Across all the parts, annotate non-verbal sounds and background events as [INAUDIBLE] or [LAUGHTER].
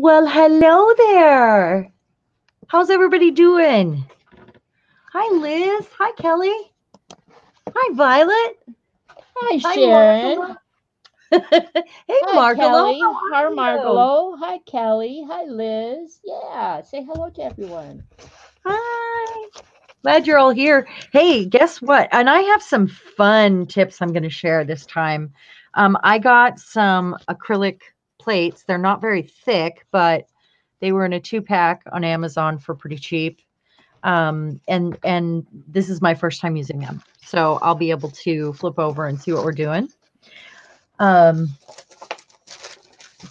Well, hello there. How's everybody doing? Hi, Liz. Hi, Kelly. Hi, Violet. Hi, Sharon. [LAUGHS] Hey, Hi, Margalo. Kelly. Hi? Margalo. Hi, Kelly. Hi, Liz. Yeah, say hello to everyone. Hi. Glad you're all here. Hey, guess what? And I have some fun tips I'm going to share this time. Um, I got some acrylic plates. They're not very thick, but they were in a two pack on Amazon for pretty cheap. Um, and and this is my first time using them, so I'll be able to flip over and see what we're doing. Um,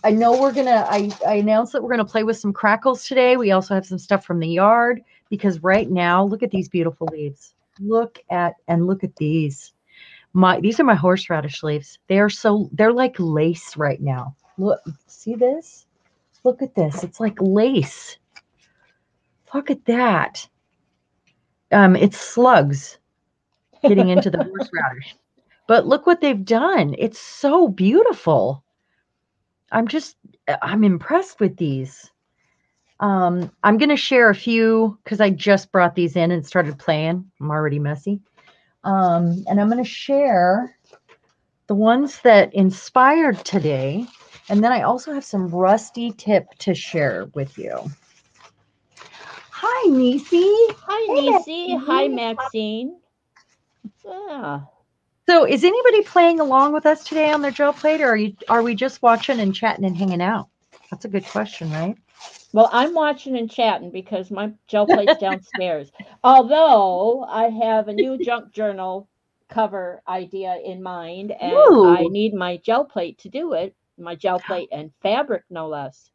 I know we're gonna. I I announced that we're gonna play with some crackles today. We also have some stuff from the yard because right now, look at these beautiful leaves. Look at and look at these. My these are my horseradish leaves. They are so they're like lace right now. Look, see this? Look at this. It's like lace. Look at that. Um, it's slugs getting into the horseradish. [LAUGHS] But look what they've done. It's so beautiful. I'm just I'm impressed with these. Um, I'm gonna share a few because I just brought these in and started playing. I'm already messy. Um, and I'm gonna share the ones that inspired today. And then I also have some rusty tip to share with you. Hi, Nisi. Hi, Hey, Nisi. Hi, Maxine. Yeah. So is anybody playing along with us today on their gel plate, or are you are we just watching and chatting and hanging out? That's a good question, right? Well, I'm watching and chatting because my gel plate's [LAUGHS] downstairs. Although I have a new junk journal cover idea in mind, and I need my gel plate to do it. My gel plate and fabric, no less.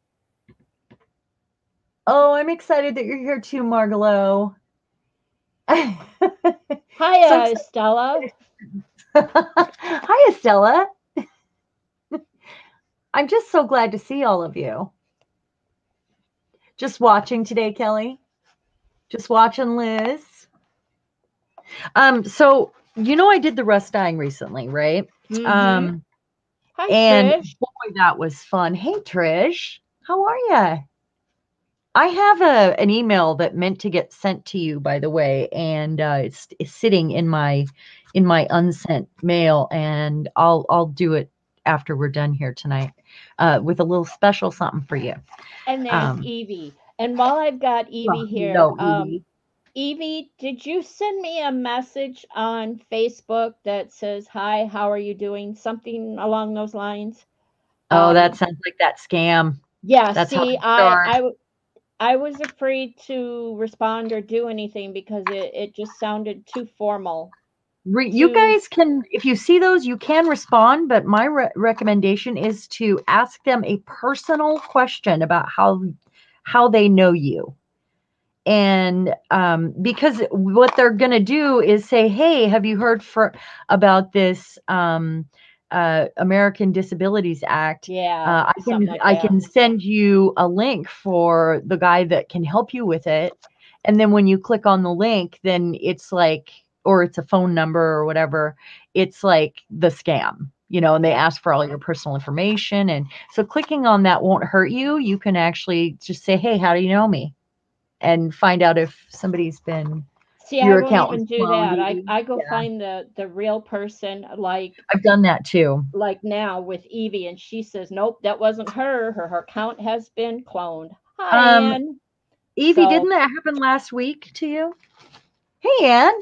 Oh, I'm excited that you're here too, Margalo. [LAUGHS] Hi, So uh, Stella. [LAUGHS] Hi, Estella. [LAUGHS] I'm just so glad to see all of you. Just watching today, Kelly. Just watching Liz. Um, so you know I did the rust dyeing recently, right? Mhm. Um, Hi, and Trish. boy, that was fun. Hey, Trish, how are you? I have a an email that meant to get sent to you, by the way, and uh, it's, it's sitting in my in my unsent mail, and I'll I'll do it after we're done here tonight uh, with a little special something for you. And there's Um, Evie. And while I've got Evie Well, here, hello, um, Evie. Evie, did you send me a message on Facebook that says, Hi, how are you doing? Something along those lines? Oh, Um, that sounds like that scam. yeah, that's see, I, I, start. I, w- I was afraid to respond or do anything because it, it just sounded too formal. Re- you guys can, if you see those, you can respond. But my re- recommendation is to ask them a personal question about how how they know you, and um, because what they're going to do is say, "Hey, have you heard for about this um, uh, American Disabilities Act?" Yeah, Uh, I can like I can send you a link for the guy that can help you with it, and then when you click on the link, then it's like, or it's a phone number or whatever. It's like the scam, you know, and they ask for all your personal information, and so clicking on that won't hurt you. You can actually just say, "Hey, how do you know me?" And find out if somebody's been. See, I your won't account even do cloned, that. I, I go Yeah. find the, the real person like I've done that too. like now with Evie, and she says, "Nope, that wasn't her. Her her account has been cloned." Hi, Um, Ann. Evie, So- didn't that happen last week to you? Hey, Ann.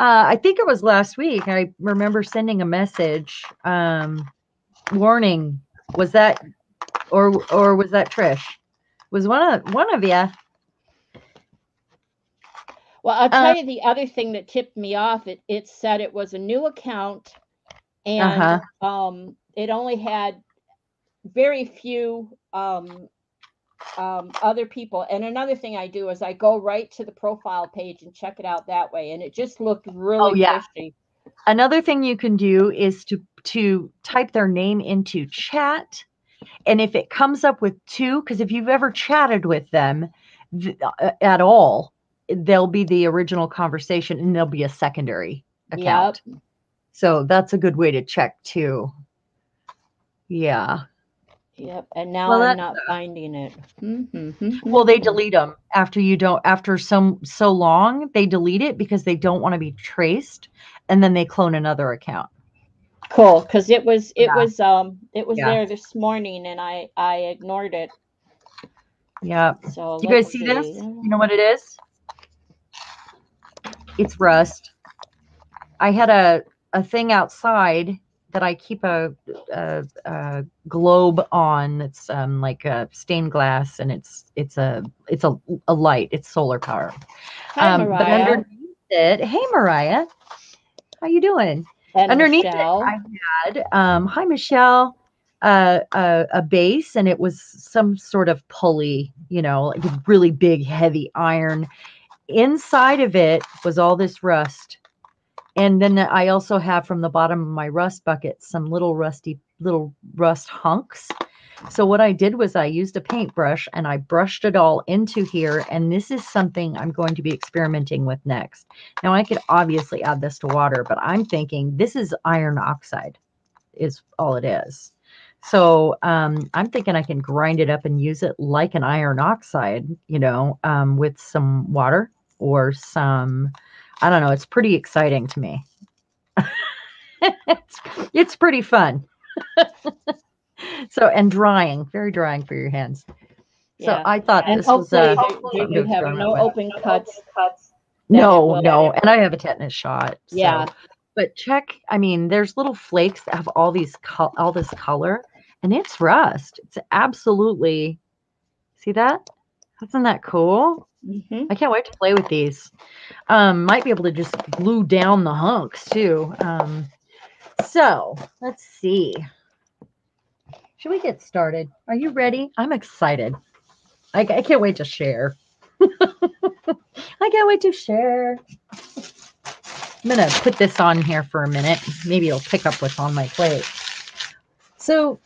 Uh, I think it was last week. I remember sending a message um, warning. Was that, or or was that Trish? Was one of one of you? Well, I'll Uh, tell you the other thing that tipped me off. It it said it was a new account, and Uh-huh. um, it only had very few um, um, other people. And another thing I do is I go right to the profile page and check it out that way, and it just looked really Oh, yeah. fishy. Another thing you can do is to to type their name into chat, and if it comes up with two, because if you've ever chatted with them th- uh, at all, there'll be the original conversation, and there'll be a secondary account. Yep. So that's a good way to check too. Yeah. Yep. And now Well, I'm not finding it. Mhm. Well, they delete them after you don't after some so long. They delete it because they don't want to be traced, and then they clone another account. Cool, because it was it Yeah. was um it was Yeah. there this morning and I I ignored it. Yeah. So you guys let's see this? You know what it is? It's rust. I had a a thing outside that I keep a a, a globe on. That's um like a stained glass, and it's it's a it's a, a light. It's solar power. Hi, um, but underneath it, hey Mariah, how you doing? and underneath Michelle. it, I had um, hi Michelle, uh, a, a base, and it was some sort of pulley, you know, like a really big, heavy iron. Inside of it was all this rust, and then I also have from the bottom of my rust bucket some little rusty little rust hunks. So what I did was I used a paintbrush and I brushed it all into here. And this is something I'm going to be experimenting with next. Now I could obviously add this to water, but I'm thinking this is iron oxide is all it is. So um, I'm thinking I can grind it up and use it like an iron oxide, you know, um, with some water or some, I don't know. It's pretty exciting to me. it's, [LAUGHS] it's pretty fun. [LAUGHS] so and drying, very drying for your hands. So Yeah. I thought and this was hopefully uh, there- something you, have no with. open cuts. it No, no, and I have a tetanus shot. so- Yeah. but check. I mean, there's little flakes that have all these col- all this color, and it's rust. It's absolutely. See that? Isn't that cool? Mhm. I can't wait to play with these. Um, might be able to just glue down the hunks too. Um, so let's see. Should we get started? Are you ready? I'm excited. I, I can't wait to share. [LAUGHS] I can't wait to share. I'm gonna put this on here for a minute. Maybe it'll pick up what's on my plate. So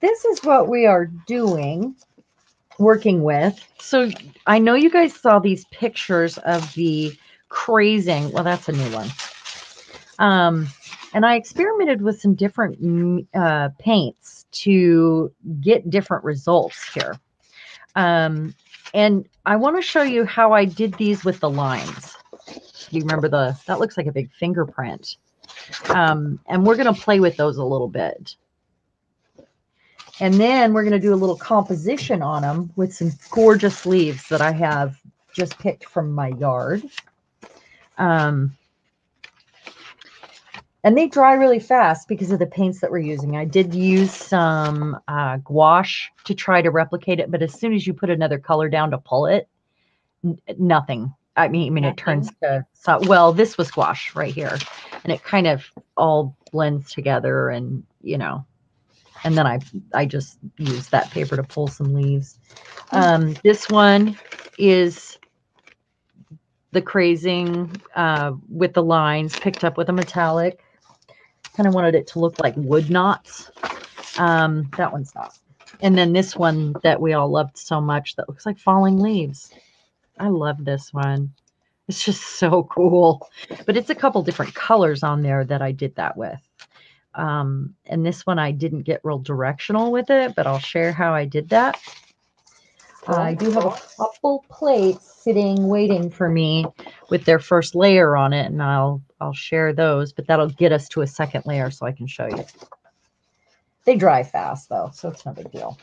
this is what we are doing, working with. So I know you guys saw these pictures of the crazing. Well, that's a new one. Um, and I experimented with some different mm, uh, paints to get different results here. Um, and I want to show you how I did these with the lines. You remember the, that looks like a big fingerprint. Um, and we're going to play with those a little bit. And then we're going to do a little composition on them with some gorgeous leaves that I have just picked from my yard. Um, and they dry really fast because of the paints that we're using. I did use some uh, gouache to try to replicate it, but as soon as you put another color down to pull it, nothing. I mean, I mean, it turns to so, well. This was gouache right here, and it kind of all blends together, and you know, and then I I just used that paper to pull some leaves. Um, this one is the crazing uh, with the lines picked up with a metallic. Kind of wanted it to look like wood knots. Um, that one's not. And then this one that we all loved so much that looks like falling leaves. I love this one. It's just so [LAUGHS] cool. But it's a couple different colors on there that I did that with. Um, and this one I didn't get real directional with it, but I'll share how I did that. I do have a couple plates sitting waiting for me with their first layer on it, and I'll I'll share those, but that'll get us to a second layer so I can show you. They dry fast though, so it's no big deal.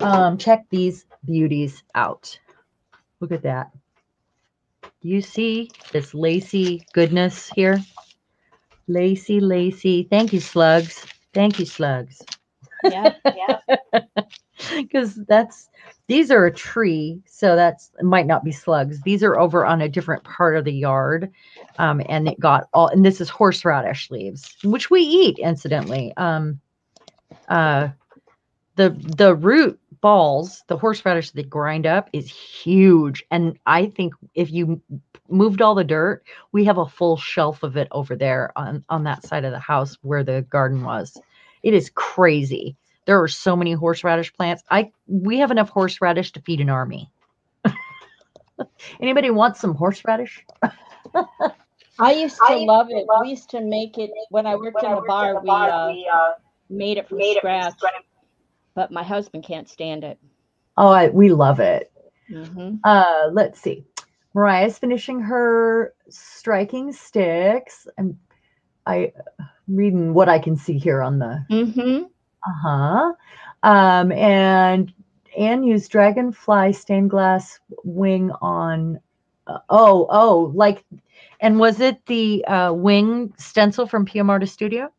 Um, check these beauties out. Look at that. Do you see this lacy goodness here? Lacy, lacy. Thank you, slugs. Thank you, slugs. Yeah, yeah. [LAUGHS] because that's these are a tree so that's might not be slugs these are over on a different part of the yard um, and it got all and this is horseradish leaves which we eat incidentally um, uh, the the root balls the horseradish they grind up is huge and i think if you moved all the dirt we have a full shelf of it over there on on that side of the house where the garden was it is crazy there are so many horseradish plants. I we have enough horseradish to feed an army. [LAUGHS] Anybody want some horseradish? I used to I used love to it. love we used to make it when I worked When in I the worked bar. in the we uh, we uh, made it from made it from scratch. But my husband can't stand it. Oh, I, we love it. hmm Uh, let's see. Mariah's finishing her striking sticks. and I reading what I can see here on the hmm uh-huh. Um, and Anne used dragonfly stained glass wing on uh, oh, oh, like and was it the uh wing stencil from PM Artist Studio?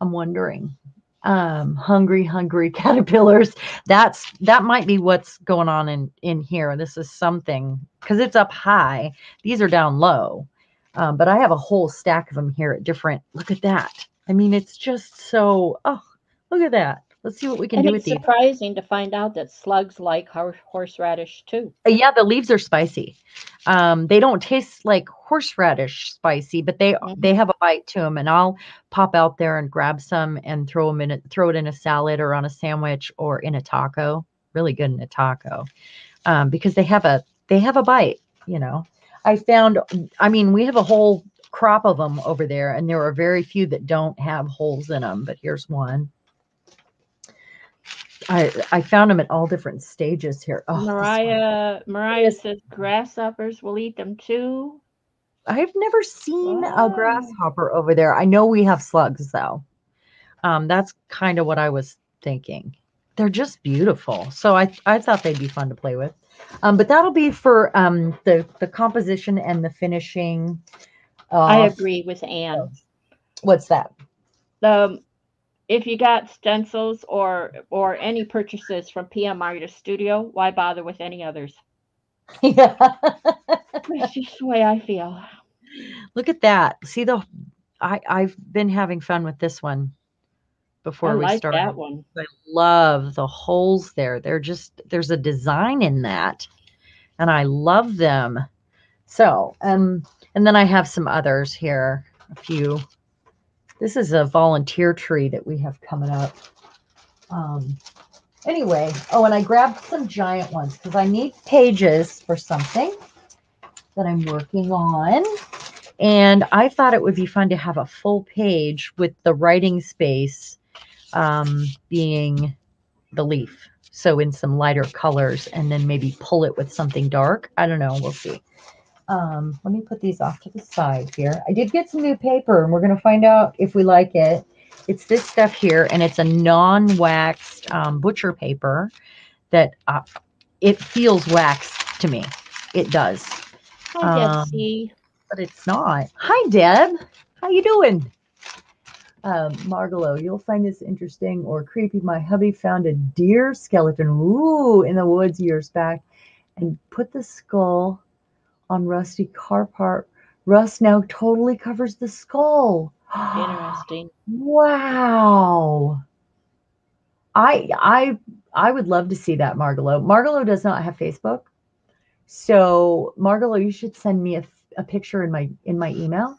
I'm wondering. Um, hungry, hungry [LAUGHS] caterpillars. That's that might be what's going on in in here. This is something because it's up high. These are down low. Um, but I have a whole stack of them here at different. Look at that. I mean, it's just so. Oh, look at that. Let's see what we can And do with it's surprising to find out that slugs like hor- horseradish too. Uh, Yeah, the leaves are spicy. Um, they don't taste like horseradish spicy, but they Mhm. they have a bite to them. And I'll pop out there and grab some and throw them in it, throw it in a salad or on a sandwich or in a taco. Really good in a taco, um, because they have a they have a bite. You know, I found. I mean, we have a whole crop of them over there, and there are very few that don't have holes in them. But here's one. I I found them at all different stages here. Oh, this. Mariah Mariah says grasshoppers will eat them too. I've never seen a grasshopper over there. I know we have slugs though. Um, that's kind of what I was thinking. They're just beautiful. So I I thought they'd be fun to play with. Um, but that'll be for um the the composition and the finishing. Uh, I agree with Anne. What's that? The if you got stencils or or any purchases from PM Artist Studio, why bother with any others? yeah. That's just the way I feel. Look at that. See the I I've been having fun with this one before I we like started. that one. I love the holes there. They're just there's a design in that, and I love them. So, um, and then I have some others here. A few. This is a volunteer tree that we have coming up. Um, anyway, oh, and I grabbed some giant ones because I need pages for something that I'm working on. And I thought it would be fun to have a full page with the writing space um, being the leaf. So in some lighter colors and then maybe pull it with something dark. I don't know. We'll see. Um, let me put these off to the side here. I did get some new paper and we're going to find out if we like it. It's this stuff here and it's a non-waxed um, butcher paper that uh, it feels waxed to me. It does, Hi, Um, Debsy. but it's not. Hi, Deb. How you doing? Um, Margalo, you'll find this interesting or creepy. My hubby found a deer skeleton, ooh, in the woods years back, and put the skull on rusty car part. Rust now totally covers the skull. [GASPS] Interesting. Wow. I I I would love to see that, Margalo. Margalo does not have Facebook. So Margalo, you should send me a, a picture in my in my email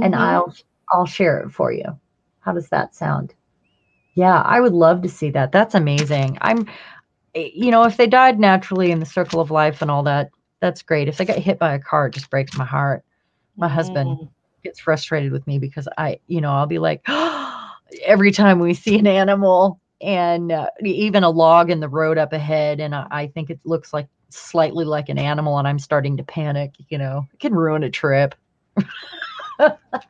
and Mhm. I'll I'll share it for you. How does that sound? Yeah, I would love to see that. That's amazing. I'm eh, you know, if they died naturally in the circle of life and all that, that's great. If they get hit by a car, it just breaks my heart. My husband Mhm. gets frustrated with me because I, you know, I'll be like, [GASPS] every time we see an animal and uh, even a log in the road up ahead, and I, I think it looks like slightly like an animal, and I'm starting to panic, you know, it can ruin a trip. [LAUGHS]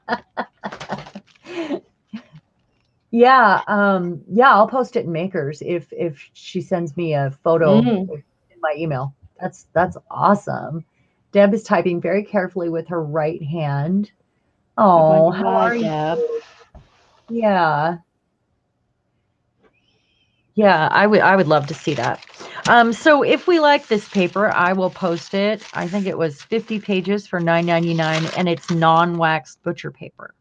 yeah, um, yeah, I'll post it in Makers if if she sends me a photo Mm. in my email. That's that's awesome. Deb is typing very carefully with her right hand. Oh, how Hi, are you? Yeah. Yeah, I would I would love to see that. Um, so if we like this paper, I will post it. I think it was 50 pages for 9.99 and it's non-waxed butcher paper.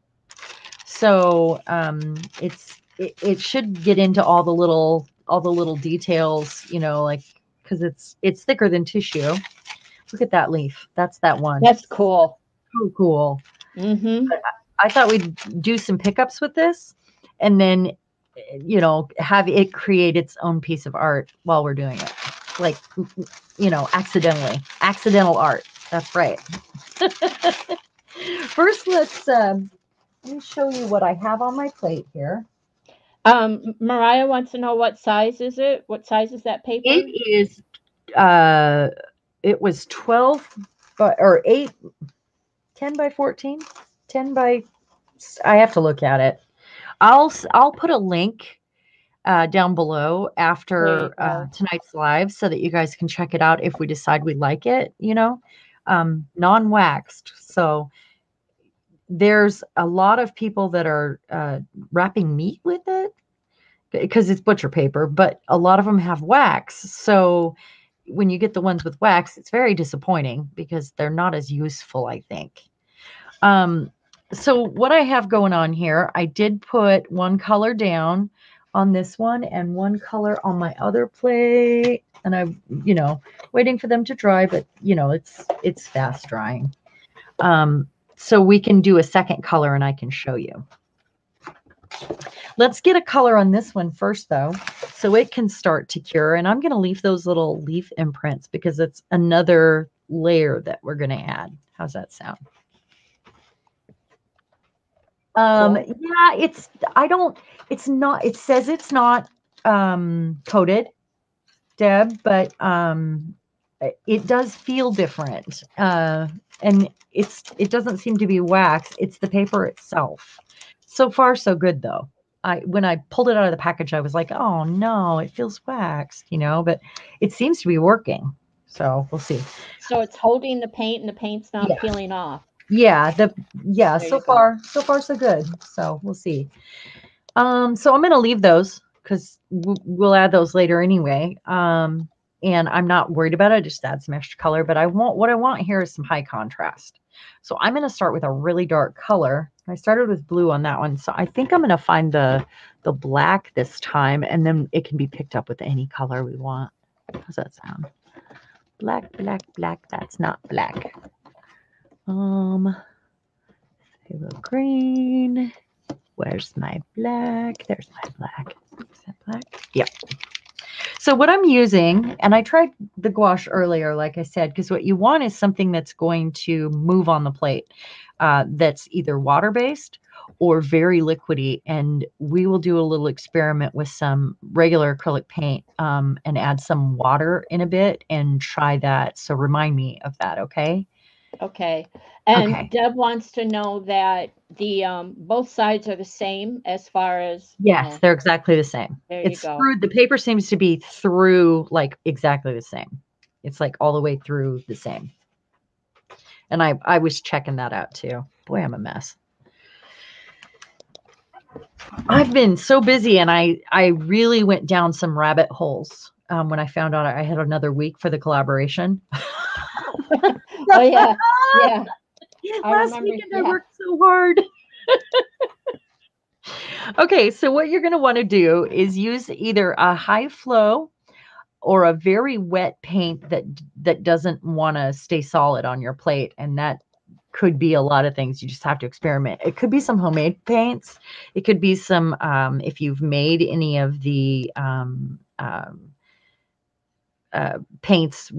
So um it's it, it should get into all the little all the little details, you know, like because it's it's thicker than tissue. Look at that leaf. That's that one. That's cool. so cool. hmm I thought we'd do some pickups with this and then, you know, have it create its own piece of art while we're doing it. Like, you know, accidentally. Accidental art. That's right. [LAUGHS] First, let's, um, let me show you what I have on my plate here. Um, Mariah wants to know what size is it? What size is that paper? It is, uh, it was 12 by, or 8, 10 by 14, 10 by, I have to look at it. I'll, I'll put a link uh, down below after uh, tonight's live so that you guys can check it out if we decide we like it, you know, um, non-waxed. So there's a lot of people that are uh, wrapping meat with it because it's butcher paper, but a lot of them have wax. So when you get the ones with wax, it's very disappointing because they're not as useful, I think. Um, so what I have going on here, I did put one color down on this one and one color on my other plate. And I'm, you know, waiting for them to dry, but you know, it's it's fast drying. Um, so we can do a second color and I can show you. Let's get a color on this one first though, so it can start to cure. And I'm going to leave those little leaf imprints because it's another layer that we're going to add. How's that sound? Um, yeah, it's, I don't, it's not, it says it's not, um, coated, Deb, but, um, it- does feel different. Uh, and it's, it doesn't seem to be wax. It's the paper itself. So far, so good though. I, when I pulled it out of the package, I was like, oh no, it feels waxed, you know, but it seems to be working. So we'll see. So it's holding the paint and the paint's not Yeah. peeling off. Yeah, the yeah, There so far so far so good. So we'll see. Um, so I'm gonna leave those because we'll add those later anyway. Um, and I'm not worried about it. I Just add some extra color, but I want what I want here is some high contrast. So I'm gonna start with a really dark color. I started with blue on that one, so I think I'm gonna find the the black this time, and then it can be picked up with any color we want. How's that sound? Black, black, black. That's not black. Um, Phthalo green. Where's my black? There's my black. Is that black? Yep. So what I'm using, and I tried the gouache earlier, like I said, because what you want is something that's going to move on the plate, uh, that's either water-based or very liquidy. And we will do a little experiment with some regular acrylic paint um, and add some water in a bit and try that. So remind me of that, okay? Okay. And Okay. Deb wants to know that the um both sides are the same as far as Yes, uh, they're exactly the same. there you it's go. through the paper seems to be through like exactly the same. It's like all the way through the same. And I I was checking that out too. Boy, I'm a mess. I've been so busy and I I really went down some rabbit holes um, when I found out I had another week for the collaboration. [LAUGHS] Oh [LAUGHS] yeah. Yeah. I Last weekend I worked so hard. [LAUGHS] okay, so what you're going to want to do is use either a high flow or a very wet paint that that doesn't want to stay solid on your plate and that could be a lot of things you just have to experiment it could be some homemade paints it could be some um, if you've made any of the um, um, uh, paints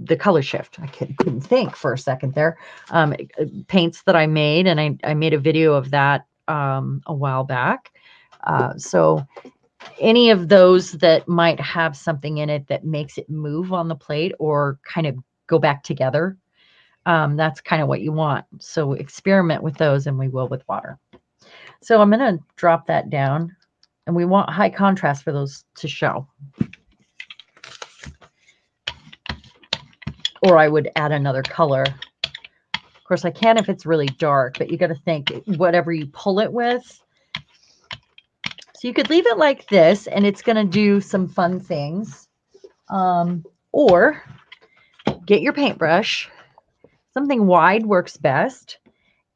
the color shift. I could, couldn't think for a second there. Um, uh, paints that i made and I, I made a video of that um, a while back. Uh, so any of those that might have something in it that makes it move on the plate or kind of go back together um, that's kind of what you want. So experiment with those and we will with water. So i'm going to drop that down and we want high contrast for those to show or i would add another color of course i can if it's really dark but you got to think whatever you pull it with so you could leave it like this and it's going to do some fun things. Um, or get your paintbrush, something wide works best,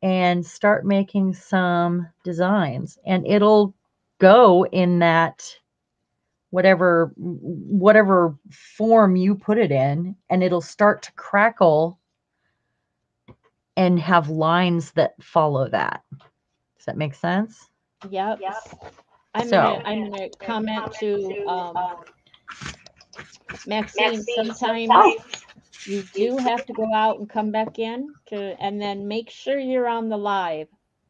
and start making some designs. And it'll go in that whatever whatever form you put it in and it'll start to crackle and have lines that follow that. Does that make sense? Yep. I'm So- gonna I'm gonna comment to um Maxine, sometimes you do have to go out and come back in to and then make sure you're on the live.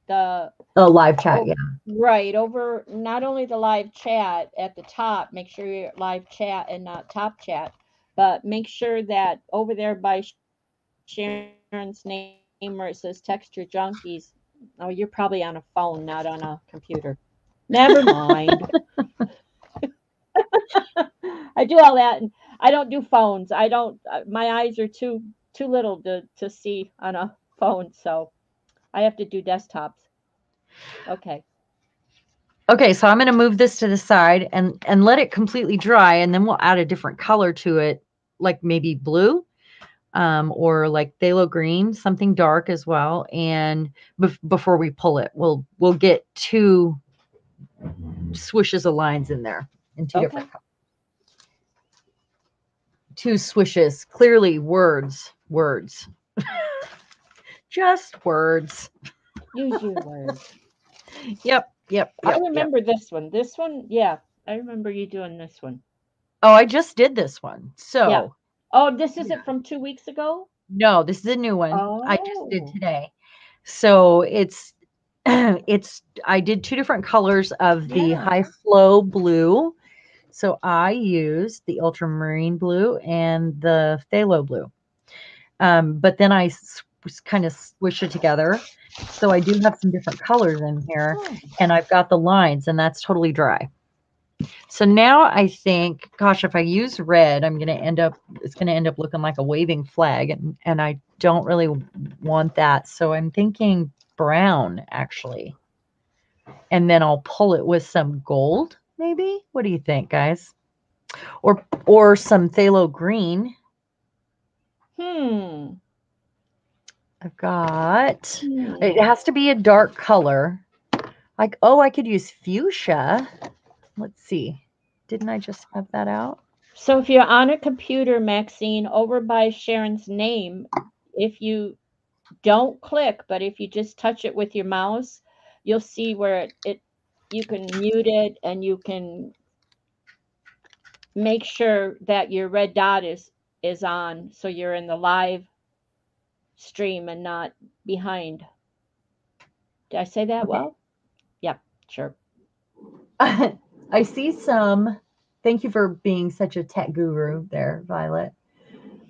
The Oh, live chat. Oh. Yeah. Right over not only the live chat at the top, make sure you're live chat and not top chat, but make sure that over there by Sharon's name where it says TextureJunkies. Oh, you're probably on a phone, not on a computer. Never mind. [LAUGHS] [LAUGHS] I do all that and I don't do phones. I don't uh, my eyes are too too little to to see on a phone, so I have to do desktops. Okay. Okay, so I'm going to move this to the side and and let it completely dry, and then we'll add a different color to it, like maybe blue, um, or like phthalo green, something dark as well. And bef- before we pull it, we'll we'll get two swishes of lines in there in two Okay. different colors. Two swishes, clearly words, words, [LAUGHS] just words. Use your words. [LAUGHS] Yep, yep. I yep, yep. remember this one. This one, yeah, I remember you doing this one. Oh, I just did this one. So. Oh, this isn't from two weeks ago. No, this is a new one. I just did Oh. today. So it's [CLEARS THROAT] it's I did two different colors of the Yeah. high flow blue. So I used the ultramarine blue and the phthalo blue. Um, but then I kind of swish it together. So I do have some different colors in here and I've got the lines and that's totally dry. So now I think, gosh, if I use red, I'm going to end up, it's going to end up looking like a waving flag. And, and I don't really want that. So I'm thinking brown actually. And then I'll pull it with some gold, maybe. What do you think, guys? Or, or some phthalo green. Hmm. I've got, hmm. it has to be a dark color. Like, oh, I could use fuchsia. Let's see. Didn't I just have that out? So if you're on a computer, Maxine, over by Sharon's name, if you don't click, but if you just touch it with your mouse, you'll see where it, it you can mute it and you can make sure that your red dot is is on so you're in the live stream and not behind. Did I say that Okay. well? Yep, sure. [LAUGHS] I see some. Thank you for being such a tech guru there, Violet.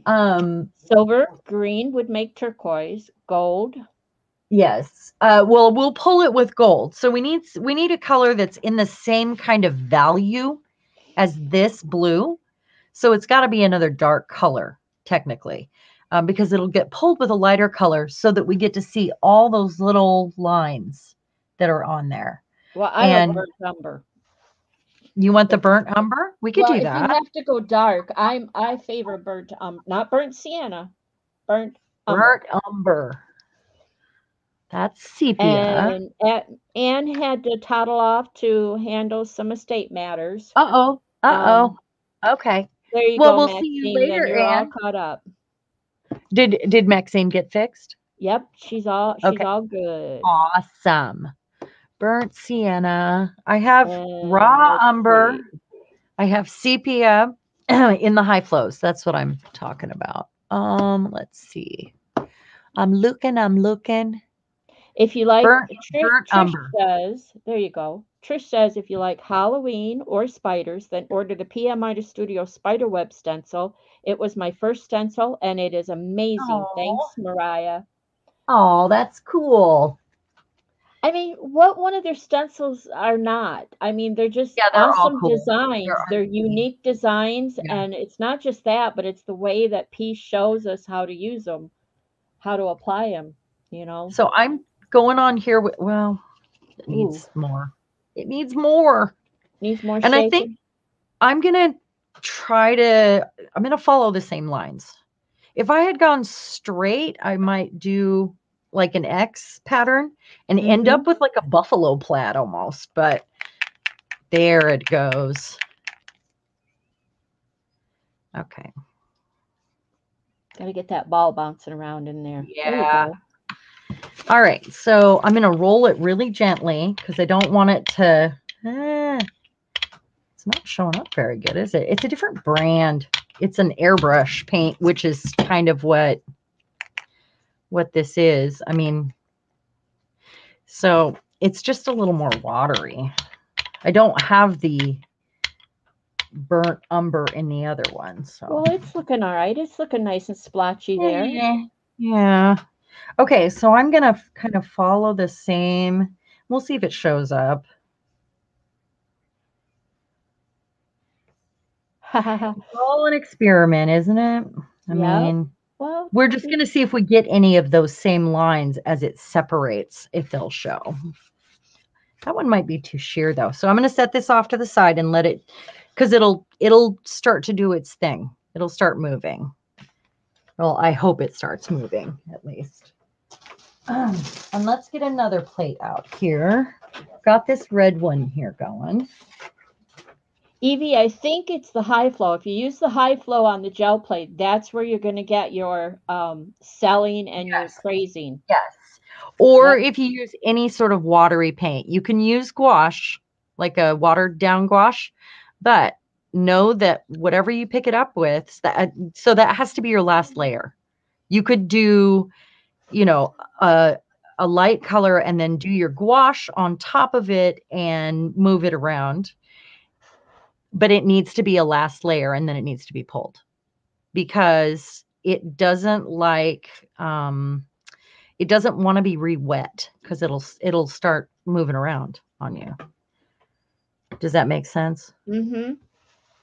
Um, Silver, green would make turquoise, gold. yes. Uh, well, we'll pull it with gold. So we need we need a color that's in the same kind of value as this blue. So it's got to be another dark color, technically, um, because it'll get pulled with a lighter color so that we get to see all those little lines that are on there. Well, I And- have burnt umber. You want the burnt umber? We could well, do if that. you have to go dark, I'm I favor burnt um not burnt sienna, burnt umber. Burnt umber. That's sepia. And Anne had to toddle off to handle some estate matters. Uh oh. Uh Um, oh. okay. There you well, go, we'll see you later, You're all Anne. caught up. Did did Maxine get fixed? Yep, she's all she's Okay. all good. Awesome. Burnt sienna. I have And raw umber. see. I have sepia [CLEARS THROAT] in the high flows. That's what I'm talking about. Um, let's see. I'm looking. I'm looking. If you like, Burnt- Trish, burnt Trish umber. says, there you go. Trish says, if you like Halloween or spiders, then order the PM Artist Studio spider web stencil. It was my first stencil and it is amazing. Thanks, Mariah. Oh, that's cool. I mean, what one of their stencils are not? I mean, they're just Yeah, they're awesome cool. designs. They're They're unique designs, Yeah. and it's not just that, but it's the way that P shows us how to use them, how to apply them. You know. So I'm going on here with well, it needs more. It needs more. Needs more And I think I'm gonna try to I'm gonna follow the same lines. If I had gone straight, I might do like an X pattern and end Mhm. up with like a buffalo plaid almost, but there it goes. Okay. Gotta get that ball bouncing around in there. There Yeah. go. All right. So I'm gonna roll it really gently because I don't want it to eh, it's not showing up very good, is it? It's a different brand. It's an airbrush paint, which is kind of what what this is. I mean, so it's just a little more watery. I don't have the burnt umber in the other one. So Well, it's looking all right. It's looking nice and splotchy there. Yeah. Yeah. Okay, so I'm gonna kind of follow the same. We'll see if it shows up. [LAUGHS] All an experiment, isn't it? I Yeah. mean, well, we're just gonna see if we get any of those same lines as it separates, if they'll show. That one might be too sheer though. So I'm gonna set this off to the side and let it because it'll it'll start to do its thing. It'll start moving. Well, I hope it starts moving at least. Um, [CLEARS THROAT] and let's get another plate out here. Got this red one here going. Evie, I think it's the high flow. If you use the high flow on the gel plate, that's where you're going to get your um, selling and Yes. your crazing. Yes. Or if you use any sort of watery paint, you can use gouache, like a watered down gouache, but know that whatever you pick it up with, that so that has to be your last layer. You could do, you know, a a light color and then do your gouache on top of it and move it around. But it needs to be a last layer and then it needs to be pulled because it doesn't like um it doesn't want to be re-wet because it'll it'll start moving around on you. Does that make sense? Mm-hmm.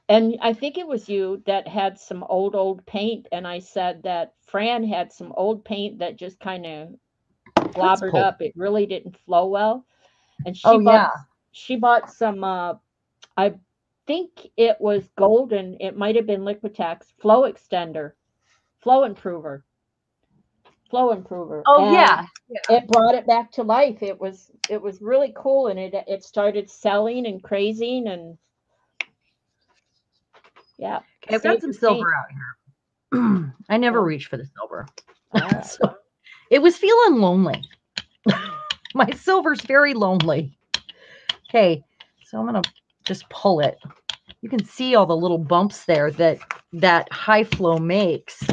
And I think it was you that had some old, old paint. And I said that Fran had some old paint that just kind of blobbered cool. up. It really didn't flow well. And she Oh, bought, yeah. she bought some, uh, I think it was golden. It might have been Liquitex flow extender, flow improver, flow improver. Oh And yeah. It brought it back to life. It was, it was really cool. And it, it started selling and crazing and yeah. Okay, I've got some silver out here. [CLEARS THROAT] I never Oh. reach for the silver. Ah. [LAUGHS] so it was feeling lonely. [LAUGHS] My silver's very lonely. Okay, so I'm gonna just pull it. You can see all the little bumps there that that high flow makes.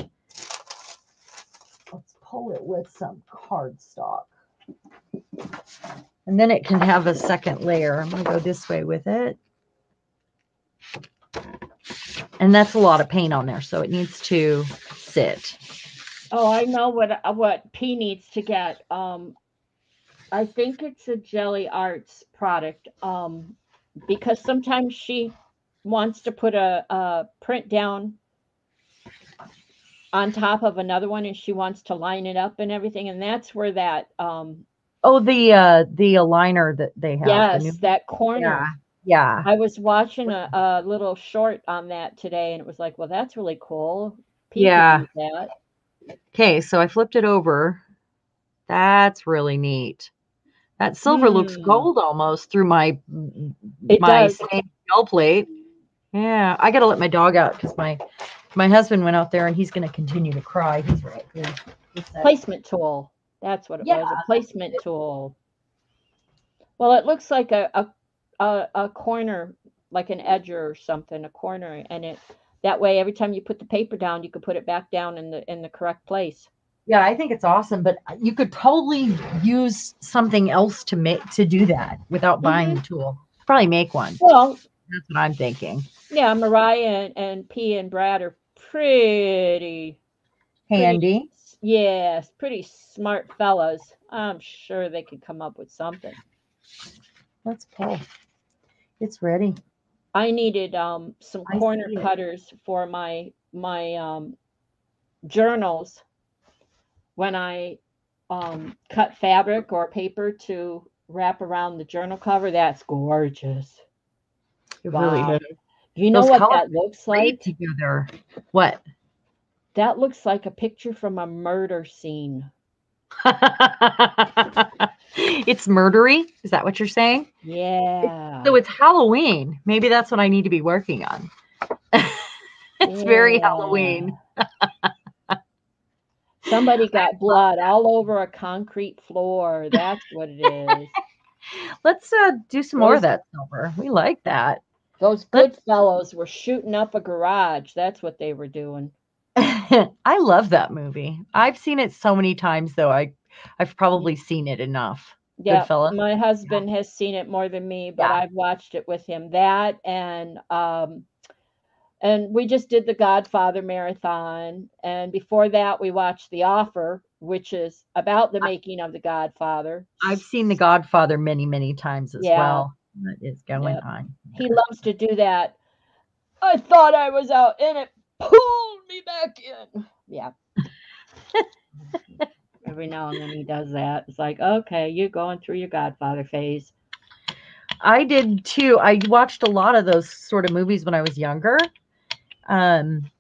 Let's pull it with some cardstock. And then it can have a second layer. I'm gonna go this way with it. And that's a lot of paint on there, so it needs to sit. Oh, I know what uh, what P needs to get. Um, I think it's a Gelli Arts product. Um, because sometimes she wants to put a, a print down on top of another one, and she wants to line it up and everything, and that's where that um Oh, the uh the aligner that they have. the yes new- that corner. Yeah. I was watching a, a little short on that today, and it was like, well, that's really cool. P could Yeah. that. Okay, so I flipped it over. That's really neat. That silver looks Hmm. gold almost through my It my gel plate. Yeah, I gotta let my dog out because my my husband went out there and he's gonna continue to cry. He's right here. Placement tool. That's what it Yeah, was, a placement tool. Well, it looks like a, a a a corner, like an edger or something, a corner, and it that way every time you put the paper down, you could put it back down in the in the correct place. Yeah, I think it's awesome, but you could totally use something else to make to do that without mm-hmm. buying the tool. Probably make one. Well, That's what I'm thinking. yeah, Mariah and, and P and Brad are pretty Handy. yes, pretty smart fellas. I'm sure they could come up with something. Let's pull. It's ready. I needed um some I corner see it. cutters for my my um journals when I um cut fabric or paper to wrap around the journal cover. That's gorgeous. It Wow. really You know Those what that looks like? together. What? That looks like a picture from a murder scene. [LAUGHS] it's murdery. Is that what you're saying? Yeah. So it's Halloween. Maybe that's what I need to be working on. [LAUGHS] it's very Halloween. [LAUGHS] Somebody got blood all over a concrete floor. That's what it is. [LAUGHS] Let's uh, do some more of that silver. We like that. Those good fellows were shooting up a garage. That's what they were doing. I love that movie. I've seen it so many times though. I I've probably seen it enough. Yeah, my husband has seen it more than me, but Yeah. I've watched it with him. That and um and we just did the Godfather marathon and before that we watched The Offer, which is about the making of the Godfather. I've seen The Godfather many, many times as Yeah. well. What is going Yep. on? He loves to do that. I thought I was out and it pulled me back in. Yeah. [LAUGHS] Every now and then he does that. It's like, okay, you're going through your Godfather phase. I did too. I watched a lot of those sort of movies when I was younger. Um,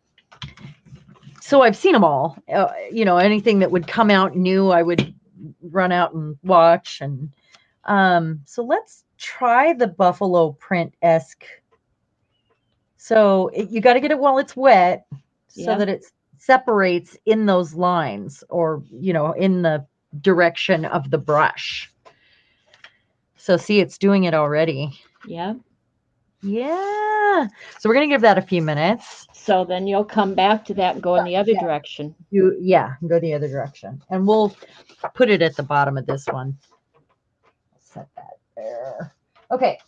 so I've seen them all. Uh, you know, anything that would come out new, I would run out and watch. And um, so let's try the buffalo print esque. So it, you got to get it while it's wet, so Yeah. that it separates in those lines, or you know, in the direction of the brush. So see, it's doing it already. Yeah. Yeah. So we're gonna give that a few minutes. So then you'll come back to that and go in the other Yeah. direction. You yeah, go the other direction. And we'll put it at the bottom of this one. Set that there. Okay.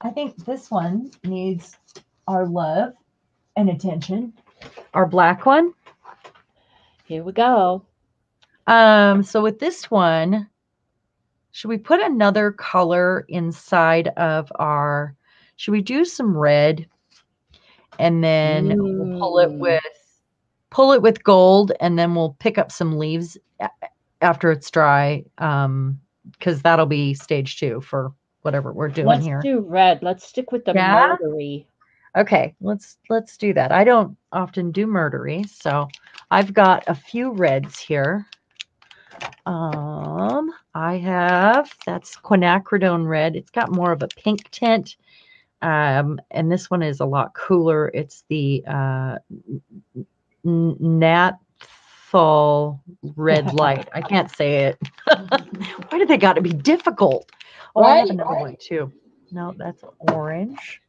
I think this one needs our love and attention. Our black one. Here we go. Um, so with this one, should we put another color inside of our should we do some red and then we'll pull it Mm. with pull it with gold and then we'll pick up some leaves after it's dry um because that'll be stage two for whatever we're doing Let's here do red. Let's stick with the Yeah? murdery. Okay let's let's do that. I don't often do murdery so i've got a few reds here. Um i have that's quinacridone red. It's got more of a pink tint um and this one is a lot cooler. It's the uh red [LAUGHS] light. I can't say it. [LAUGHS] Why do they got to be difficult? Oh i have another right. one too. No that's orange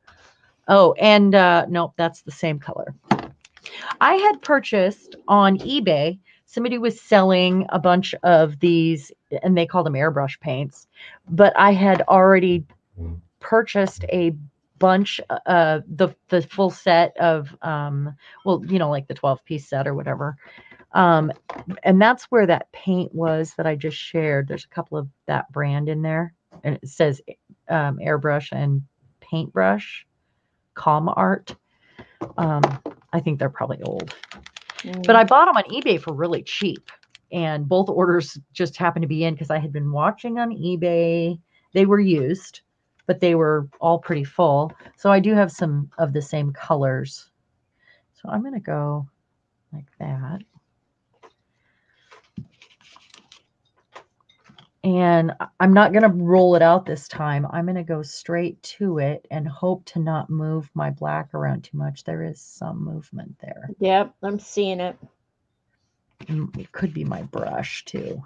Oh, and uh, nope, that's the same color. I had purchased on eBay, somebody was selling a bunch of these, and they call them airbrush paints, but I had already purchased a bunch, uh, the, the full set of, um, well, you know, like the 12 piece set or whatever. Um, and that's where that paint was that I just shared. There's a couple of that brand in there, and it says um, airbrush and paintbrush. Com-Art. Um, I think they're probably old, but I bought them on eBay for really cheap, and both orders just happened to be in because I had been watching on eBay. They were used, but they were all pretty full. So I do have some of the same colors. So I'm gonna go like that. And I'm not going to roll it out this time. I'm going to go straight to it and hope to not move my black around too much. There is some movement there. Yep, I'm seeing it. Mm, it could be my brush too.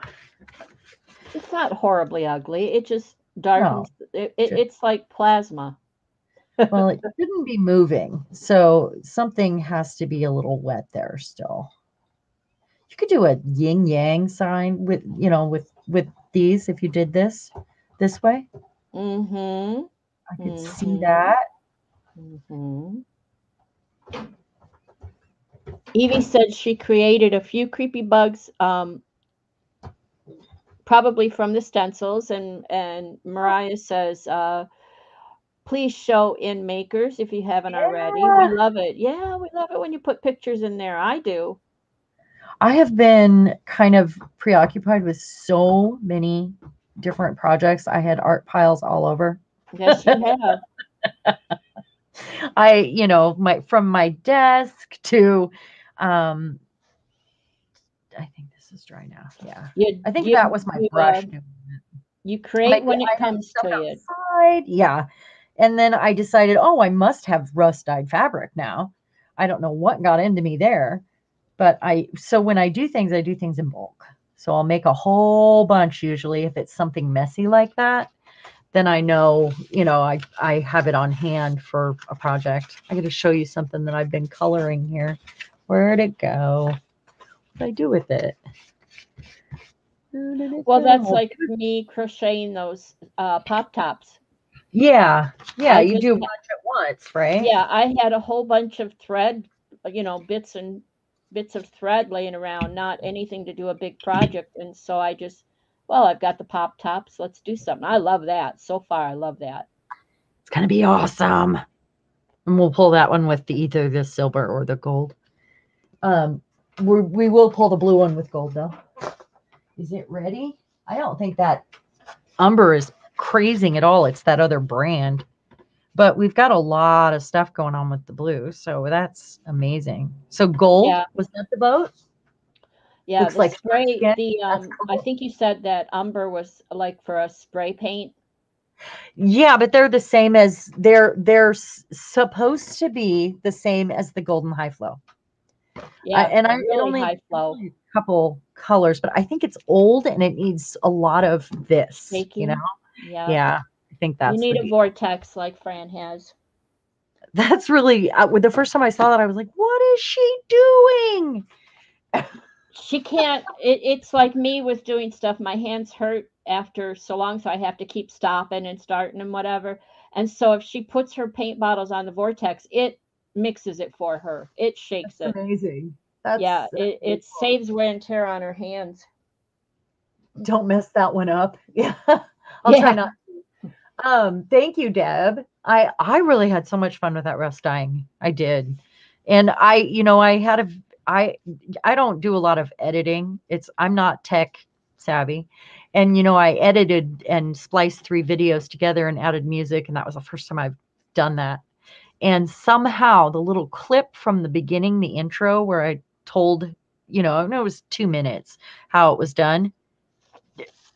It's not horribly ugly. It just darkens. it, it, Ju- it's like plasma. [LAUGHS] Well, it shouldn't be moving. So something has to be a little wet there still. You could do a yin yang sign with, you know, with with these if you did this this way. Mm-hmm. I could see Mhm. that. Mm-hmm. Evie said she created a few creepy bugs, um, probably from the stencils, and and Mariah says, uh, "Please show in makers if you haven't already. We love it. Yeah, we love it when you put pictures in there. I do. I have been kind of preoccupied with so many different projects. I had art piles all over. Yes, you have. [LAUGHS] I, you know, my from my desk to um I think this is dry now. Yeah. You, I think you- that was my you, brush. uh, you create when it had comes to you. outside. Yeah. And then I decided, oh, I must have rust dyed fabric now. I don't know what got into me there. But I so when I do things, I do things in bulk. So I'll make a whole bunch usually if it's something messy like that. Then I know, you know, I I have it on hand for a project. I got to show you something that I've been coloring here. Where'd it go? What did I do with it? Well, that's like me crocheting those uh, pop tops. Yeah, yeah, I you do a bunch at once, right? Yeah, I had a whole bunch of thread, you know, bits and bits of thread laying around, not anything to do a big project. And so I just, well, I've got the pop tops. Let's do something. I love that. So far, I love that. It's gonna be awesome. And we'll pull that one with the either the silver or the gold. Um, we we will pull the blue one with gold though. Is it ready? I don't think that umber is crazing at all. It's that other brand. But we've got a lot of stuff going on with the blue, so that's amazing. So gold Yeah. was that the boat? Yeah, Looks the like spray, the um, I think you said that umber was like for a spray paint. Yeah, but they're the same as they're they're supposed to be the same as the golden high flow. Yeah, and I- really only- high flow. a couple colors, but I think it's old and it needs a lot of this. Baking, You know, Yeah, yeah, think that's you need the a vortex like Fran has. that's really uh, with the first time I saw that I was like, what is she doing? She can't. It, it's like me with doing stuff. My hands hurt after so long, so I have to keep stopping and starting and whatever. And so if she puts her paint bottles on the vortex, it mixes it for her. It shakes it. amazing. That's yeah, that's it, really it cool. saves wear and tear on her hands. don't mess that one up. [LAUGHS] Yeah, I'll try not. Um, thank you, Deb. I I really had so much fun with that rust dyeing. I did, and I, you know, I had a I I don't do a lot of editing. It's I'm not tech savvy, and you know, I edited and spliced three videos together and added music, and that was the first time I've done that. And somehow the little clip from the beginning, the intro, where I told, you know, I know it was two minutes how it was done.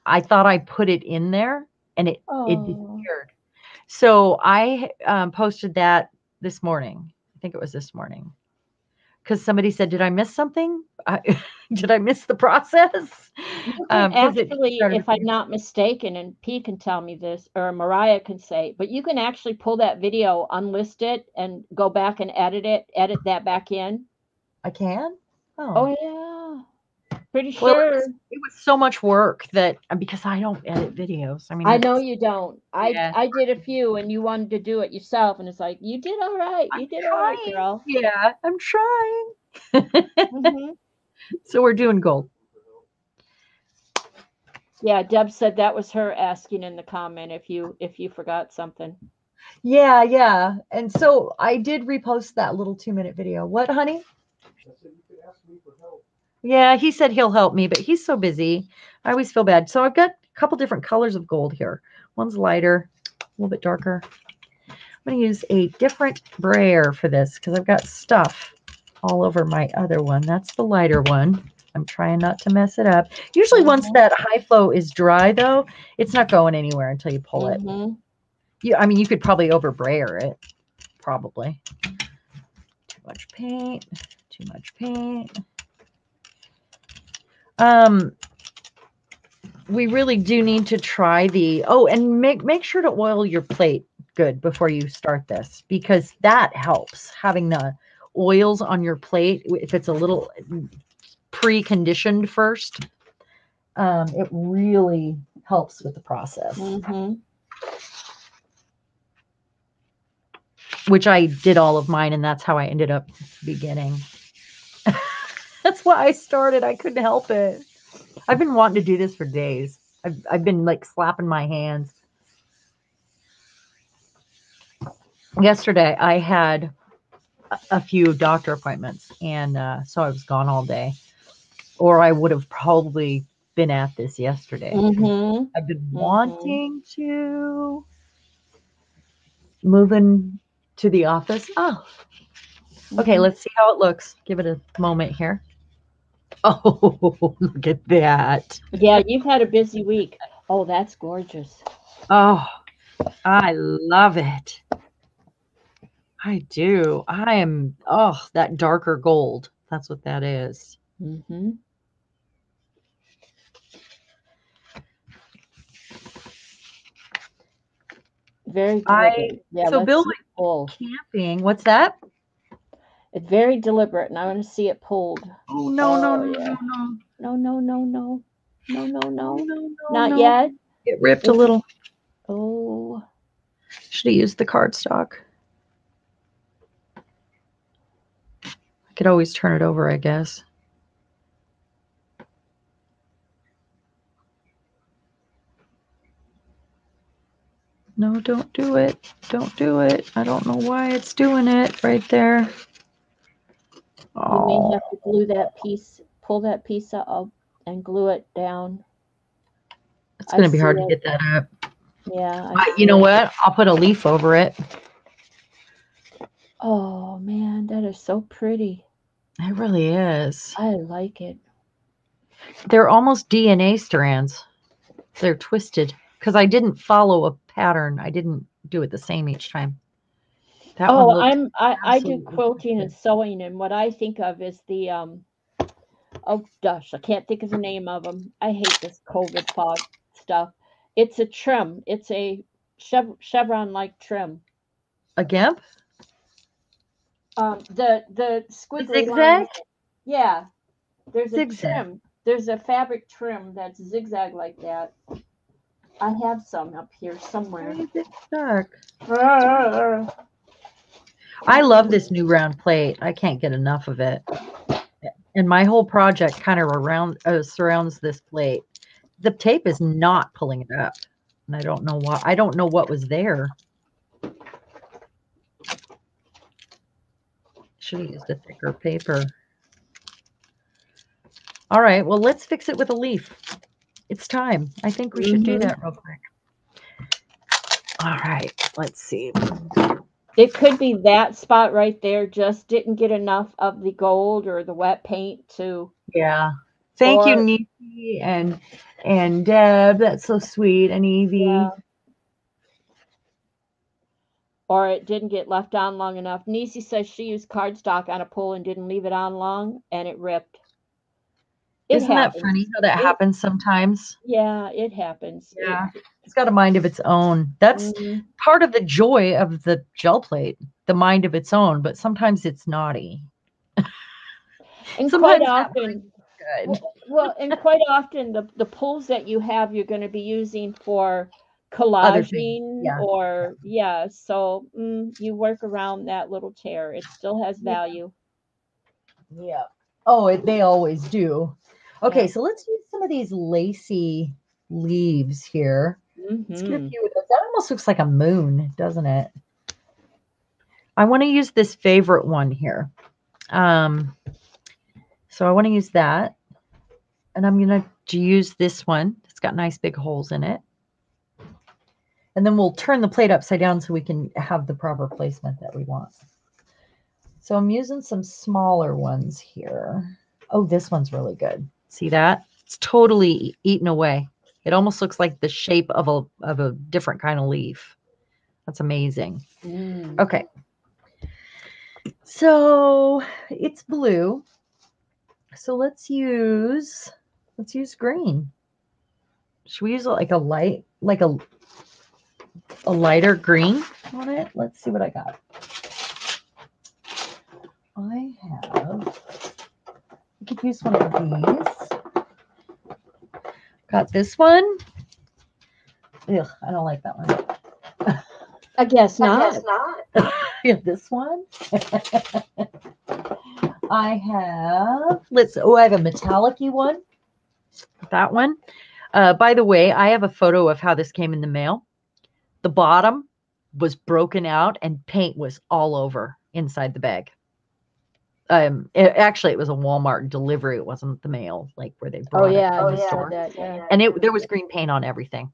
I thought I put it in there and it it Oh, disappeared. So I um, posted that this morning. I think it was this morning because somebody said, "Did I miss something? I, [LAUGHS] did I miss the process?" Um, it actually, if I'm not mistaken, and P can tell me this, or Mariah can say, but you can actually pull that video, unlist it, and go back and edit it, edit that back in. I can. Oh yeah, pretty Well, it sure. was, it was so much work that uh, because I don't edit videos. I mean, I know you don't. I Yeah. I did a few, and you wanted to do it yourself, and it's like you did all right. You I'm did all right, girl. Yeah, I'm trying. Mhm. [LAUGHS] So we're doing gold. Yeah, Deb said that was her asking in the comment if you if you forgot something. Yeah, yeah. And so I did repost that little two minute video. What, honey? Yeah, he said he'll help me, but he's so busy. I always feel bad. So I've got a couple different colors of gold here. One's lighter, a little bit darker. I'm going to use a different brayer for this because I've got stuff all over my other one. That's the lighter one. I'm trying not to mess it up. Usually, once Mhm. that high flow is dry, though, it's not going anywhere until you pull it. Mhm. You, I mean, you could probably over brayer it, probably. Too much paint. Too much paint. Um, we really do need to try the. Oh, and make make sure to oil your plate good before you start this because that helps having the oils on your plate if it's a little pre-conditioned first. Um, it really helps with the process. Mhm. which I did all of mine, and that's how I ended up beginning. [LAUGHS] that's why I started. I couldn't help it. I've been wanting to do this for days. I've I've been like slapping my hands. Yesterday, I had a, a few doctor appointments, and uh, so I was gone all day, or I would have probably been at this yesterday. Mhm. I've been Mhm. wanting to moving to the office. Oh, okay. Mhm. Let's see how it looks. Give it a moment here. [LAUGHS] Oh, look at that. Yeah, you've had a busy week. Oh, that's gorgeous. Oh, I love it. I do. I am. Oh, that darker gold. That's what that is. Mm-hmm. Very I- yeah, so let's Bill see it pull. Camping. What's that? It's very deliberate, and I want to see it pulled. Oh no, no, Oh, no, yeah. no, no. No, no, no, no. no, no, no, no, no, not no. yet. It ripped a little. Oh, Should have used the cardstock. I could always turn it over, I guess. No, don't do it. Don't do it. I don't know why it's doing it right there. You may have to glue that piece, pull that piece up and glue it down. it's going to be see hard to get that up. Yeah. I you know it. what? I'll put a leaf over it. Oh man, that is so pretty. It really is. I like it. They're almost DNA strands. They're twisted because I didn't follow a pattern. I didn't do it the same each time. That oh, one I'm I, I do absolutely quilting and sewing, and what I think of is the um. Oh gosh, I can't think of the name of them. I hate this COVID fog stuff. It's a trim. It's a chev- chevron-like trim. a gimp. Um, the the squiggly zigzag? lines- Yeah, there's a trim. There's a fabric trim that's zigzag like that. I have some up here somewhere. Why is it stuck? I love this new round plate. I can't get enough of it. And my whole project kind of around uh, surrounds this plate. The tape is not pulling it up, and I don't know why. I don't know what was there. Should have used a thicker paper. All right, well, let's fix it with a leaf. It's time. I think we should do Mhm. that real quick. All right, let's see. It could be that spot right there just didn't get enough of the gold or the wet paint to. Yeah. Thank you, Nisi and and Deb. That's so sweet. And Evie. Yeah. Or it didn't get left on long enough. Nisi says she used cardstock on a pull and didn't leave it on long and it ripped. It Isn't that funny how that It- happens sometimes? Yeah, it happens. Yeah. It's got a mind of its own. That's Mhm. part of the joy of the gel plate, the mind of its own, but sometimes it's naughty. And [LAUGHS] Sometimes quite often, Good. well, and quite often the, the pulls that you have, you're going to be using for collaging yeah. or, yeah. So mm, you work around that little tear. It still has value. Yeah. Oh, it, they always do. Okay, Yeah. so let's use some of these lacy leaves here. Let's get a Mhm. few of those. That almost looks like a moon, doesn't it? I want to use this favorite one here. Um, so I want to use that. And I'm going to use this one. It's got nice big holes in it. And then we'll turn the plate upside down so we can have the proper placement that we want. So I'm using some smaller ones here. Oh, this one's really good. See that? It's totally eaten away. It almost looks like the shape of a of a different kind of leaf. That's amazing. Mm. Okay. So it's blue. So let's use let's use green. Should we use like a light like a a lighter green on it? Let's see what I got. I have I could use one of these. Got this one. Ugh, I don't like that one. I guess not. I guess not. [LAUGHS] yeah, this one. [LAUGHS] I have. Let's. Oh, I have a metallic-y one. That one. Uh, by the way, I have a photo of how this came in the mail. The bottom was broken out and paint was all over inside the bag. Um, it, actually, it was a Walmart delivery. It wasn't the mail, like where they Oh brought it from you the said store. that, yeah. and it there was green paint on everything.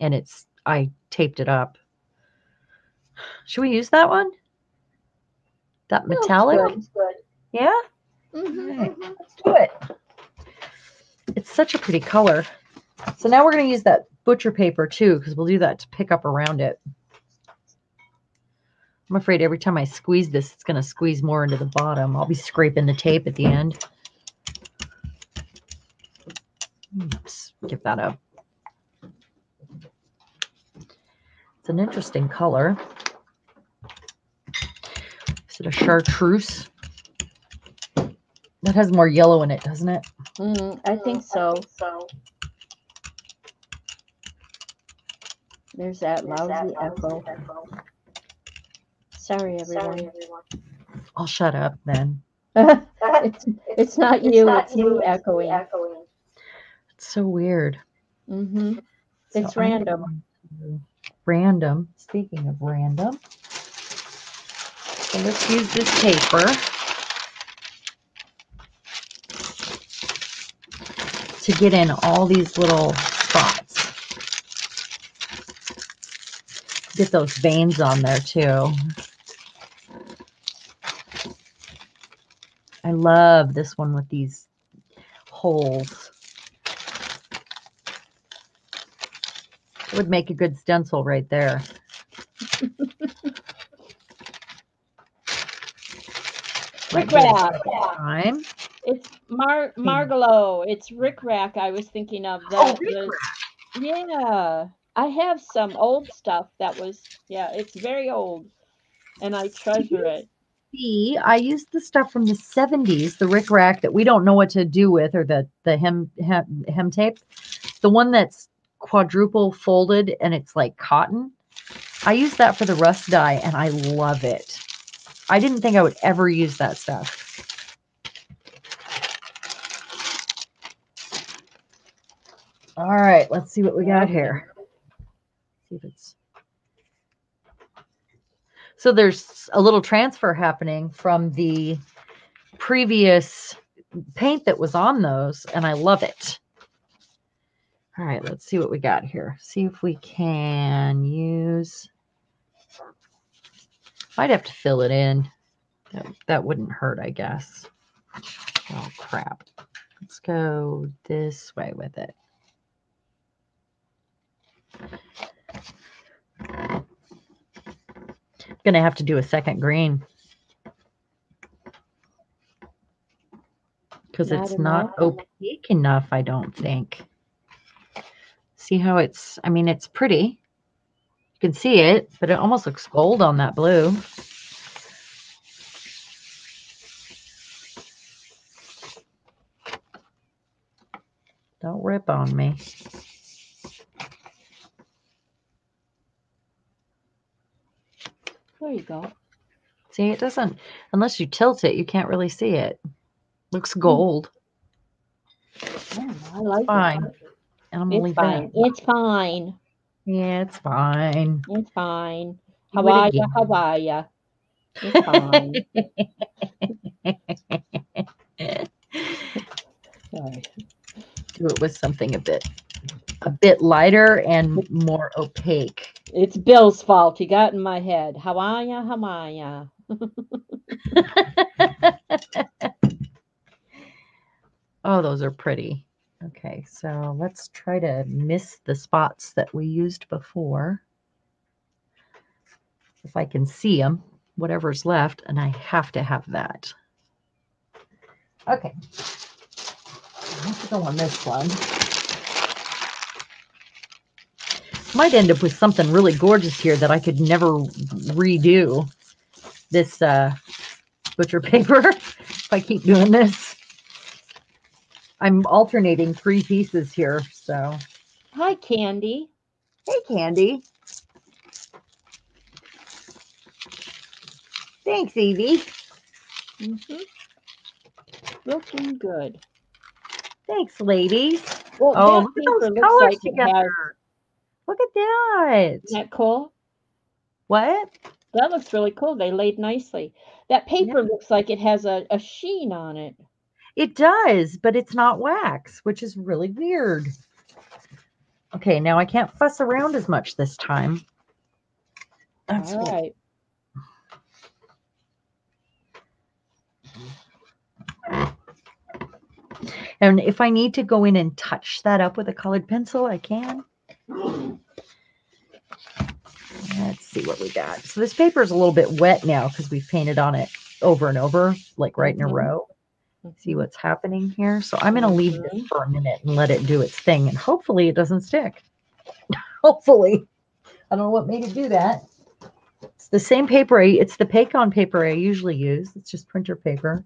And it's i taped it up. Should we use that one? That metallic? good. yeah? Mhm, Alright, mhm. let's do it. It's such a pretty color. So now we're going to use that butcher paper too because we'll do that to pick up around it i'm afraid every time i squeeze this it's going to squeeze more into the bottom i'll be scraping the tape at the end Oops, give that up It's an interesting color. Is it a chartreuse? That has more yellow in it, doesn't it? Mm, I think so. So There's that lousy echo. Sorry, everyone. Sorry, everyone. I'll shut up then. [LAUGHS] it's it's not It's you. not it's you it's echoing. Echoing. It's so weird. hmm So It's I'm random. Random. Speaking of random, so let's use this paper to get in all these little spots. Get those veins on there too. Love this one with these holes. It would make a good stencil right there. [LAUGHS] Rick Rack. Time. It's Mar hmm. Margalo. It's Rick Rack. I was thinking of That Oh, the- yeah. I have some old stuff that was yeah. It's very old, and I treasure it. See, I used the stuff from the 70s, the Rick Rack that we don't know what to do with, or the the hem hem, hem tape, the one that's quadruple folded and it's like cotton. I use that for the rust dye and I love it. I didn't think I would ever use that stuff. All right, let's see what we got here. See if it's so there's a little transfer happening from the previous paint that was on those, and I love it. All right, let's see what we got here. See if we can use. Might have to fill it in. That, that wouldn't hurt, I guess. Oh, crap. Let's go this way with it. Gonna have to do a second green. Because it's not opaque enough, I don't think. See how it's, I mean, it's pretty. You can see it, but it almost looks gold on that blue. Don't rip on me. There you go. See, it doesn't, unless you tilt it, you can't really see it. Looks hmm. gold. Yeah, I like Fine. it. And I'm It's fine. that. It's fine. Yeah, it's fine. It's fine. Do it Hawaii, again. Hawaii. It's fine. [LAUGHS] Sorry. Do it with something a bit a bit lighter and more opaque. It's Bill's fault. He got in my head. Hawaii, Hawaii. [LAUGHS] Oh, those are pretty. Okay, so let's try to miss the spots that we used before. If I can see them, whatever's left, and I have to have that. Okay. I have to go on this one. Might end up with something really gorgeous here that I could never redo. This uh, butcher [LAUGHS] paper, if I keep doing this. I'm alternating three pieces here, so. Hi, Candy. Hey, Candy. Thanks, Evie. Mm -hmm. Looking good. Thanks, ladies. Well, Oh, look at those colors like together. Look at that. Isn't that cool? What? That looks really cool. They laid nicely. That paper looks like it has a, a sheen on it. It does, but it's not wax, which is really weird. Okay, now I can't fuss around as much this time. That's All right. And if I need to go in and touch that up with a colored pencil, I can. Let's see what we got. So this paper is a little bit wet now because we've painted on it over and over, like right in a row. Let's See what's happening here. So I'm going to leave this Mhm. for a minute and let it do its thing. And hopefully it doesn't stick. [LAUGHS] hopefully. I don't know what made it do that. It's the same paper. I, it's the Pacon paper I usually use. It's just printer paper.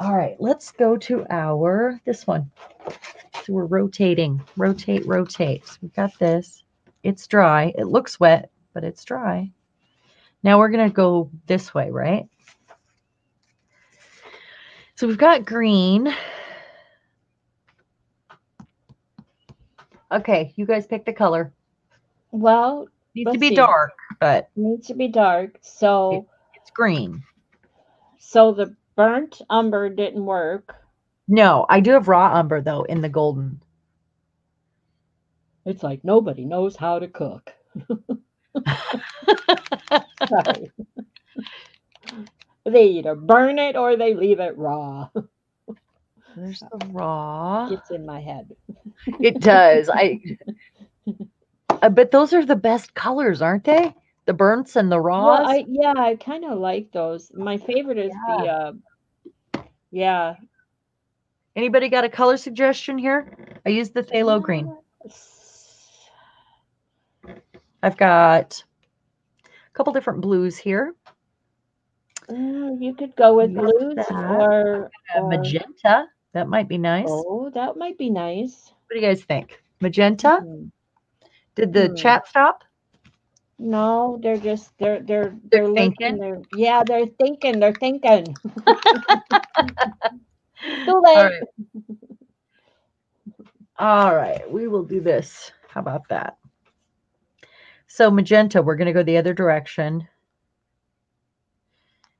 All right, let's go to our this one. So we're rotating, rotate, rotate. So we've got this. It's dry. It looks wet, but it's dry. Now we're going to go this way, right? So we've got green. Okay, you guys pick the color. Well, Needs to be see. dark, but needs to be dark. So, it's green. so the burnt umber didn't work. No, I do have raw umber though in the golden. It's like nobody knows how to cook. [LAUGHS] They either burn it or they leave it raw. There's the [LAUGHS] raw. Gets in my head. It does. I. [LAUGHS] Uh, but those are the best colors, aren't they? The burns and the raws. Well, I yeah, I kind of like those. My favorite is the uh yeah. Anybody got a color suggestion here? I used the phthalo green. I've got a couple different blues here. Uh, you could go with Like blues that. or, or magenta. That might be nice. Oh, that might be nice. What do you guys think? Magenta? Hmm. Did the Hmm. chat stop? No, they're just they're they're They're they're thinking? They're, yeah, they're thinking. They're thinking. [LAUGHS] [LAUGHS] Too All late. right. All right. We will do this. How about that? So magenta, we're going to go the other direction.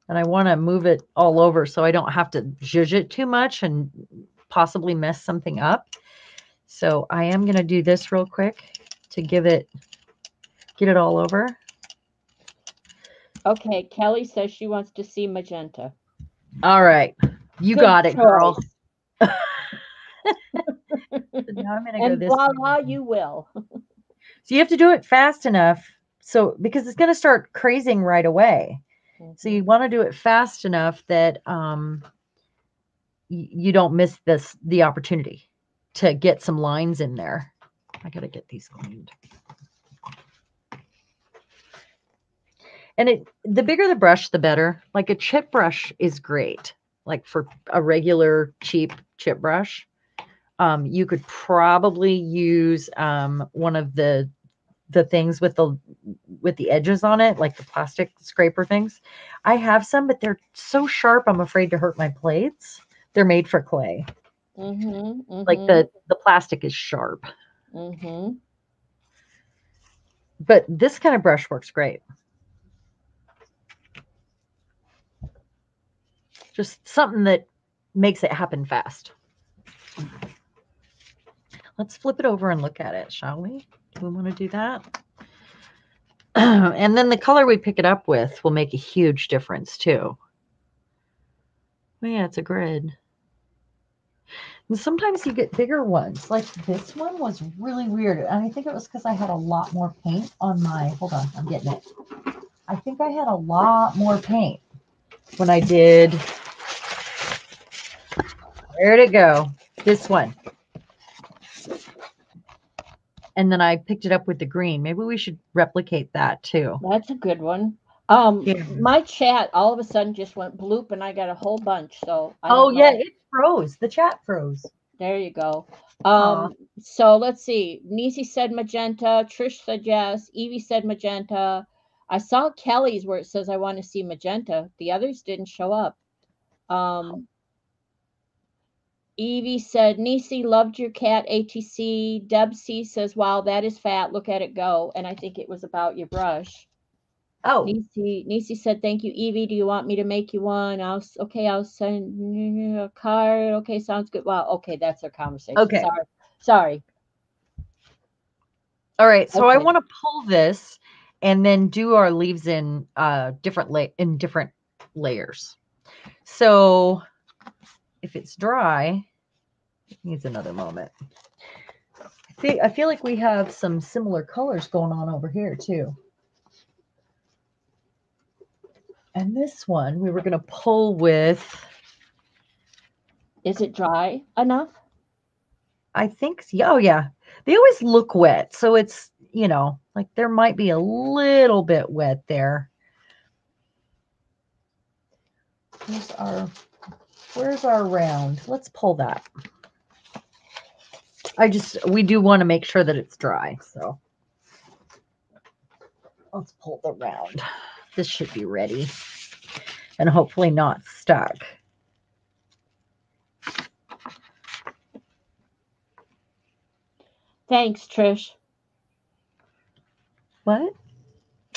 And I want to move it all over so I don't have to zhuzh it too much and possibly mess something up. So I am going to do this real quick to give it, get it all over. Okay, Kelly says she wants to see magenta. All right. You Good got it, girl. choice. So [LAUGHS] [LAUGHS] now I'm going to go And this voila, way. you will. So you have to do it fast enough. So because it's going to start crazing right away. So you want to do it fast enough that um, y- you don't miss this the opportunity to get some lines in there. I got to get these cleaned. And it the bigger the brush, the better. Like a chip brush is great. Like for a regular cheap chip brush, um, you could probably use um, one of the the things with the with the edges on it, like the plastic scraper things. I have some, but they're so sharp. I'm afraid to hurt my plates. They're made for clay. Mm-hmm, Like the the plastic is sharp, Mm-hmm. but this kind of brush works great. Just something that makes it happen fast. Let's flip it over and look at it, shall we? Do we want to do that? [CLEARS THROAT] and then the color we pick it up with will make a huge difference too. Oh, yeah, it's a grid. And sometimes you get bigger ones. Like this one was really weird. And I think it was because I had a lot more paint on my, hold on, I'm getting it. I think I had a lot more paint when I did, where'd it go? This one. And then I picked it up with the green. Maybe we should replicate that too. That's a good one. Um, Yeah. my chat all of a sudden just went bloop, and I got a whole bunch. So I Oh yeah, know. it froze. The chat froze. There you go. Um, so let's see. Nisi said magenta. Trish said yes. Evie said magenta. I saw Kelly's where it says I want to see magenta. The others didn't show up. Um, Evie said Nisi loved your cat ATC. Deb C says, "Wow, that is fat. Look at it go." And I think it was about your brush. Oh, Nisi, Nisi said, "Thank you, Evie. Do you want me to make you one? I'll okay. I'll send you a card. Okay, sounds good. Wow. Okay, that's our conversation. Okay. Sorry. Sorry. all right. So I want to pull this and then do our leaves in uh different la- in different layers. So if it's dry, needs another moment. I think I feel like we have some similar colors going on over here too. And this one we were going to pull with Is it dry enough? I think, yeah, oh yeah, they always look wet. So it's, you know, like there might be a little bit wet there. Here's our Where's our round? Let's pull that. I just, we do want to make sure that it's dry. So let's pull the round. This should be ready and hopefully not stuck. Thanks, Trish. What?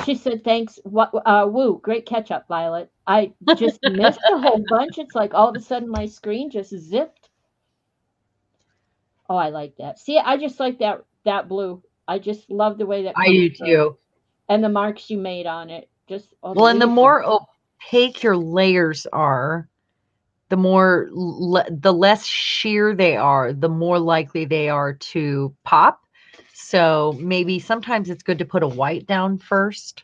She said, "Thanks, what? Uh, woo, great catch up, Violet. I just missed a whole bunch. It's like all of a sudden my screen just zipped. Oh, I like that. See, I just like that that blue. I just love the way that. I do too. And the marks you made on it, just oh, Well, and the more opaque your layers are, the more le- the less sheer they are, the more likely they are to pop. So maybe sometimes it's good to put a white down first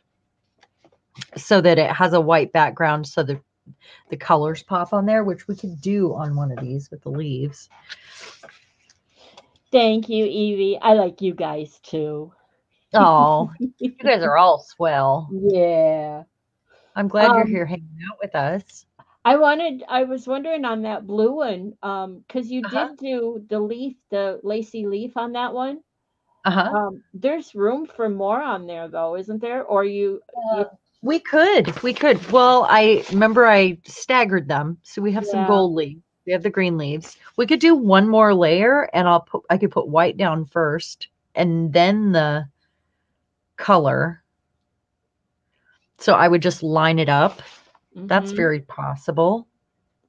so that it has a white background so the the colors pop on there, which we could do on one of these with the leaves. Thank you, Evie. I like you guys too. Oh, you guys are all swell. [LAUGHS] Yeah. I'm glad you're Um, here hanging out with us. I wanted I was wondering on that blue one, um, because you Uh-huh. did do the leaf, the lacy leaf on that one. Uh-huh. Um, there's room for more on there though, isn't there? Or you, you We could, we could. Well, I remember I staggered them, so we have some Yeah. gold leaves. We have the green leaves. We could do one more layer, and I'll put. I could put white down first, and then the color. So I would just line it up. That's Mhm. very possible.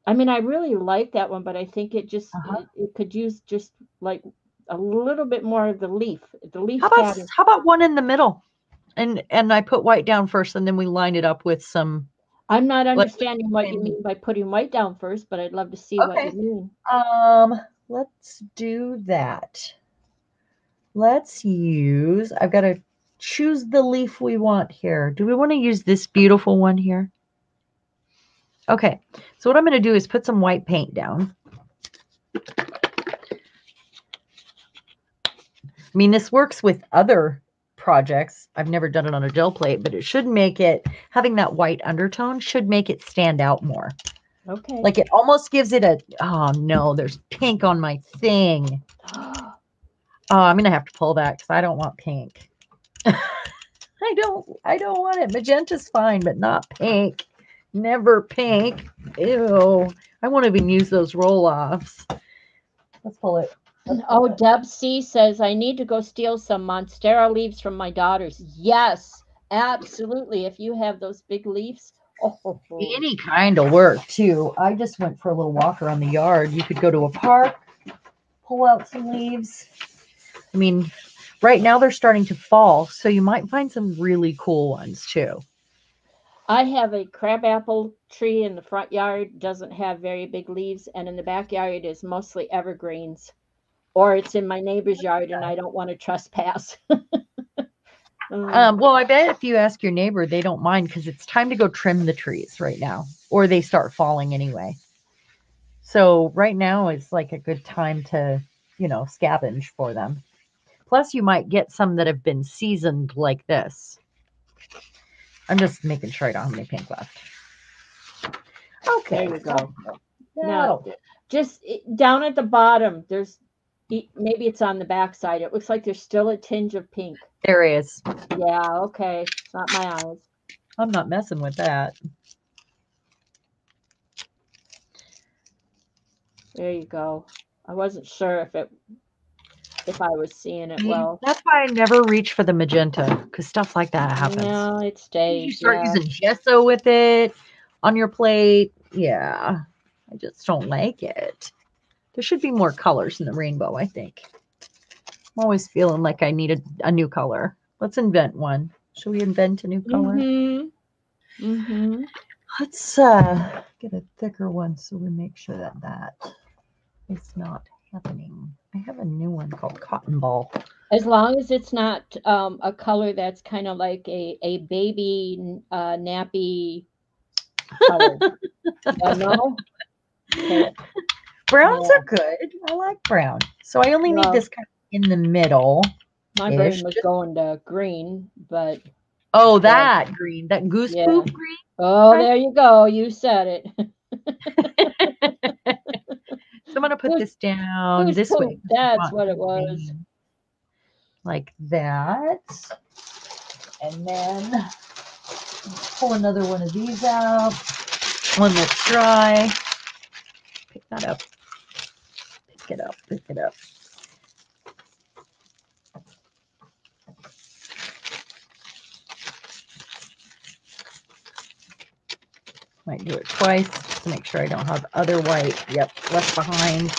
I mean, I really like that one, but I think it just Uh-huh. it, it could use just like a little bit more of the leaf. The leaf How about pattern. how about one in the middle, and and I put white down first, and then we line it up with some. I'm not understanding what you mean by putting white down first, but I'd love to see what you mean. Um, let's do that. Let's use, I've got to choose the leaf we want here. Do we want to use this beautiful one here? Okay, so what I'm going to do is put some white paint down. I mean, this works with other projects. I've never done it on a gel plate, but it should make it, having that white undertone should make it stand out more. Okay. Like it almost gives it a, oh no, there's pink on my thing. [GASPS] Oh, I'm gonna have to pull that because I don't want pink. [LAUGHS] I don't, I don't want it. Magenta's fine, but not pink. Never pink. Ew. I won't even use those roll-offs. Let's pull it. Oh. Deb C says I need to go steal some Monstera leaves from my daughters. Yes, absolutely. If you have those big leaves, oh, Any kind of work too. I just went for a little walk around the yard. You could go to a park, pull out some leaves. I mean, right now they're starting to fall, so you might find some really cool ones too. I have a crabapple tree in the front yard. Doesn't have very big leaves, and in the backyard it is mostly evergreens, or it's in my neighbor's yard, and I don't want to trespass. [LAUGHS] Um, Um, well, I bet if you ask your neighbor, they don't mind because it's time to go trim the trees right now, or they start falling anyway. So right now is like a good time to, you know, scavenge for them. Plus, you might get some that have been seasoned like this. I'm just making sure I don't have any pink left. Okay. There you go. Now, Now, just down at the bottom, there's maybe it's on the back side. It looks like there's still a tinge of pink. there is. Yeah, okay. It's not my eyes. I'm not messing with that. There you go. I wasn't sure if it if I was seeing it well. That's why I never reach for the magenta because stuff like that happens. No, it stays. you start yeah. using gesso with it on your plate. Yeah, I just don't like it. There should be more colors in the rainbow, I think. I'm always feeling like I need a, a new color. Let's invent one. Should we invent a new color? Mm-hmm. Mm-hmm. Let's uh, get a thicker one so we make sure that that is not happening. I have a new one called Cotton Ball. As long as it's not um, a color that's kind of like a, a baby uh, nappy color. [LAUGHS] Uh, no? Okay. Browns Yeah. are good. I like brown. So I only Well- need this kind of in the middle. My brain was going to green, but Oh, Yeah. that green, that goose Yeah. poop green. oh, Right. there you go. You said it. [LAUGHS] So I'm gonna put Who's- this down this poop? way. That's what it was. Like that. And then pull another one of these out. One that's dry. Pick that up. It up. Pick it up. Might do it twice to make sure I don't have other white. Yep, left behind.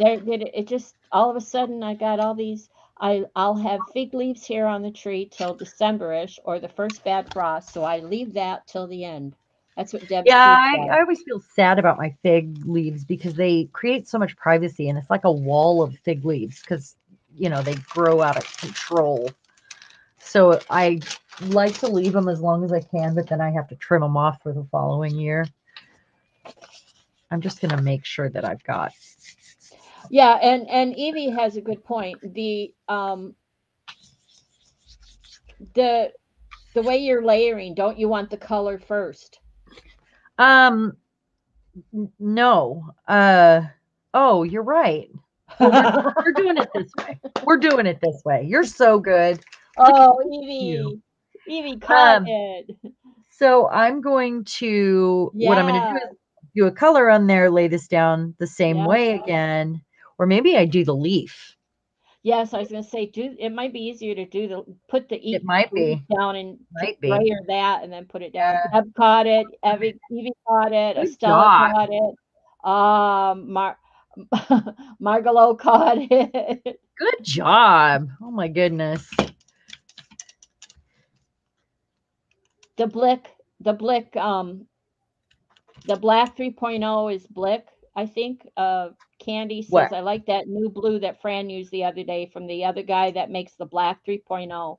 There, it, it just all of a sudden I got all these. I I'll have fig leaves here on the tree till Decemberish or the first bad frost, so I leave that till the end. That's what Deb. Yeah, I. I always feel sad about my fig leaves because they create so much privacy and it's like a wall of fig leaves because, you know, they grow out of control. So I like to leave them as long as I can, but then I have to trim them off for the following year. I'm just going to make sure that I've got. Yeah, and and Evie has a good point. The um the the way you're layering, don't you want the color first? Um, no. Uh, oh, you're right. [LAUGHS] Well, we're, we're doing it this way. We're doing it this way. You're so good. Oh, you. Evie, Evie caught Um. So I'm going to what I'm going to do is do a color on there, lay this down the same Yeah. way again, or maybe I do the leaf. Yes, I was gonna say, do it might be easier to do the put the It e might be. down and Might be. layer that and then put it down. Yeah. Deb caught it. Evie, Evie caught it. Good Estella job. caught it. Um, Mar [LAUGHS] Margalo caught it. Good job. Oh my goodness. the blick the blick um the black 3.0 is blick i think uh candy says What? i like that new blue that fran used the other day from the other guy that makes the black 3.0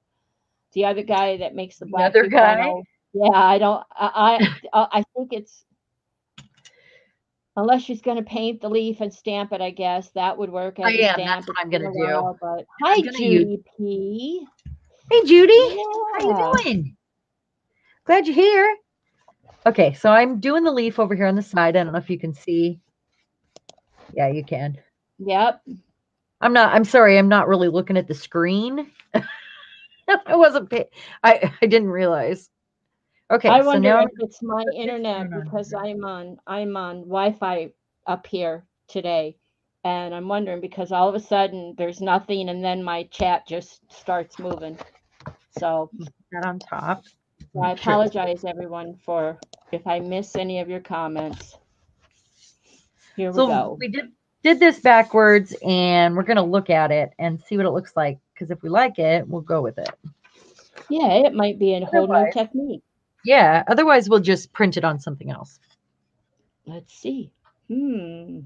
the other guy that makes the black other guy? 3.0. yeah i don't i i, [LAUGHS] uh, I think it's unless she's going to paint the leaf and stamp it i guess that would work I am. stamp. That's what I'm gonna do. while, but hi judy p Hey Judy, how Yeah. you doing? Glad you're here. Okay, so I'm doing the leaf over here on the side. I don't know if you can see. Yeah, you can. yep I'm not. I'm sorry. I'm not really looking at the screen. [LAUGHS] I wasn't. Pay- I I didn't realize. Okay, I so wonder now if it's my internet because. I'm on I'm on Wi-Fi up here today, and I'm wondering because all of a sudden there's nothing, and then my chat just starts moving. So, that on top. so I Make sure- apologize everyone for if I miss any of your comments. Here we So go. we did did this backwards, and we're gonna look at it and see what it looks like. Because if we like it, we'll go with it. Yeah, it might be a whole new technique. Yeah. Otherwise, we'll just print it on something else. Let's see. Hmm.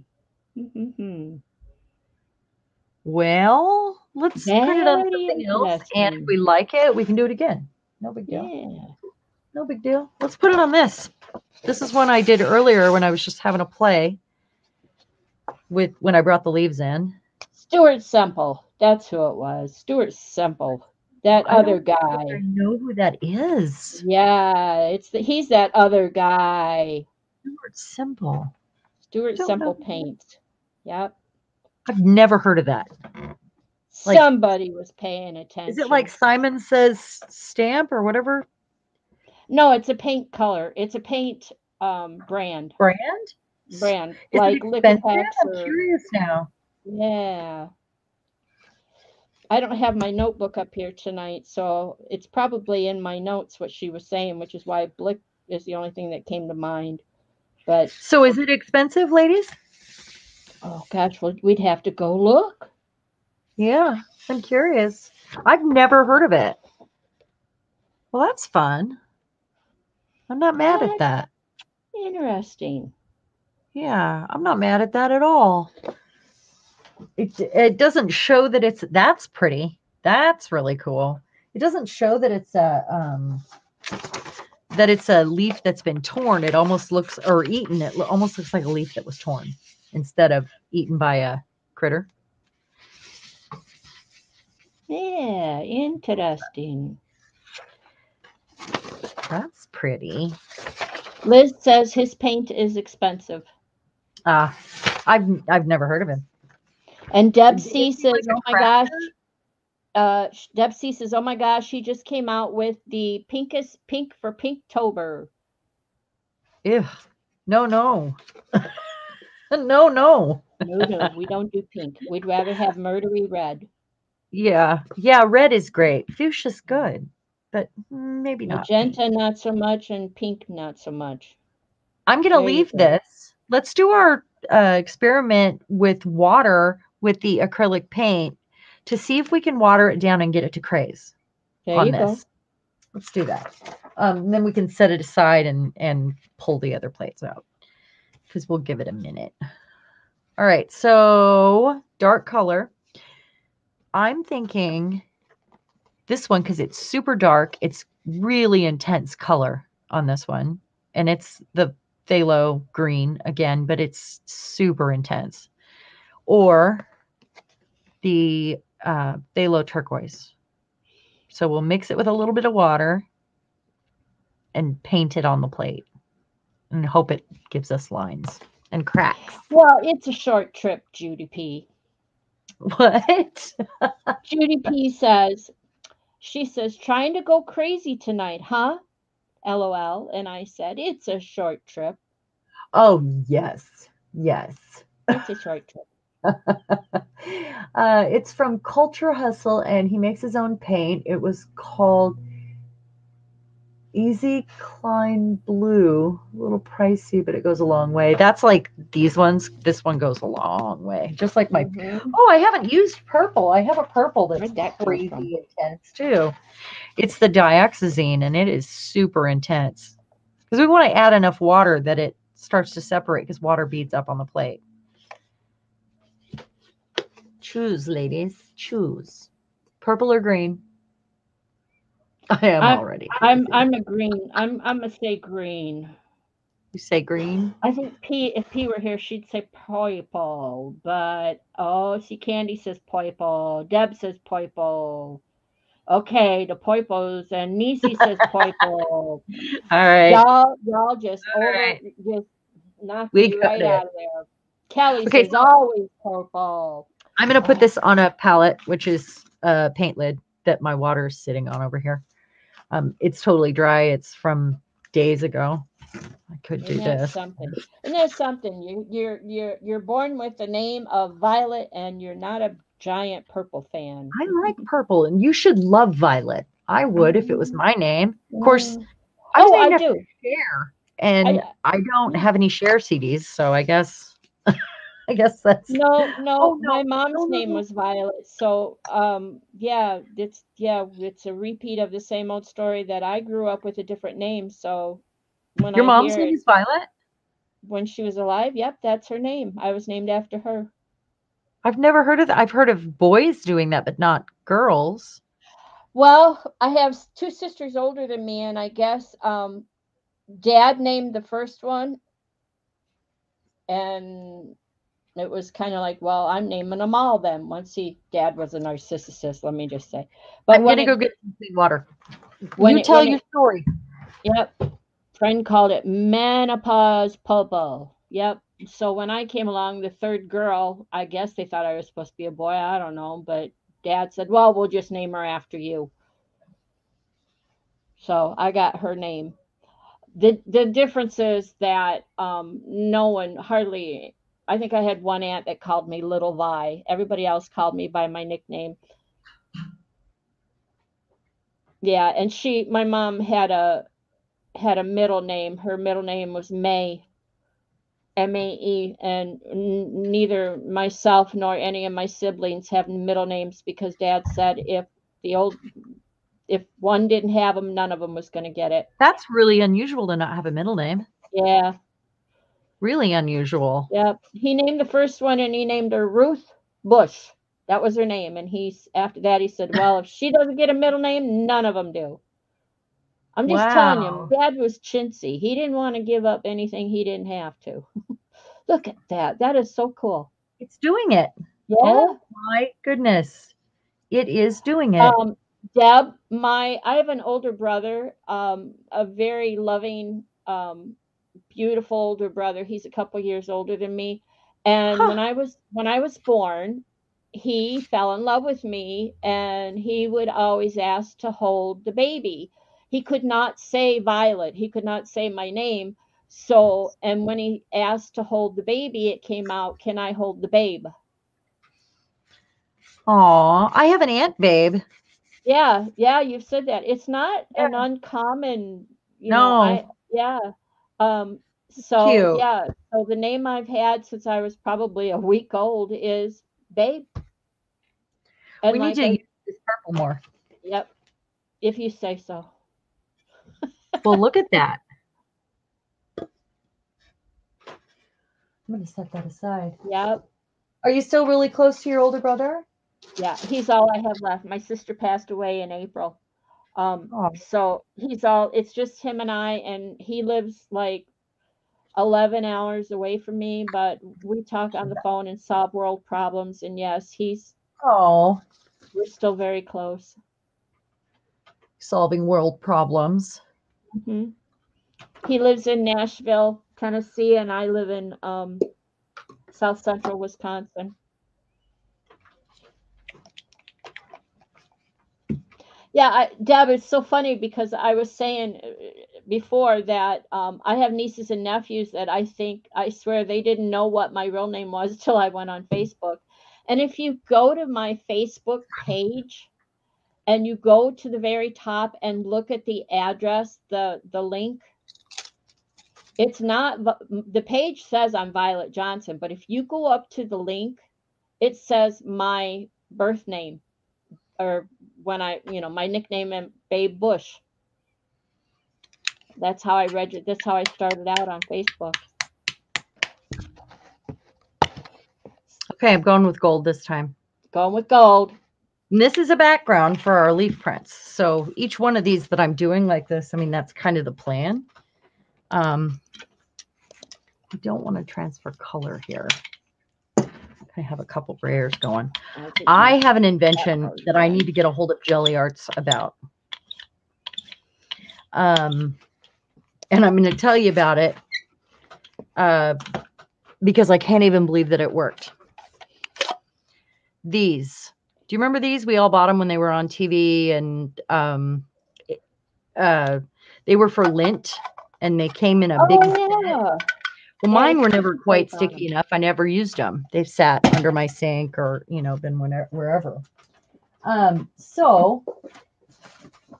Hmm. Well, let's print it on something else, and if we like it, we can do it again. No big deal. Yeah. No big deal. Let's put it on this. This is one I did earlier when I was just having a play with when I brought the leaves in. Stuart Semple. That's who it was. Stuart Semple. That I other guy. I know who that is. Yeah, it's the, he's that other guy. Stuart Semple. Stuart Semple Paints. Yep. I've never heard of that. Like- Somebody was paying attention. Is it like Simon Says Stamp or whatever No, it's a paint color. It's a paint um brand. brand? Brand. Is like? Liquitex I'm curious now. Yeah. I don't have my notebook up here tonight, so it's probably in my notes what she was saying, which is why Blick is the only thing that came to mind. But So is it expensive, ladies? oh gosh, well, we'd have to go look. Yeah, I'm curious. I've never heard of it. Well, that's fun. I'm not mad at that. Interesting. Yeah, I'm not mad at that at all. It it doesn't show that it's that's pretty. That's really cool. It doesn't show that it's a um that it's a leaf that's been torn. It almost looks or eaten. It almost looks like a leaf that was torn instead of eaten by a critter. Yeah, interesting. That's pretty. Liz says his paint is expensive. Ah, I've I've never heard of him. And Deb C says, like "Oh my gosh." Uh, sh- Deb C says, "Oh my gosh, she just came out with the pinkest pink for Pinktober." Ew. No, no. [LAUGHS] no, no. No, no, we don't do pink. We'd rather have murdery red. Yeah. Yeah, red is great. Fuchsia's good, but maybe not. Magenta, not so much, and pink, not so much. I'm going to leave go. this. Let's do our uh, experiment with water with the acrylic paint to see if we can water it down and get it to craze There on you go. Let's do that. Um, and then we can set it aside and and pull the other plates out because we'll give it a minute. All right, so dark color. I'm thinking this one because it's super dark. It's really intense color on this one, and it's the phthalo green again, but it's super intense. Or the uh, phthalo turquoise. So we'll mix it with a little bit of water and paint it on the plate and hope it gives us lines and cracks. Well, it's a short trip, Judy P. [LAUGHS] What? [LAUGHS] Judy P says, she says, trying to go crazy tonight, huh? LOL. And I said, it's a short trip. Oh, yes. Yes. It's a short trip. [LAUGHS] uh, it's from Culture Hustle, and he makes his own paint. It was called Easy Klein Blue. A little pricey, but it goes a long way. That's like these ones. This one goes a long way, just like my. Mhm. Oh, I haven't used purple. I have a purple that's that crazy intense too. It's the dioxazine, and it is super intense because we want to add enough water that it starts to separate because water beads up on the plate. Choose, ladies. Choose. Purple or green? [LAUGHS] I am I'm- already. I'm I'm a green. I'm I'm gonna say green. You say green? I think P if P were here, she'd say purple. But oh, see, Candy says purple. Deb says purple. Okay, the purples and Nisi says purple. [LAUGHS] All right. Y'all, y'all just All over, right. just knock We me right it. out of there. Kelly Okay, says so- always purple. I'm going to put this on a palette, which is a paint lid that my water is sitting on over here. Um, it's totally dry. It's from days ago. I could do Isn't that this. something? Isn't that something? You, you're you're you're born with the name of Violet, and you're not a giant purple fan. I like purple, and you should love violet. I would if it was my name. Of course, Mm. I'm oh, I do. Cher, and I- I, don't have any Cher CDs, so I guess, [LAUGHS] I guess that's No, no, Oh, no. my mom's No, no, name was Violet. So, um, yeah, it's yeah, it's a repeat of the same old story that I grew up with a different name. So, when your I mom's name it, is Violet. when she was alive, yep, that's her name. I was named after her. I've never heard of that. I've heard of boys doing that, but not girls. Well, I have two sisters older than me, and I guess um, Dad named the first one, and it was kind of like, well, I'm naming them all then. Once he, Dad was a narcissist, let me just say. But I'm when gonna it- go get some clean water. when you it- tell your it- story. Yep. Friend called it menopause purple. Yep. So when I came along, the third girl, I guess they thought I was supposed to be a boy. I don't know. But dad said, well, we'll just name her after you. So I got her name. The the difference is that um no one hardly I think I had one aunt that called me Little Vi. Everybody else called me by my nickname. Yeah, and she my mom had a had a middle name. Her middle name was May, M A E, and n- neither myself nor any of my siblings have middle names because Dad said if the old if one didn't have them, none of them was going to get it. That's really unusual to not have a middle name. Yeah, Really unusual. yep. He named the first one, and he named her Ruth Bush. That was her name, and he's after that he said, "Well, if she doesn't get a middle name, none of them do." I'm just telling you, Dad was chintzy. He didn't want to give up anything he didn't have to. [LAUGHS] Look at that. That is so cool. It's doing it. Yeah. Oh my goodness. It is doing it. Um, Deb, my I have an older brother, um, a very loving, um, beautiful older brother. He's a couple years older than me, And Huh. when I was when I was born, he fell in love with me and he would always ask to hold the baby. He could not say Violet. He could not say my name. So, and when he asked to hold the baby, it came out, "Can I hold the babe?" Aw, I have an aunt, babe. Yeah, yeah, you've said that. It's not an uncommon, you No. know, I yeah. Um so Cute. yeah, so the name I've had since I was probably a week old is Babe. And we need like to I- use this purple more. yep. If you say so. Well, look at that. I'm going to set that aside. Yep. Are you still really close to your older brother? Yeah, he's all I have left. My sister passed away in April. Um Oh, so he's all it's just him and I and he lives like 11 hours away from me, but we talk on the phone and solve world problems and yes, he's oh, we're still very close. solving world problems. Hmm He lives in Nashville, Tennessee, and I live in um, South Central Wisconsin. Yeah, I, Deb, it's so funny because I was saying uh, before that um, I have nieces and nephews that I think I swear they didn't know what my real name was [LAUGHS] till I went on Facebook. And if you go to my Facebook page and you go to the very top and look at the address, the the link, it's not the page says I'm Violet Johnson, but if you go up to the link, it says my birth name or when I, you know, my nickname and Babe Bush. That's how I registered. That's how I started out on Facebook. Okay, I'm going with gold this time. Going with gold. And this is a background for our leaf prints. So each one of these that I'm doing like this, I mean, that's kind of the plan. Um, I don't want to transfer color here. I have a couple brayers going. I have an invention that I need to get a hold of Gelli Arts about. Um, and I'm going to tell you about it uh, because I can't even believe that it worked. These. Do you remember these? We all bought them when they were on TV and um, uh, they were for lint and they came in a big Oh yeah. well, mine were never quite sticky enough. I never used them. They've sat under my sink or, you know, been whenever, wherever. Um, so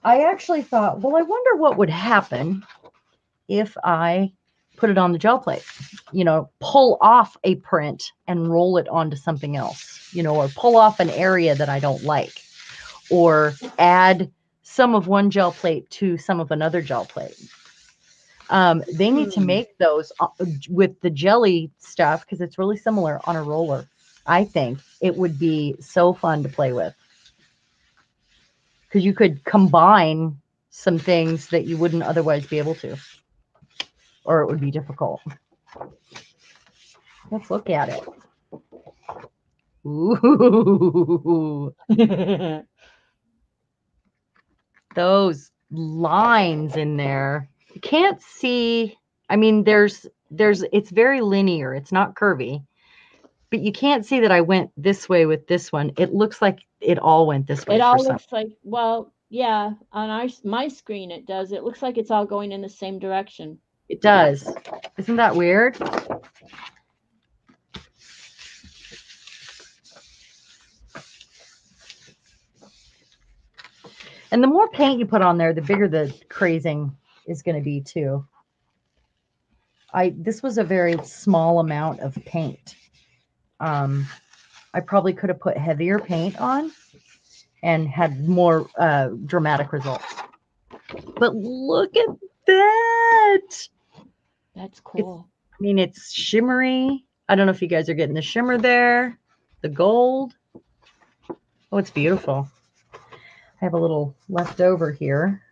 I actually thought, well, I wonder what would happen if I put it on the gel plate, you know, pull off a print and roll it onto something else, you know, or pull off an area that I don't like, or add some of one gel plate to some of another gel plate. Um, they need to Hmm. make those uh, with the jelly stuff because it's really similar on a roller. I think it would be so fun to play with because you could combine some things that you wouldn't otherwise be able to, or it would be difficult. Let's look at it. Ooh, [LAUGHS] those lines in there. You can't see. I mean, there's there's it's very linear. It's not curvy. But you can't see that I went this way with this one. It looks like it all went this way. It all some- like well, yeah. On our my screen, it does. It looks like it's all going in the same direction. It does. Isn't that weird? And the more paint you put on there, the bigger the crazing is going to be too. I this was a very small amount of paint. Um, I probably could have put heavier paint on and had more uh, dramatic results. But look at that. That's cool. I mean, it's shimmery. I don't know if you guys are getting the shimmer there, the gold. Oh, it's beautiful. I have a little left over here.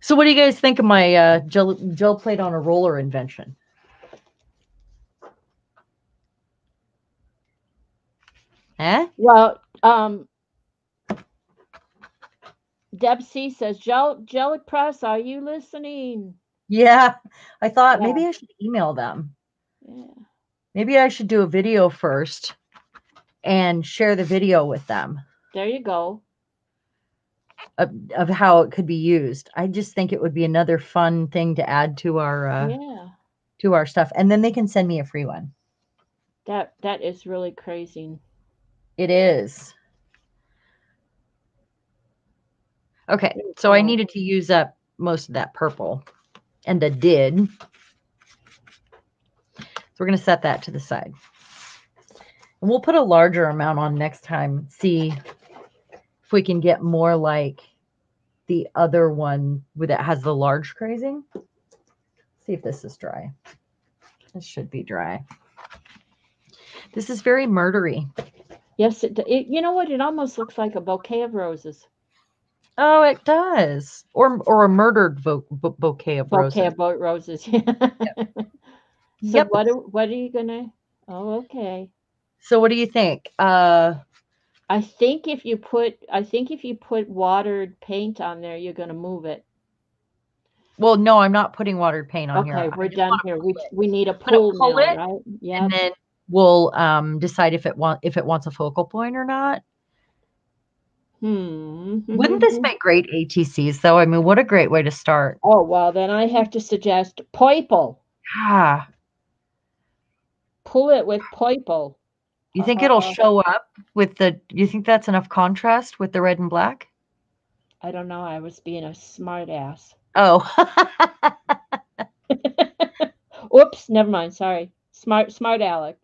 So, what do you guys think of my uh, gel, gel plate on a roller invention? Eh? Well, um, Deb C says, Gel Jelly Press, are you listening? Yeah, I thought Yeah. maybe I should email them. Yeah. Maybe I should do a video first and share the video with them There you go. of, of how it could be used. I just think it would be another fun thing to add to our uh, yeah. to our stuff, and then they can send me a free one. That that is really crazy. It is. Okay, so I needed to use up most of that purple, and I did. So we're going to set that to the side. And we'll put a larger amount on next time, see if we can get more like the other one with that has the large crazing. See if this is dry. This should be dry. This is very murdery. Yes, it, it. You know what? It almost looks like a bouquet of roses. Oh, it does. Or or a murdered bo- bouquet of roses. Bouquet of bo- roses. [LAUGHS] so Yep. what? Are, what are you gonna? Oh, okay. So what do you think? Uh I think if you put, I think if you put watered paint on there, you're gonna move it. well, no, I'm not putting watered paint on here. Okay, we're done here. We we need a pull pull now, it, right? Yeah. and then we'll um decide if it want if it wants a focal point or not. Hmm. Wouldn't this make great ATCs though? I mean, what a great way to start. Oh well, then I have to suggest purple. Ah, Pull it with purple. you think it'll Uh, show up with the you think that's enough contrast with the red and black? I don't know. I was being a smart ass. Oh. [LAUGHS] Oops, never mind. Sorry. Smart smart Alec.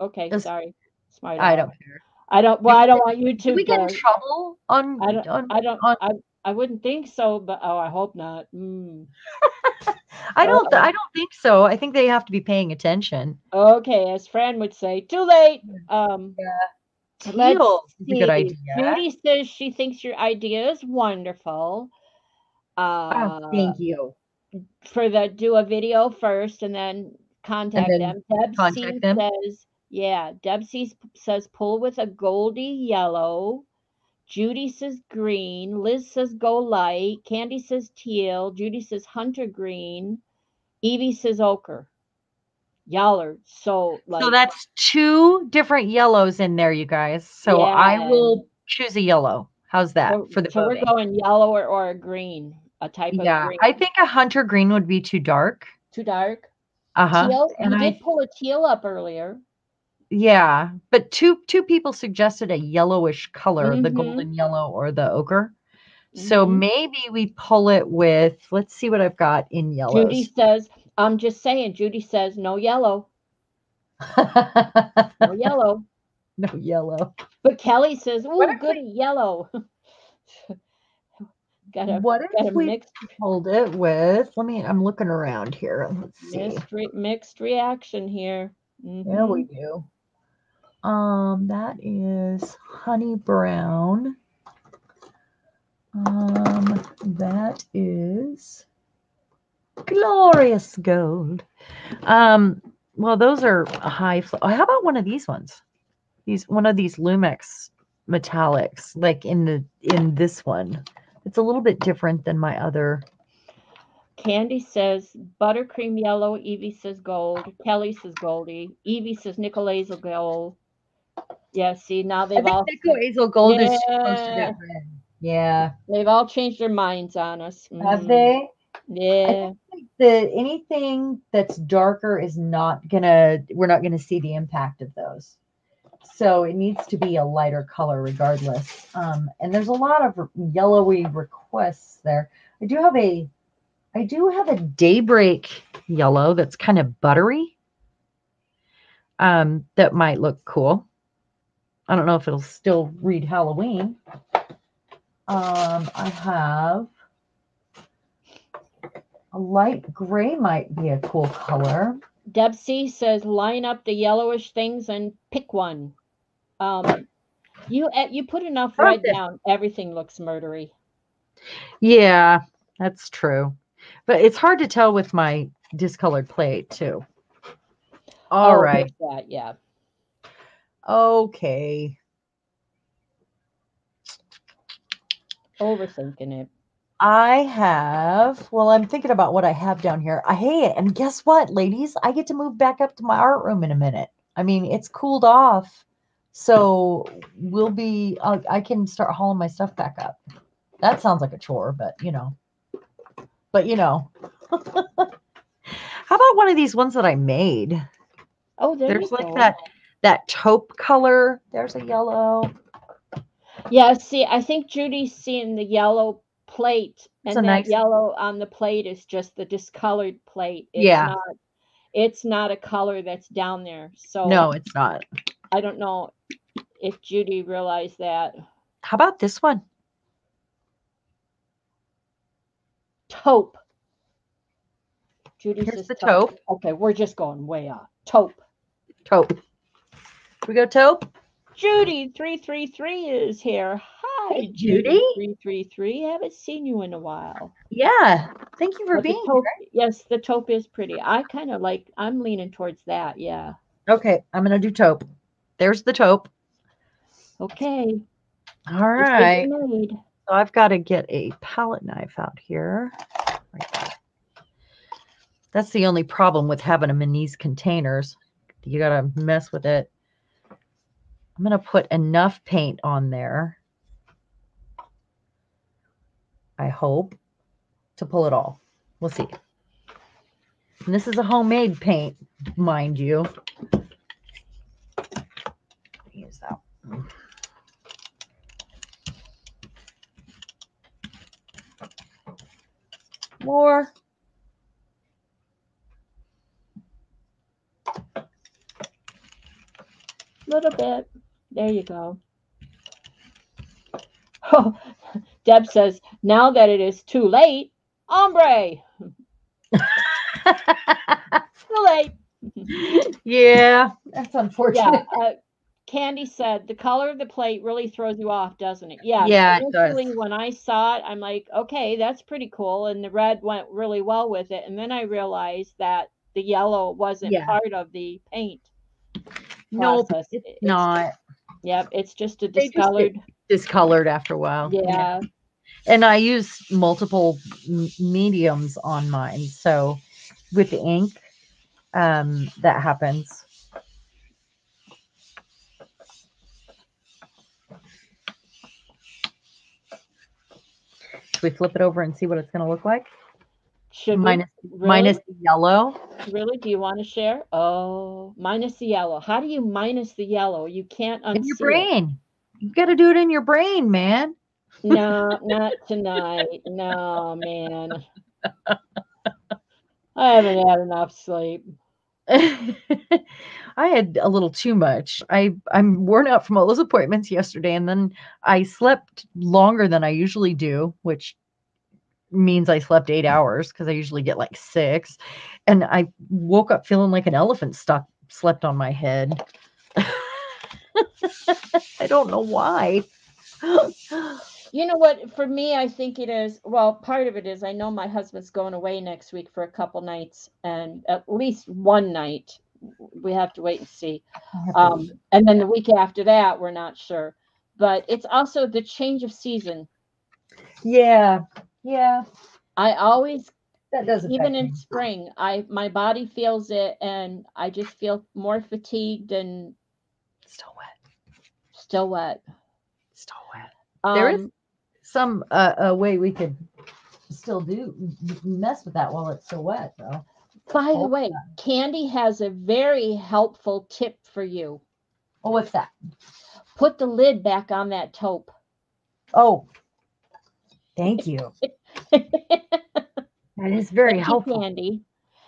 Okay, sorry. Smart I Alec. don't care. I don't well, I don't want you to we get in uh, trouble on, I don't on I don't on- I, I wouldn't think so, but oh I hope not. Mm. [LAUGHS] I don't Uh-oh. I don't think so. I think they have to be paying attention. Okay, as Fran would say, too late. Um Let's Teal is a good idea. Judy says she thinks your idea is wonderful. Uh, Oh, thank you. For the do a video first and then contact then them. Deb C contact them? says, yeah. Deb says pull with a goldy yellow. Judy says green. Liz says go light. Candy says teal. Judy says hunter green. Evie says ochre. Y'all are so like so that's two different yellows in there, you guys. So I will choose a yellow. How's that so, for the so voting? we're going yellow or, or a green, a type of yeah. I think a hunter green would be too dark. Too dark. Uh huh. And you I- did pull a teal up earlier. Yeah, but two two people suggested a yellowish color, the Mhm. golden yellow or the ochre. So Mhm. maybe we pull it with. Let's see what I've got in yellow. Judy says, I'm just saying, Judy says, no yellow, [LAUGHS] no yellow. no yellow. But Kelly says, if good yellow. [LAUGHS] got a, What got if a we mixed, pulled it with? Let me. I'm looking around here. Let's see. mixed, re- mixed reaction here. Yeah, we do. Um, that is honey brown. Um, that is glorious gold. Um, well, those are high. Fl- oh, how about one of these ones? These one of these Lumiere metallics, like in the in this one. It's a little bit different than my other. Candy says buttercream yellow. Evie says gold. Kelly says goldy. Evie says hazel gold. Yeah, see now they've think all Nico Hazel Gold is supposed to Yeah. red. Yeah. they've all changed their minds on us. Have Mhm. they? Yeah. think that anything that's darker is not gonna we're not gonna see the impact of those so it needs to be a lighter color regardless um, and there's a lot of yellowy requests there i do have a i do have a daybreak yellow that's kind of buttery um, that might look cool i don't know if it'll still read halloween um, i have a light gray might be a cool color. Deb C says line up the yellowish things and pick one. Um, you eh, you put enough red Perfect. down, everything looks murdery. Yeah, that's true. But it's hard to tell with my discolored plate too. All Oh, right. That, yeah. Okay. Overthinking it. I have, well, I'm thinking about what I have down here. I hate it. And guess what, ladies? I get to move back up to my art room in a minute. I mean, it's cooled off. So we'll be, I I can start hauling my stuff back up. That sounds like a chore, but you know, but you know. [LAUGHS] How about one of these ones that I made? Oh, there There's like go. that that taupe color. There's a mm-hmm. yellow. Yeah, see, I think Judy's seeing the yellow plate, and a that nice- yellow on the plate is just the discolored plate. It's Yeah. Not, it's not a color that's down there. So No, it's not. I don't know if Judy realized that. How about this one? Taupe. Judy Here's says the taupe. Okay, we're just going way off. Taupe. Taupe. We go taupe. Judy three three three is here. Hi, Hey, Judy. Three three three. Haven't seen you in a while. Yeah. Thank you for But being taupe, yes, the taupe is pretty. I kind of like. I'm leaning towards that. Yeah. Okay, I'm gonna do taupe. There's the taupe. Okay. All right. So I've got to get a palette knife out here. That. That's the only problem with having them in these containers. You got to mess with it. I'm going to put enough paint on there. I hope to pull it all. We'll see. And this is a homemade paint, mind you. Use that. More. little bit. There you go. Oh, [LAUGHS] Deb says, now that it is too late, ombre. [LAUGHS] Too late. yeah, that's Yeah. unfortunate. Uh, Candy said the color of the plate really throws you off, doesn't it? Yeah. Yeah, it does. When I saw it, I'm like, okay, that's pretty cool, and the red went really well with it. And then I realized that the yellow wasn't Yeah. part of the paint. Nope, process. it's It's not Yep, it's just a They just discolored. discolored after a while. Yeah. And I use multiple m- mediums on mine. So with the ink, um, that happens. Should we flip it over and see what it's going to look like? Should we- Minus, really? minus the yellow. Really? Do you want to share? Oh, minus the yellow. How do you minus the yellow? You can't unsee In your it. brain. You got to do it in your brain, man. No, [LAUGHS] not tonight. No, man. I haven't had enough sleep. [LAUGHS] I had a little too much. I I'm worn out from all those appointments yesterday, and then I slept longer than I usually do, which means I slept eight hours because I usually get like six. And I woke up feeling like an elephant stuck slept on my head. [LAUGHS] I don't know why. You know what? For me, I think it is. Well, part of it is I know my husband's going away next week for a couple nights, and at least one night. We have to wait and see. Um, and then the week after that, we're not sure. But it's also the change of season. yeah, yeah, I always that does affect even me. in spring i my body feels it and i just feel more fatigued and Still wet. still wet Still wet. um, There is- Some uh, a way we could still do mess with that while it's still wet, though. by the way candy has a very helpful tip for you Oh, what's that? put the lid back on that taupe Oh, thank you. [LAUGHS] That is very Thank you, helpful. candy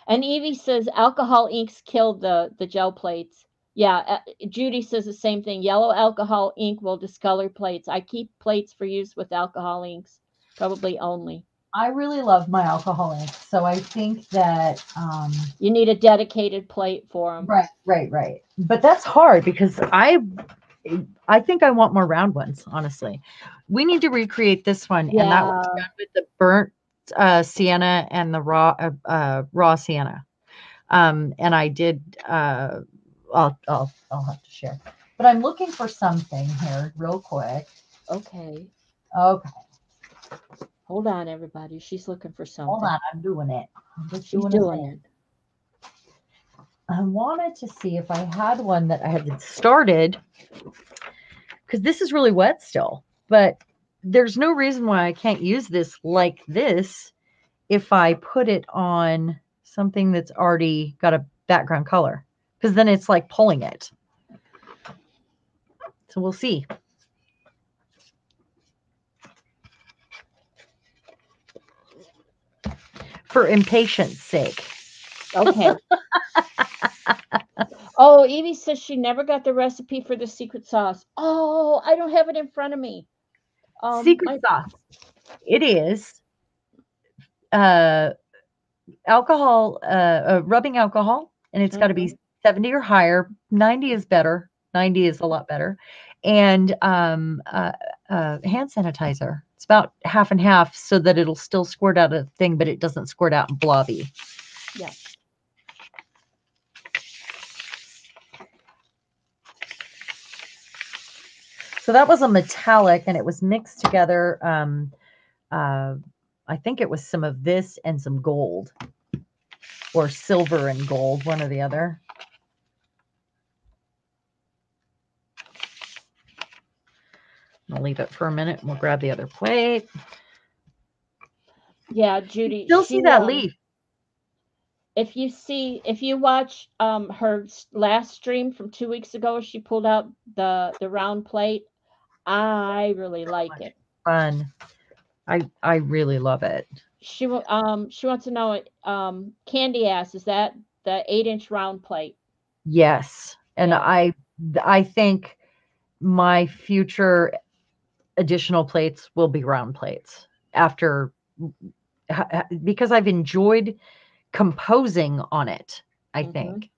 and evie says alcohol inks killed the the gel plates yeah uh, judy says the same thing yellow alcohol ink will discolor plates i keep plates for use with alcohol inks probably only I really love my alcohol ink, so I think that um, you need a dedicated plate for them right, right, right. But that's hard because I, I think I want more round ones. Honestly, we need to recreate this one, and that was done with the burnt uh, sienna and the raw uh, uh, raw sienna. Um, and I did. Uh, I'll, I'll I'll have to share. But I'm looking for something here, real quick. Okay. Okay. Hold on, everybody. She's looking for something. Hold on, I'm doing it. I'm just She's doing, doing it. I wanted to see if I had one that I had started because this is really wet still, but there's no reason why I can't use this like this if I put it on something that's already got a background color because then it's like pulling it. So we'll see. For impatience sake. Okay. [LAUGHS] oh, Evie says she never got the recipe for the secret sauce. Oh, I don't have it in front of me. Um, Secret I- sauce. It is uh, alcohol, uh, uh, rubbing alcohol, and it's got to be 70 or higher. 90 is better. 90 is a lot better. And um, uh, uh, hand sanitizer. It's about half and half so that it'll still squirt out a thing, but it doesn't squirt out blobby. Yeah. So that was a metallic and it was mixed together. Um, uh, I think it was some of this and some gold or silver and gold, one or the other. I'll leave it for a minute and we'll grab the other plate. Yeah, Judy. You still see that um, leaf. If you see, if you watch um her last stream from two weeks ago, she pulled out the the round plate. I really like it. Fun. I I really love it. She um she wants to know um candy ass is that the eight inch round plate? Yes. And Yeah. I I think my future additional plates will be round plates after because I've enjoyed composing on it, I Mhm. think.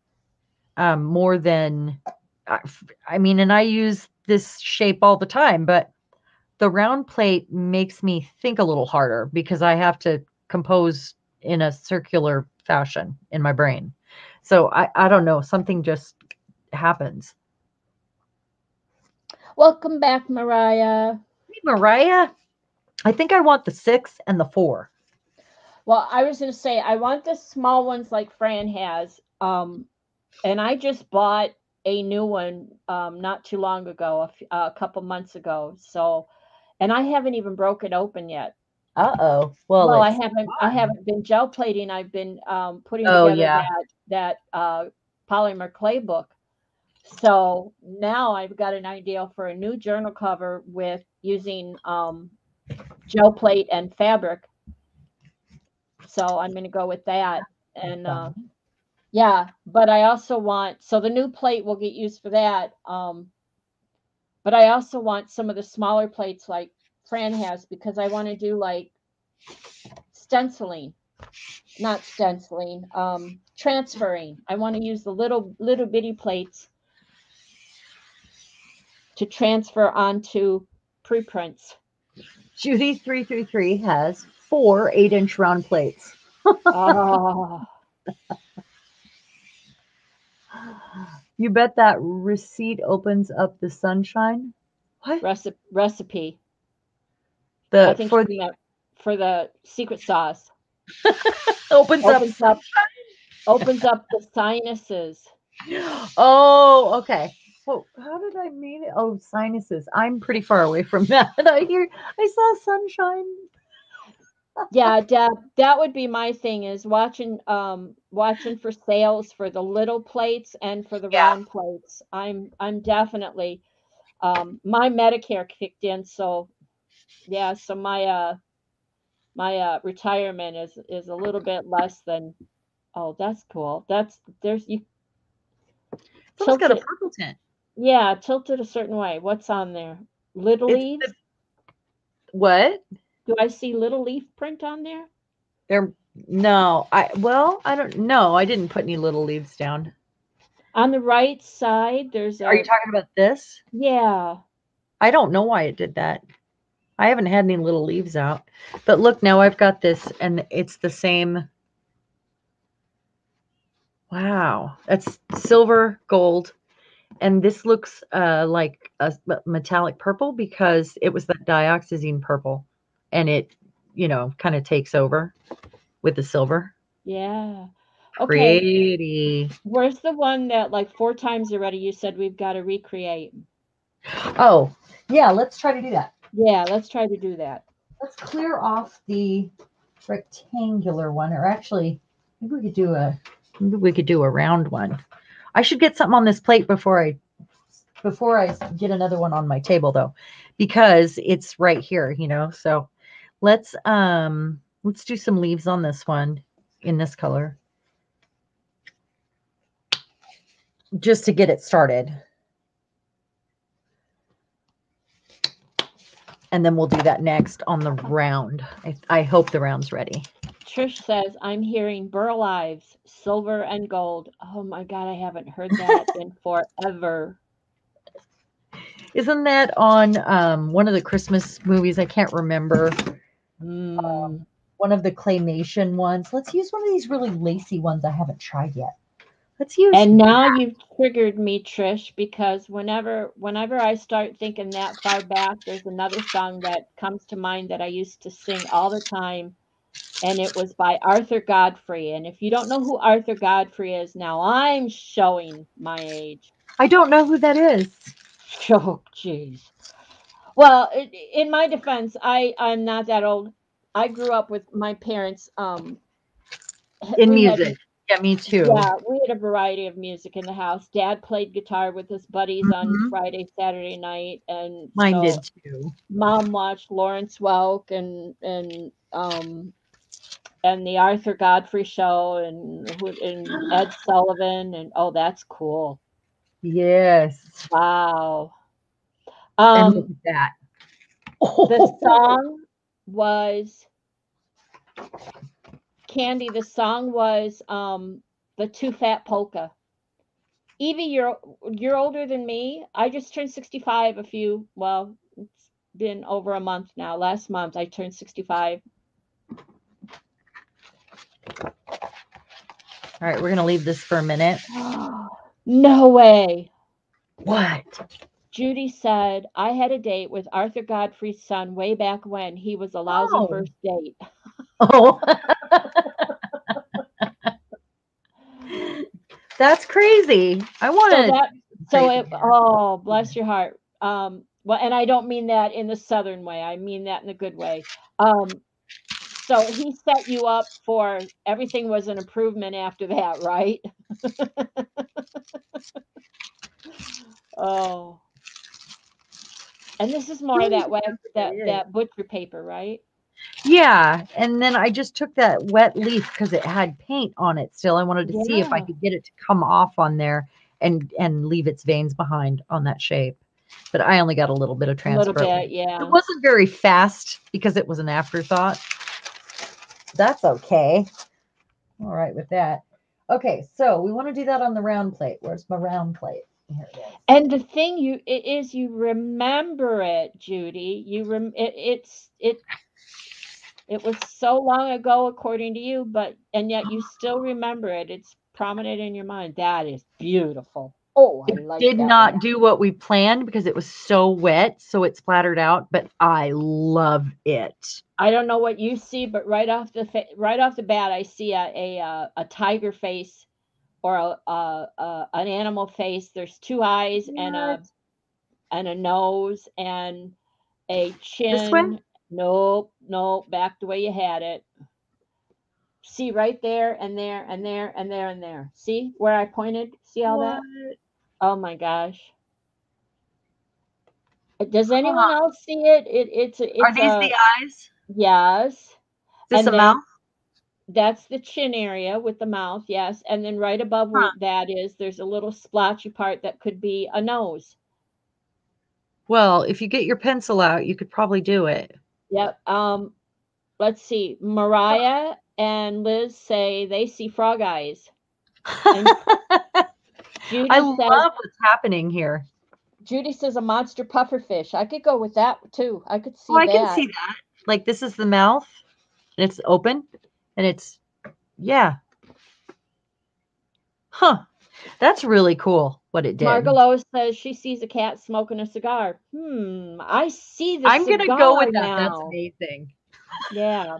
Um more than I I mean and I use this shape all the time, but the round plate makes me think a little harder because I have to compose in a circular fashion in my brain. So I, I don't know, something just happens. Welcome back, Mariah. Hey, Mariah, I think I want the six and the four. Well, I was going to say I want the small ones like Fran has. Um, and I just bought a new one um, not too long ago, a, f- a couple months ago. So, and I haven't even broken open yet. Uh oh. Well, Well, I haven't. I haven't been gel plating. I've been um, putting Oh, together yeah. that that uh, polymer clay book. So now I've got an idea for a new journal cover with using um, gel plate and fabric. So I'm going to go with that. And uh, fun. Yeah, but I also want so the new plate will get used for that. Um, but I also want some of the smaller plates like Fran has because I want to do like stenciling, not stenciling, um, transferring. I want to use the little little bitty plates to transfer onto preprints. Judy three three three has four eight inch round plates. oh, [LAUGHS] You bet that receipt opens up the sunshine. What recipe recipe. I the think for the for the secret sauce [LAUGHS] opens up. opens up opens up the sinuses. [GASPS] Oh, okay. Well, how did I mean it? Oh, sinuses. I'm pretty far away from [LAUGHS] that. I hear. I saw sunshine. Yeah that that would be my thing is watching um watching for sales for the little plates and for the Yeah. round plates i'm i'm definitely um my medicare kicked in so yeah so my uh my uh retirement is is a little bit less than oh that's cool that's there's you Someone's got a Tilted. purple tint. yeah tilted a certain way what's on there little It's leaves the- What? Do i see little leaf print on there There. No. I. Well, I don't know. I didn't put any little leaves down. on the right side there's a Are you talking about this? yeah I don't know why it did that. I haven't had any little leaves out. But look, now I've got this and it's the same. Wow. That's silver, gold. And this looks uh, like a metallic purple because it was that dioxazine purple and it you know, kind of takes over with the silver. Yeah. Okay. Pretty. Where's the one that like four times already you said we've got to recreate? Oh, yeah, let's try to do that. Yeah, let's try to do that. Let's clear off the rectangular one, or actually, maybe we could do a maybe we could do a round one. I should get something on this plate before I before I get another one on my table though, because it's right here, you know. So let's um let's do some leaves on this one in this color. Just to get it started. And then we'll do that next on the round. I, I hope the round's ready. Trish says, I'm hearing Burl Ives, silver and gold. Oh my God, I haven't heard that in [LAUGHS] forever. Isn't that on um, one of the Christmas movies? I can't remember. Mm. Um, one of the claymation ones. Let's use one of these really lacy ones I haven't tried yet. Let's use And now you've triggered me, Trish, because whenever whenever I start thinking that far back, there's another song that comes to mind that I used to sing all the time, and it was by Arthur Godfrey. And if you don't know who Arthur Godfrey is now, I'm showing my age. I don't know who that is. [LAUGHS] Oh, jeez. Well, in my defense, I I'm not that old. I grew up with my parents. Um, In we had- music. Yeah, me too. yeah, we had a variety of music in the house. Dad played guitar with his buddies on Mhm. Friday, Saturday night, and Mine so did too. Mom watched Lawrence Welk and and um and the Arthur Godfrey show and and Ed Sullivan and oh, that's cool. Yes. Wow. Um, at that. the [LAUGHS] song was Candy. The song was um the Too Fat Polka. Evie, you're you're older than me. I just turned 65 a few, well, it's been over a month now. Last month I turned 65. All right, we're gonna leave this for a minute. [GASPS] no way. What? Judy said, I had a date with Arthur Godfrey's son way back when he was a lousy Oh. first date. Oh. [LAUGHS] That's crazy. I want So to. that so it oh bless your heart. Um well and I don't mean that in the southern way. I mean that in a good way. Um so he set you up for everything was an improvement after that, right? [LAUGHS] oh. And this is more of that wet that that butcher paper, right? Yeah, and then I just took that wet leaf because it had paint on it. Still, I wanted to see if I could get it to come off on there and and leave its veins behind on that shape. But I only got a little bit of A transfer. little bit, yeah. It wasn't very fast because it was an afterthought. That's okay. All right with that. Okay, so we want to do that on the round plate. Where's my round plate? Here it is. And the thing you it is you remember it, Judy. You rem it, it's it it was so long ago according to you, but and yet you still remember it. It's prominent in your mind. That is beautiful. Oh, I It like did that not one. do what we planned because it was so wet, so it splattered out, but I love it. I don't know what you see, but right off the fa- right off the bat, I see a a uh, a tiger face or a, a, a an animal face. There's two eyes and a and a nose and a chin. This one? Nope, nope, back the way you had it. See right there and there and there and there and there. See where I pointed? See all that? Oh my gosh. Uh, Does anyone else see it? It it's it's Are these a, the eyes? yes. Is this and a then- mouth? That's the chin area with the mouth, yes. And then right above where Huh. that is, there's a little splotchy part that could be a nose. Well, if you get your pencil out, you could probably do it. Yep. Um, let's see. Mariah and Liz say they see frog eyes. [LAUGHS] I says, love what's happening here. Judy says a monster pufferfish. I could go with that too. I could see Oh, I that. can see that. Like this is the mouth, and it's open, and it's yeah. Huh. That's really cool what it did. Margalo says she sees a cat smoking a cigar. Hmm. I see the I'm gonna go with that. That's amazing. Yeah.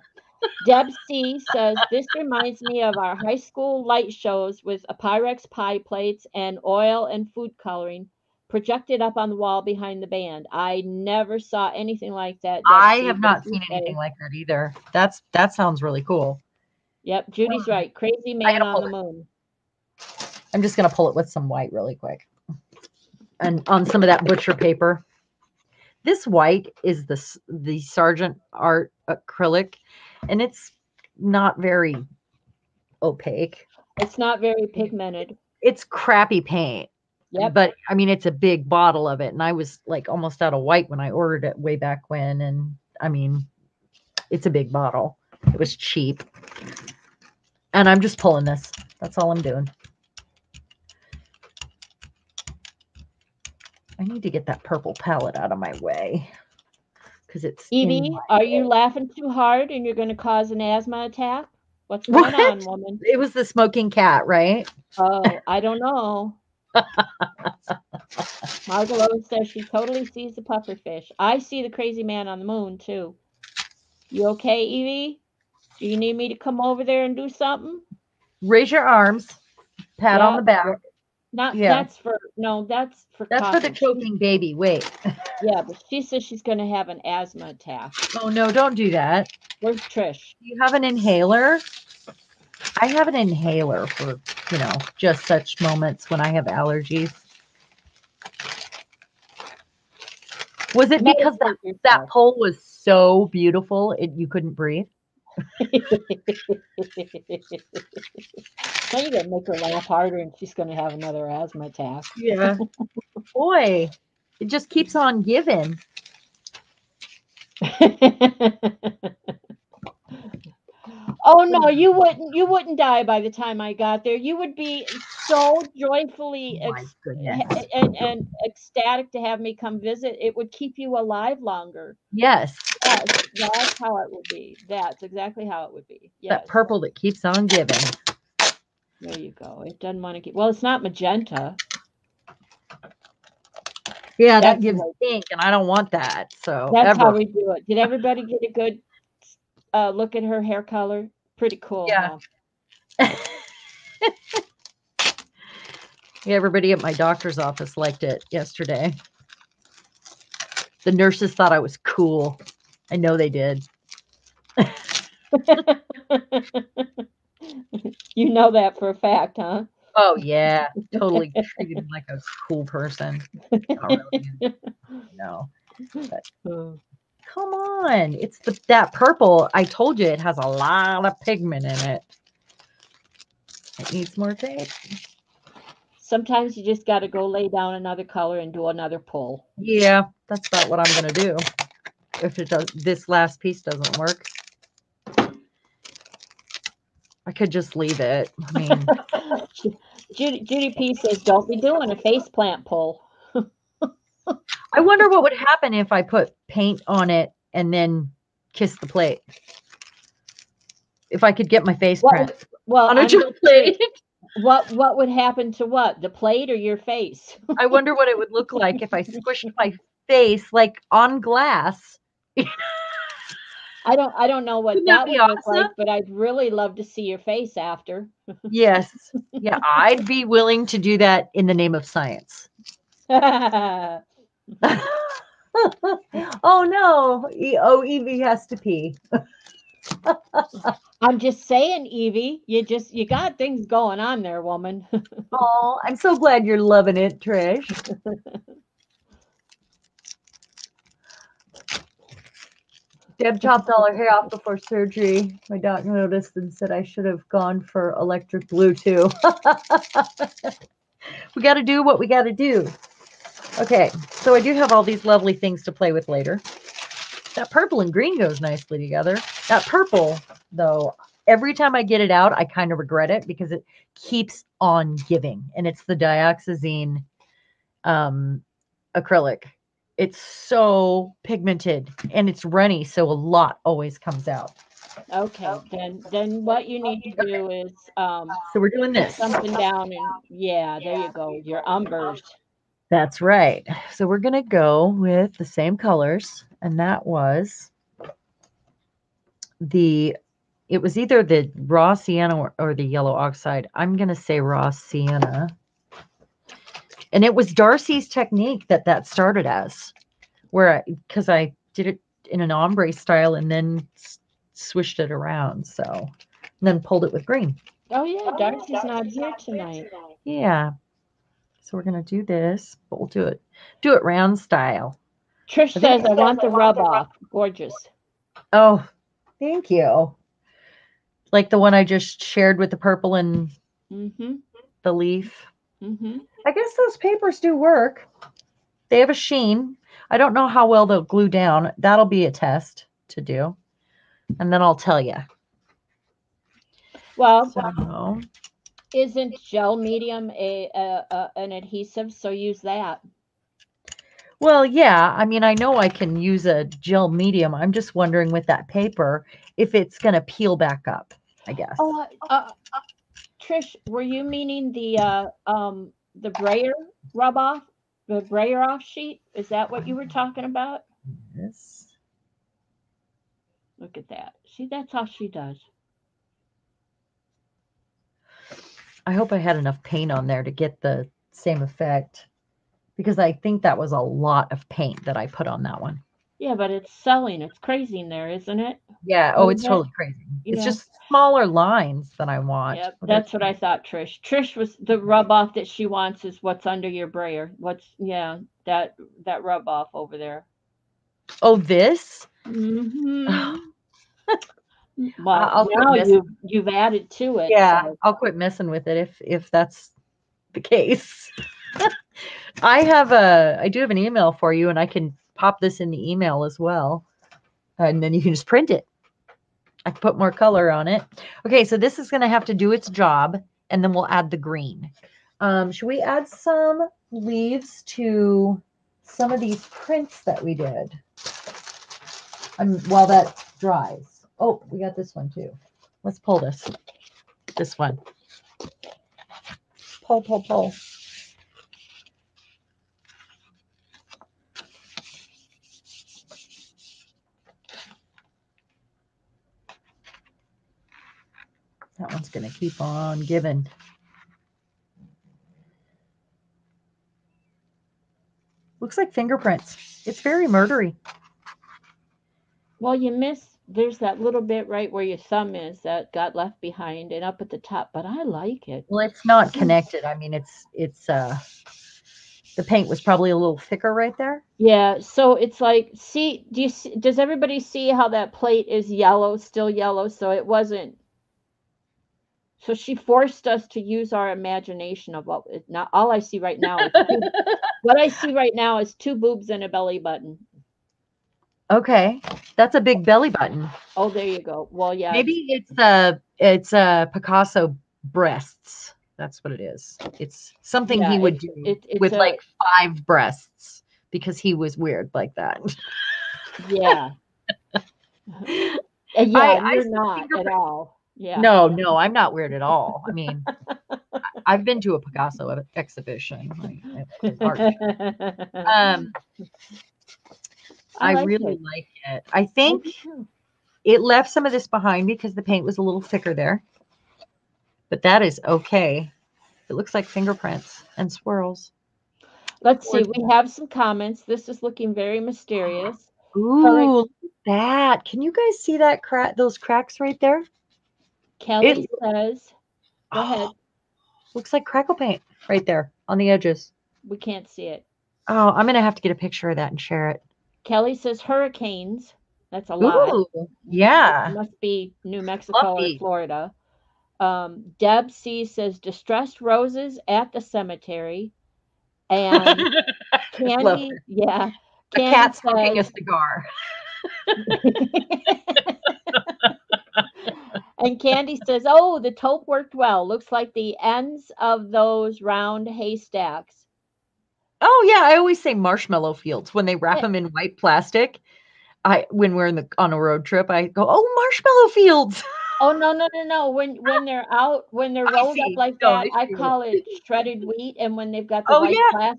Deb C says this reminds me of our high school light shows with a Pyrex pie plates and oil and food coloring projected up on the wall behind the band. I never saw anything like that. Deb I C. have not seen Dave. anything like that either. That's that sounds really cool. Yep, Judy's right. Crazy man on the it. moon. I'm just gonna pull it with some white really quick. And on some of that butcher paper. This white is the the Sargent Art acrylic, and it's not very opaque. It's not very pigmented. It's crappy paint. Yep. But I mean, it's a big bottle of it, and I was like almost out of white when I ordered it way back when. And I mean, it's a big bottle. It was cheap, and I'm just pulling this. That's all I'm doing. I need to get that purple palette out of my way because it's Evie, are you laughing too hard and you're going to cause an asthma attack? What's [LAUGHS] going on, woman? It was the smoking cat, right? Oh, I don't know. Margot says she totally sees the pufferfish. I see the crazy man on the moon too. You okay, Evie? Do you need me to come over there and do something? Raise your arms, pat on the back. Not Yeah. that's for no, that's for That's for the choking baby. Wait. [LAUGHS] Yeah, but she says she's gonna have an asthma attack. Oh no, don't do that. Where's Trish? Do you have an inhaler? I have an inhaler for, you know, just such moments when I have allergies. Was it because that, that pole was so beautiful it you couldn't breathe? [LAUGHS] now you gotta make her laugh harder and she's gonna have another asthma attack. Yeah. [LAUGHS] Boy, it just keeps on giving. [LAUGHS] oh no, you wouldn't you wouldn't die by the time I got there. You would be so joyfully Oh ex- and, and ecstatic to have me come visit. It would keep you alive longer. Yes. Yes, that's how it would be. That's exactly how it would be. Yes. That purple that keeps on giving. There you go. It doesn't want to keep well, it's not magenta. Yeah, that That's gives right. pink, and I don't want that. So That's ever. how we do it. Did everybody get a good uh, look at her hair color? Pretty cool. Yeah. huh? Yeah, everybody at my doctor's office liked it yesterday. The nurses thought I was cool. I know they did. [LAUGHS] you know that for a fact, huh? Oh yeah, totally [LAUGHS] treated like a cool person. Not really, [LAUGHS] no, Oh. Come on, it's the that purple. I told you it has a lot of pigment in it. It needs more tape. Sometimes you just got to go lay down another color and do another pull. Yeah, that's about what I'm gonna do. If it does, this last piece doesn't work. I could just leave it. I mean, [LAUGHS] Judy, Judy P says, "Don't be doing a face plant pull." [LAUGHS] I wonder what would happen if I put paint on it and then kiss the plate. If I could get my face What print Well, on a gel plate, [LAUGHS] what what would happen to what the plate or your face? [LAUGHS] I wonder what it would look like if I squished my face like on glass. I don't I don't know what Wouldn't that that would look like, but I'd really love to see your face after. [LAUGHS] Yes. Yeah, I'd be willing to do that in the name of science. Oh no. E- oh, Evie has to pee. [LAUGHS] I'm just saying, Evie, you just you got things going on there, woman. [LAUGHS] Oh, I'm so glad you're loving it, Trish. [LAUGHS] Deb chopped all her hair off before surgery. My doctor noticed and said I should have gone for electric blue too. we got to do what we got to do. Okay, so I do have all these lovely things to play with later. That purple and green goes nicely together. That purple, though, every time I get it out, I kind of regret it because it keeps on giving. And it's the dioxazine um, acrylic. It's so pigmented and it's runny, so a lot always comes out. okay, then then what you need to do is um So we're doing this. something down and yeah, there you go. Your umbers. That's right. So we're going to go with the same colors. And that was the it was either the raw sienna or, or the yellow oxide. I'm gonna say raw sienna. And it was Darcy's technique that that started as, where because I, I did it in an ombre style and then swished it around. So and then pulled it with green. Oh yeah, Darcy's not here tonight. Yeah. So we're gonna do this, but we'll do it do it round style. Trish says I want the rub off. Gorgeous. Oh, thank you. Like the one I just shared with the purple and Mm-hmm. the leaf. Mm-hmm. I guess those papers do work. They have a sheen. I don't know how well they'll glue down. That'll be a test to do. And then I'll tell you. Well, So, isn't gel medium a, a, a an adhesive? So use that. well, yeah. I mean, I know I can use a gel medium. I'm just wondering with that paper if it's going to peel back up, I guess. Oh, uh, uh, Trish, were you meaning the uh, um the brayer rub off, the brayer off sheet? Is that what you were talking about? Yes. Look at that. See, that's how she does. I hope I had enough paint on there to get the same effect because I think that was a lot of paint that I put on that one. Yeah, but it's selling. It's crazy in there, isn't it? Yeah. Oh, it's Mhm. totally crazy. It's Yeah. just smaller lines than I want. Yep, that's what I thought, Trish. Trish was the rub off that she wants is what's under your brayer. What's yeah, that that rub off over there. Oh, this? hmm I'll [LAUGHS] [LAUGHS] well, quit now you've you've added to it. Yeah. so- I'll quit messing with it if if that's the case. [LAUGHS] I have a I do have an email for you and I can pop this in the email as well. And then you can just print it. I can put more color on it. Okay, so this is going to have to do its job and then we'll add the green. Um, should we add some leaves to some of these prints that we did? Um, while that dries. Oh, we got this one too. Let's pull this. This one. Pull, pull, pull. That one's going to keep on giving. Looks like fingerprints. It's very murdery. Well, you miss there's that little bit right where your thumb is that got left behind and up at the top, but I like it. Well, it's not connected. I mean, it's it's uh the paint was probably a little thicker right there. Yeah, so it's like, see, do you see, does everybody see how that plate is yellow, still yellow? So it wasn't. So she forced us to use our imagination of what. not all I see right now [LAUGHS] what I see right now is two boobs and a belly button. Okay, that's a big belly button. Oh, there you go. Well, yeah, Maybe it's a it's a Picasso breasts. That's what it is. It's something he would do it- with a- like five breasts because he was weird like that. yeah, [LAUGHS] Uh, yeah. I you're see not at all. Yeah. No, no, I'm not weird at all. I mean, I- I've been to a Picasso exhibition. like, at- at art. [LAUGHS] Um, I, like really it. like it. I I think it left some of this behind because the paint was a little thicker there. But that is okay. It looks like fingerprints and swirls. Let's see. We have some comments. This is looking very mysterious. Ooh, look at that. Can you guys see that crack those cracks right there? Kelly says, Go oh, ahead. Looks like crackle paint right there on the edges. we can't see it. Oh, I'm gonna have to get a picture of that and share it. Kelly says hurricanes. That's a lot. Ooh, yeah. It must be New Mexico Fluffy. or Florida. Um, Deb C says distressed roses at the cemetery. And [LAUGHS] Candy, yeah. A Candy cat smoking a cigar. [LAUGHS] and Candy says, "Oh, the taupe worked well. Looks like the ends of those round haystacks." Oh yeah, I always say marshmallow fields when they wrap Yeah. them in white plastic. I when we're in the on a road trip, I go, "Oh, marshmallow fields." Oh no no no no! When [LAUGHS] when they're out, when they're rolled up like No, that, I I call it shredded wheat. And when they've got the Oh, white yeah. glass,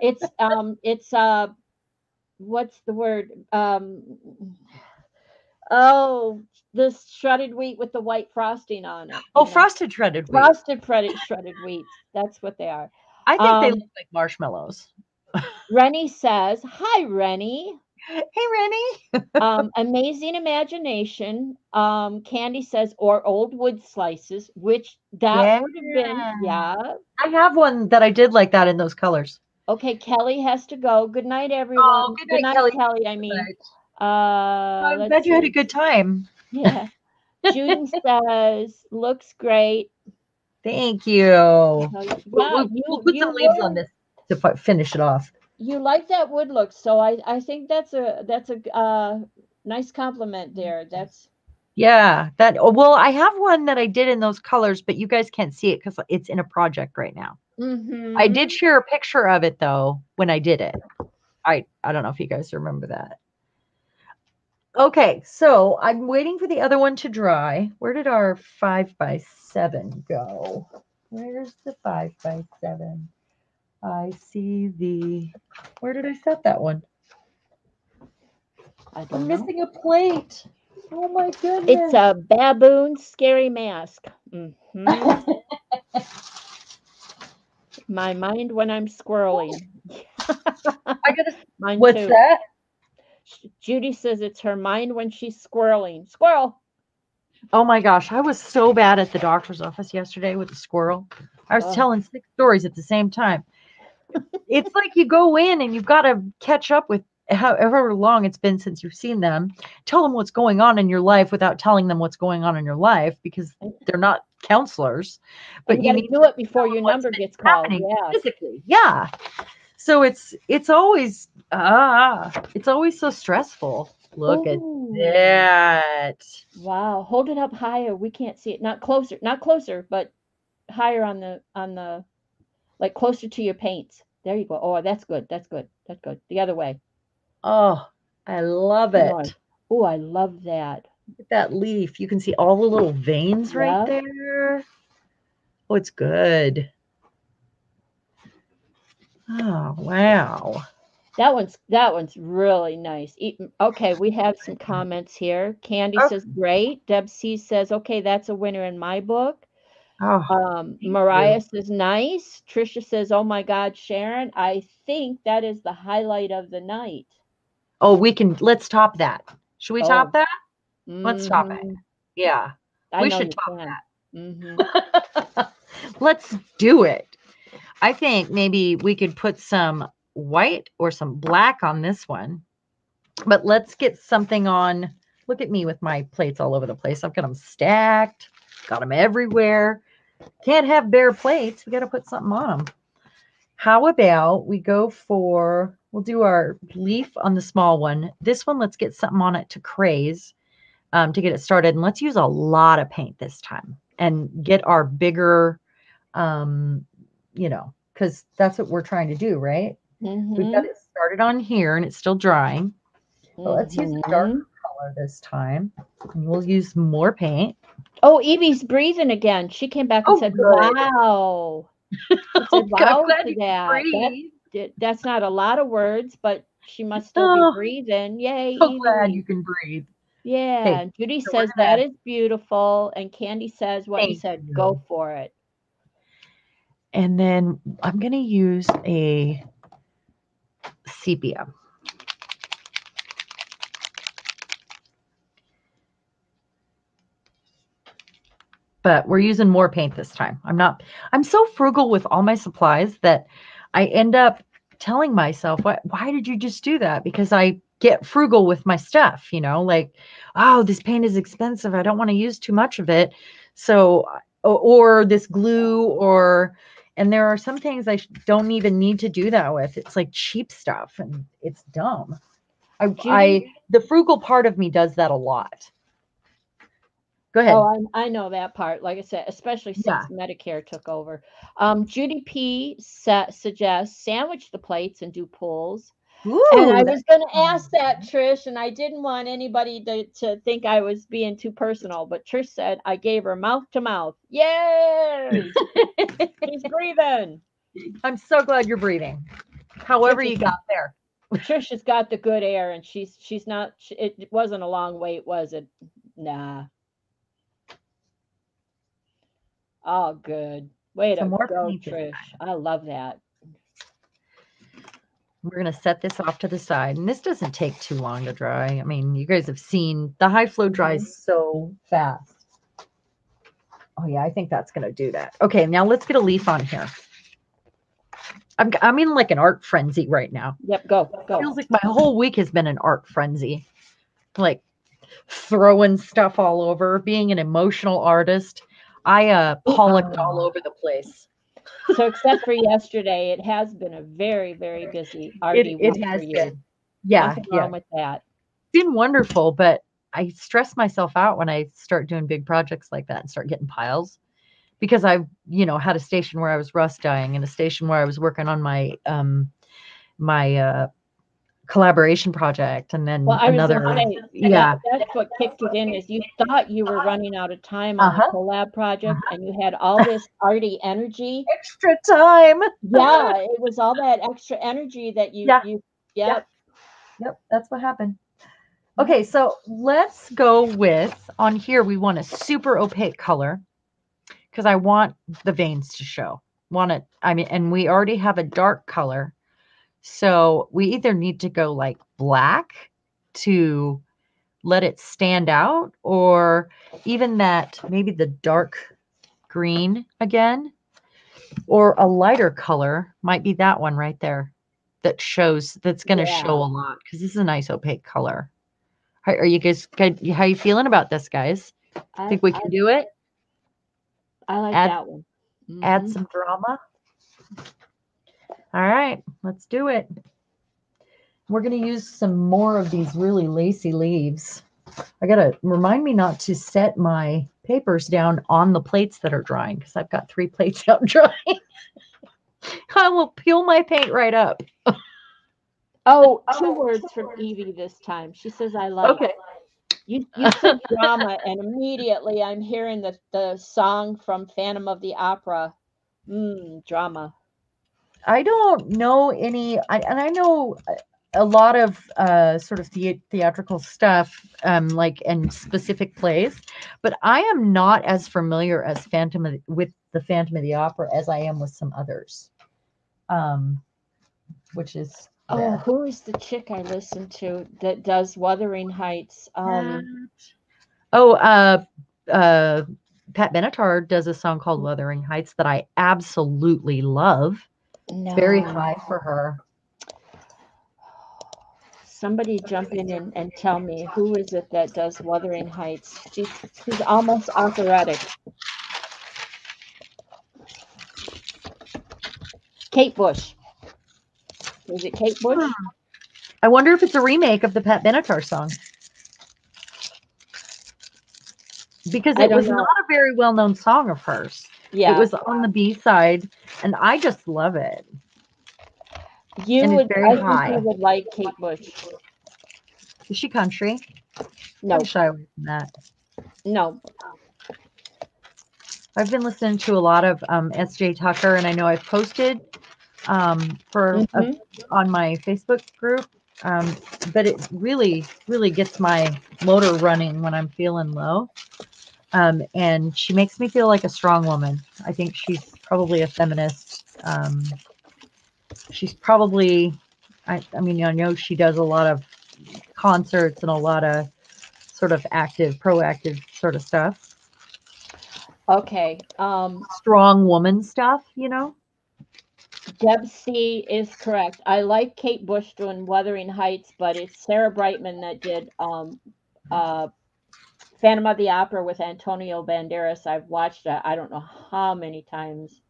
it's um it's uh what's the word um Oh, this shredded wheat with the white frosting on it. Oh, know. frosted shredded wheat. frosted shredded shredded wheat. That's what they are. I think they um, look like marshmallows. Rennie says, "Hi, Rennie. Hey, Rennie. Um, amazing imagination." Um, Candy says, "Or old wood slices," which that would have been Yeah. yeah. I have one that I did like that in those colors. Okay, Kelly has to go. Good night, everyone. Oh, good night, Kelly. I mean, uh, I'm let's glad you had a good time. Yeah. June [LAUGHS] says, "Looks great." Thank you. So, We'll, you, we'll put some leaves on this to fi- finish it off. you like that wood look so i i think that's a that's a uh nice compliment there that's Yeah, that. oh, Well, I have one that I did in those colors, but you guys can't see it because it's in a project right now. I mhm. did share a picture of it though when I did it. I I don't know if you guys remember that. Okay, so I'm waiting for the other one to dry. Where did our five by seven go? Where's the five by seven? I see the. Where did I set that one? i I'm know missing a plate. Oh my goodness! it's a baboon scary mask Mhm. [LAUGHS] my mind when i'm squirreling I gotta. [LAUGHS] mine What's too that? Judy says it's her mind when she's squirreling squirrel Oh my gosh, I was so bad at the doctor's office yesterday with the squirrel. I was Oh. telling six stories at the same time. it's like you go in and you've got to catch up with however long it's been since you've seen them. Tell them what's going on in your life without telling them what's going on in your life because they're not counselors. but you, you gotta do it before your number gets called yeah physically. Yeah. So it's it's always ah it's always so stressful. Look at that. Wow, hold it up higher. We can't see it. Not closer, not closer, but higher on the on the like closer to your paints. There you go. Oh, that's good. That's good. That's good. The other way. Oh, I love it. Oh, I love that. Look at that leaf. You can see all the little veins right there. Oh, it's good. Oh, wow. That one's that one's really nice. Okay, we have some comments here. Candy Okay. says great. Deb C says okay, that's a winner in my book. Oh, Um, you. Mariah says nice. Trisha says, "Oh my God, Sharon, I think that is the highlight of the night." oh, we can, let's top that. Should we Oh. top that? Let's top it. Yeah. I We should top can. Mhm. [LAUGHS] let's do it. I think maybe we could put some white or some black on this one, but let's get something on. Look at me with my plates all over the place. I've got them stacked, got them everywhere. Can't have bare plates. We got to put something on them. How about we go for, we'll do our leaf on the small one. This one, let's get something on it to craze um, to get it started. And let's use a lot of paint this time and get our bigger, um, you know, because that's what we're trying to do, right? We've Mhm, got it started on here and it's still drying. But let's use the darker mhm. color this time. And we'll use more paint. Oh, Evie's breathing again. She came back and Oh, said, good. "Wow." [LAUGHS] She Oh, said, God, glad to that. That- That's not a lot of words, but she must still Oh, be breathing. Yay, So glad you can breathe. Yeah. And Judy so says that is beautiful, and Candy says what you Thank said. you. Go for it. And then I'm going to use a sepia. But we're using more paint this time. I'm not, I'm so frugal with all my supplies that I end up telling myself, why, why did you just do that? Because I get frugal with my stuff, you know, like, oh, this paint is expensive. I don't want to use too much of it. So, or, or this glue, or, and there are some things I don't even need to do that with. It's like cheap stuff and it's dumb. I, I, the frugal part of me does that a lot. Go ahead. oh, I, I know that part. Like I said, especially since Yeah. Medicare took over. Um, Judy P sa- suggests sandwich the plates and do pulls. And I was going to ask that, Trish, and I didn't want anybody to, to think I was being too personal, but Trish said I gave her mouth to mouth. Yay! that- [LAUGHS] She's breathing. I'm so glad you're breathing. However Trish you got there. Trish has got the good air, and she's she's not. It wasn't a long wait, was it? Nah. Oh, good. Way to Some more go, Trish. I love that. We're going to set this off to the side. And this doesn't take too long to dry. I mean, you guys have seen the high flow dries so fast. Oh, yeah, I think that's going to do that. Okay, now let's get a leaf on here. I'm, I'm in like an art frenzy right now. Yep, go, go. feels like my whole week has been an art frenzy. Like throwing stuff all over, being an emotional artist. I uh pollocked all over the place. So, except for yesterday, it has been a very, very busy arty it week has for you. been. Yeah, Nothing yeah. wrong with that. It's been wonderful, but I stress myself out when I start doing big projects like that and start getting piles. Because I've, you know, had a station where I was rust dyeing and a station where I was working on my um my uh collaboration project and then Well, I was another gonna yeah. that's what kicked it in is you thought you were running out of time on Uh-huh. the collab project and you had all this arty energy. [LAUGHS] extra time. Yeah, it was all that extra energy that you Yeah. you Yeah. yep. Yep, that's what happened. Okay, so let's go with on here. We want a super opaque color because I want the veins to show. Want it? I mean, and we already have a dark color, so we either need to go like black to let it stand out, or even that maybe the dark green again, or a lighter color might be that one right there that shows that's going to Yeah. show a lot because this is a nice opaque color. How, are you guys? good- How you feeling about this, guys? I Think we I- can do it? I like add- that one. Add Mhm. some drama. All right, let's do it. We're going to use some more of these really lacy leaves. I got to remind me not to set my papers down on the plates that are drying because I've got three [LAUGHS] plates out drying. I will peel my paint right up. Oh, [LAUGHS] two oh, words from Evie this time. She says I love Okay. You you said [LAUGHS] drama, and immediately I'm hearing the the song from Phantom of the Opera. Mmm, drama. I don't know any, I, and I know a- lot of uh, sort of the, theatrical stuff, um, like and specific plays, but I am not as familiar as Phantom of, the- with the Phantom of the Opera as I am with some others, um, which is Oh, yeah. who is the chick I listen to that does Wuthering Heights? Um, oh, uh, uh, Pat Benatar does a song called Wuthering Heights that I absolutely love. No. Very high for her. Somebody jump in and, and tell me who is it that does Wuthering Heights? She's she's almost operatic. Kate Bush. Is it Kate Bush? Hmm. I wonder if it's a remake of the Pat Benatar song. Because it was know. not a very well known song of hers. Yeah. It was on the B side, and I just love it. you and it's would very I high. you would like Kate Bush. Is she country? No, I'm shy away from that. no. I've been listening to a lot of um, S.J. Tucker, and I know I've posted um, for a- Mhm. on my Facebook group. Um, but it really, really gets my motor running when I'm feeling low. Um, and she makes me feel like a strong woman. I think she's probably a feminist. Um, she's probably, I, I mean, I know she does a lot of concerts and a lot of sort of active, proactive sort of stuff. Okay. Um, Strong woman stuff, you know? Deb C is correct. I like Kate Bush doing Wuthering Heights, but it's Sarah Brightman that did um, uh, Phantom of the Opera with Antonio Banderas. I've watched it. I don't know how many times.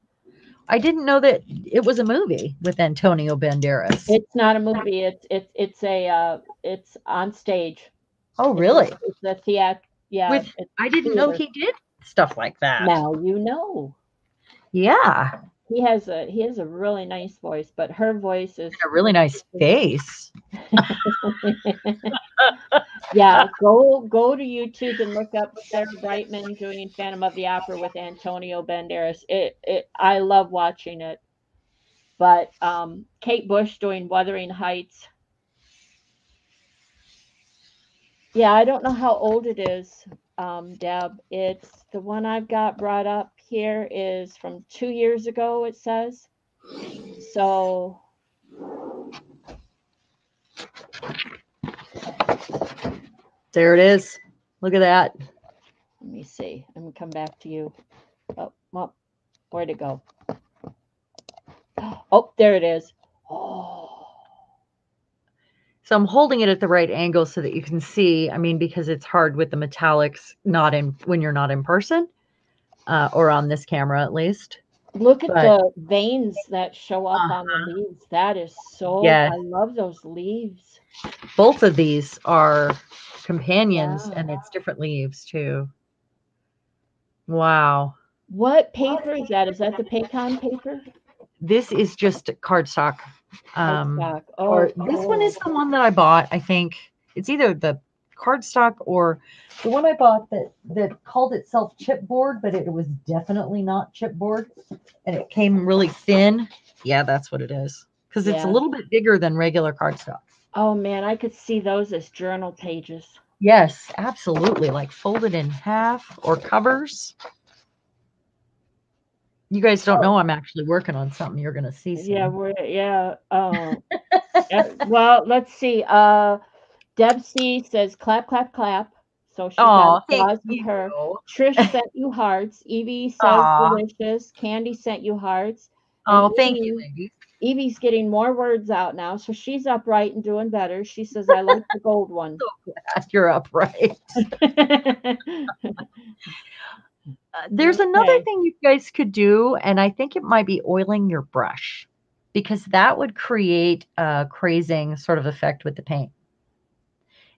I didn't know that it was a movie with Antonio Banderas. It's not a movie. It's it's it's a uh, it's on stage. oh, really? It's a theater. Yeah. With- it's I didn't know he did stuff like that. now you know. Yeah, he has a he has a really nice voice, but her voice is and a really nice [LAUGHS] face. [LAUGHS] yeah, go go to YouTube and look up Sarah Brightman doing Phantom of the Opera with Antonio Banderas. It it I love watching it. But um, Kate Bush doing Wuthering Heights. Yeah, I don't know how old it is, um, Deb. It's the one I've got brought up here is from two years ago, it says. So, There it is. Look at that. let me see. I'm gonna come back to you. Oh, well, where'd it go? [GASPS] Oh, there it is. Oh, [GASPS] So I'm holding it at the right angle so that you can see. I mean, because it's hard with the metallics, not in when you're not in person, uh, or on this camera at least. look at But- the veins that show up on Uh-huh. the leaves. That is so, Yes. I love those leaves. Both of these are companions, and it's different leaves too. Wow. What paper is that? Is that the Pacon paper? This is just cardstock. Um, Cardstock. or Oh, this one is oh. the one that I bought. I think it's either the cardstock or the one I bought that that called itself chipboard, but it was definitely not chipboard, and it came really thin. Yeah, that's what it is because it's a little bit bigger than regular cardstock. Oh man, I could see those as journal pages. Yes, absolutely, like folded in half or covers. You guys don't know I'm actually working on something. You're gonna see. Soon. Yeah, we're yeah. [LAUGHS] Yeah, well, let's see. Uh, Deb C says clap, clap, clap. So she Oh, got thank applause from you. her. Trish [LAUGHS] sent you hearts. Evie says Aw. delicious. Candy sent you hearts. Oh, thank you, Evie-. Evie's getting more words out now, so she's upright and doing better. She says, "I like the gold [LAUGHS] one." You're upright. [LAUGHS] Uh, there's another thing you guys could do, and I think it might be oiling your brush because that would create a crazing sort of effect with the paint.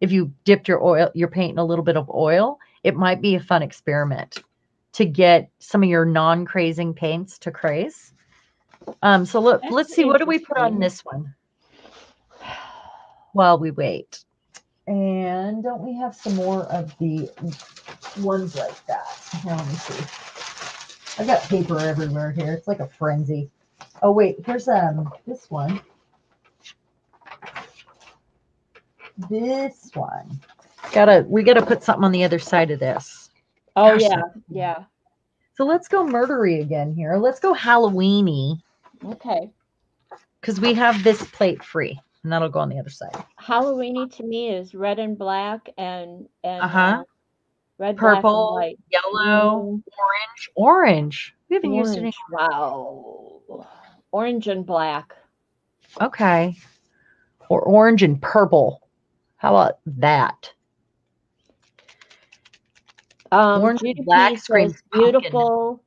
If you dipped your oil, your paint in a little bit of oil, it might be a fun experiment to get some of your non-crazing paints to craze. Um, so look, That's let's see what do we put on this one while we wait. And don't we have some more of the ones like that? Here, let me see. I've got paper everywhere here. It's like a frenzy. Oh wait, here's um this one. This one. Gotta we gotta put something on the other side of this. Oh Gosh, yeah, that- yeah. So let's go murdery again here. Let's go Halloweeny Okay. because we have this plate free, and that'll go on the other side. Halloweeny to me is red and black and and Uh-huh. uh, red, black, and Purple, white. yellow, Mm, orange, orange. We haven't used any. Wow. Orange and black. Okay. Or orange and purple. How about that? Um, Orange black screams beautiful.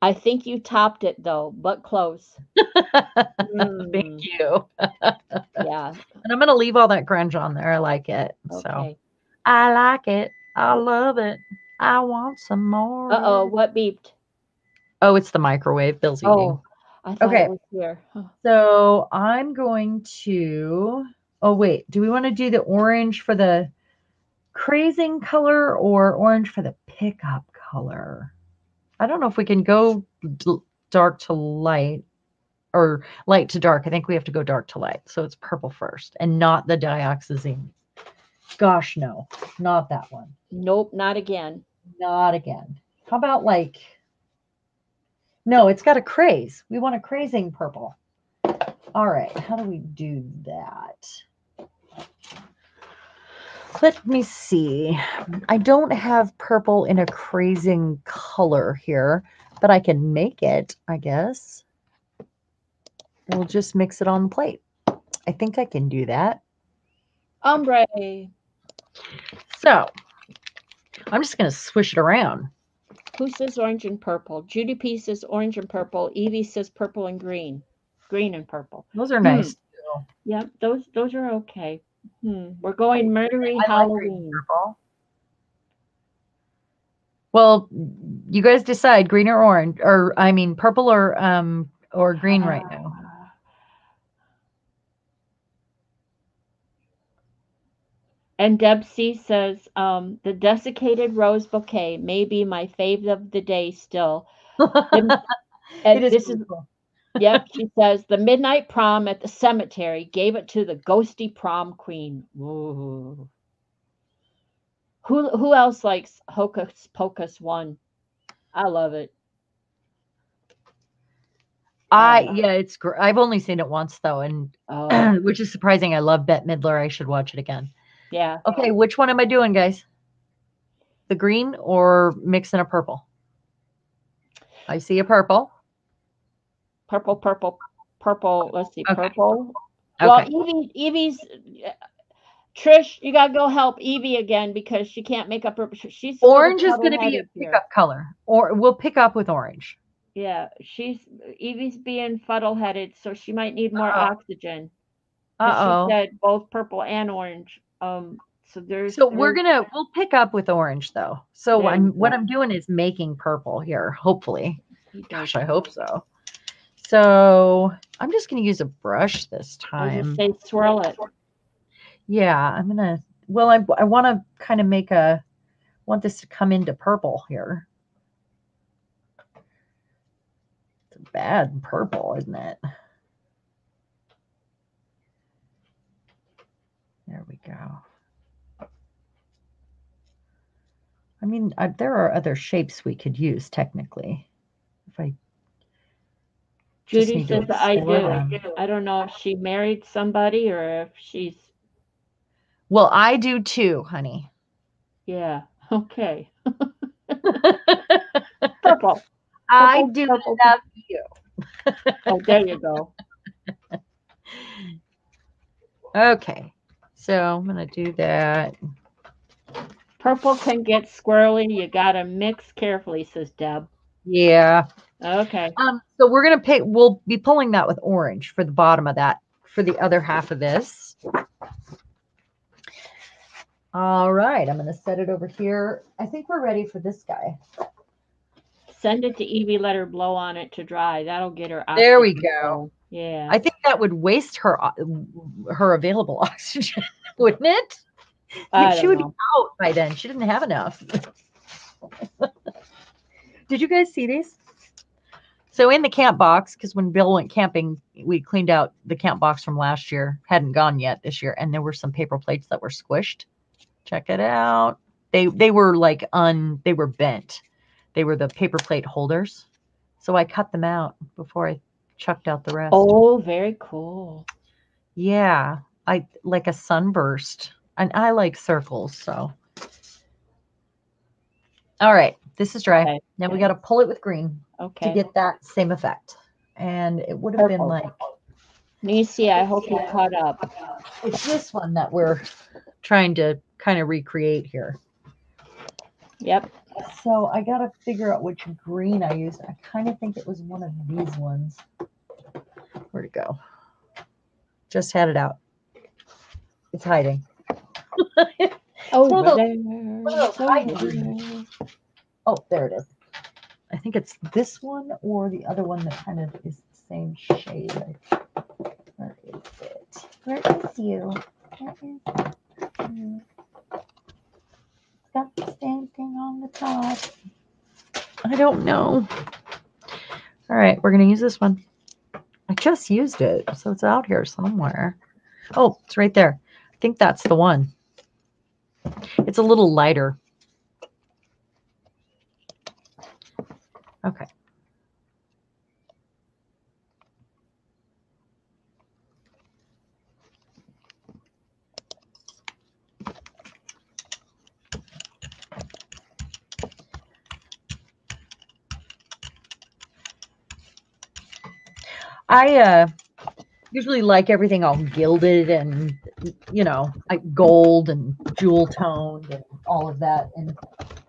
I think you topped it though, but close. Mm, [LAUGHS] Thank you. [LAUGHS] yeah. And I'm gonna leave all that grunge on there. I like it. So I like it. I love it. I want some more. Uh oh, what beeped? Oh, it's the microwave. Bill's eating. Oh, I thought Okay. it was here. Huh. So I'm going to. Oh wait, do we want to do the orange for the crazing color or orange for the pickup color? I don't know if we can go dark to light or light to dark. I think we have to go dark to light. So it's purple first and not the dioxazine. Gosh, no, not that one. Nope, not again. Not again. How about like, no, it's got a craze. We want a crazing purple. All right, how do we do that? Let me see. I don't have purple in a crazing color here, but I can make it, I guess. We'll just mix it on the plate. I think I can do that. Ombre. So I'm just going to swish it around. Who says orange and purple? Judy P says orange and purple. Evie says purple and green. Green and purple. Those are Hmm. nice. Yep, those those are okay. Hmm. We're going murdery I like Halloween. green purple. Well, you guys decide green or orange, or I mean purple or um or green right now. Ah. And Deb C says, um, the desiccated rose bouquet may be my fave of the day still. [LAUGHS] And it is this is beautiful. Yep, she says the midnight prom at the cemetery gave it to the ghosty prom queen. Ooh. Who who else likes Hocus Pocus one? I love it. I Yeah. yeah, it's great. I've only seen it once though, and Oh [CLEARS THROAT] which is surprising. I love Bette Midler. I should watch it again. yeah. Okay, which one am I doing, guys? The green or mixing a purple? I see a purple. Purple, purple, purple. Let's see, Okay. purple. Well, Evie, Evie's. Trish, you gotta go help Evie again because she can't make up her. She's Orange is going to be a fuddle-headed pickup color, or we'll pick up with orange. Yeah, she's Evie's being fuddle headed, so she might need more Uh-oh. oxygen. Uh She said both purple and orange. Um, so there's. So we're gonna we'll pick up with orange though. So I'm what. I'm doing is making purple here. Hopefully, gosh, I hope so. So I'm just gonna use a brush this time. say swirl it. Yeah, I'm gonna. Well, I I want to kind of make a want this to come into purple here. It's a bad purple, isn't it? There we go. I mean, I, there are other shapes we could use technically. If I Judy need to says I explore do. them. I don't know if she married somebody or if she's. Well, I do too, honey. Yeah. [LAUGHS] Okay. [LAUGHS] Purple. I Purple, do purple, love you. Oh, there you go. Okay, so I'm gonna do that. Purple can get squirrely. You gotta mix carefully, says Deb. Yeah. Okay. Um. So we're gonna pick. We'll be pulling that with orange for the bottom of that for the other half of this. All right. I'm gonna set it over here. I think we're ready for this guy. Send it to Evie. Let her blow on it to dry. That'll get her. Out. There we go. Yeah. I think that would waste her her available [LAUGHS] oxygen, wouldn't it? She would know. be out by then. She didn't have enough. [LAUGHS] Did you guys see these? So in the camp box, because when Bill went camping, we cleaned out the camp box from last year. Hadn't gone yet this year, and there were some paper plates that were squished. Check it out. They they were like un they were bent. They were the paper plate holders. So I cut them out before I chucked out the rest. Oh, very cool. Yeah, I like a sunburst, and I like circles. So, all right, this is dry. Okay. Now we got to pull it with green Okay. to get that same effect, and it would have been like Nisi, I hope you caught up. it's this one that we're trying to kind of recreate here. Yep. So I got to figure out which green I used. I kind of think it was one of these ones. Where'd it go? Just had it out. It's hiding. [LAUGHS] Oh, One Oh, there it is. I think it's this one or the other one that kind of is the same shade. Where is it? Where is you? Where is you? It's got the same thing on the top. I don't know. All right, we're going to use this one. I just used it, so it's out here somewhere. Oh, it's right there. I think that's the one. It's a little lighter. Okay. I uh usually like everything all gilded and you know like gold and jewel toned and all of that and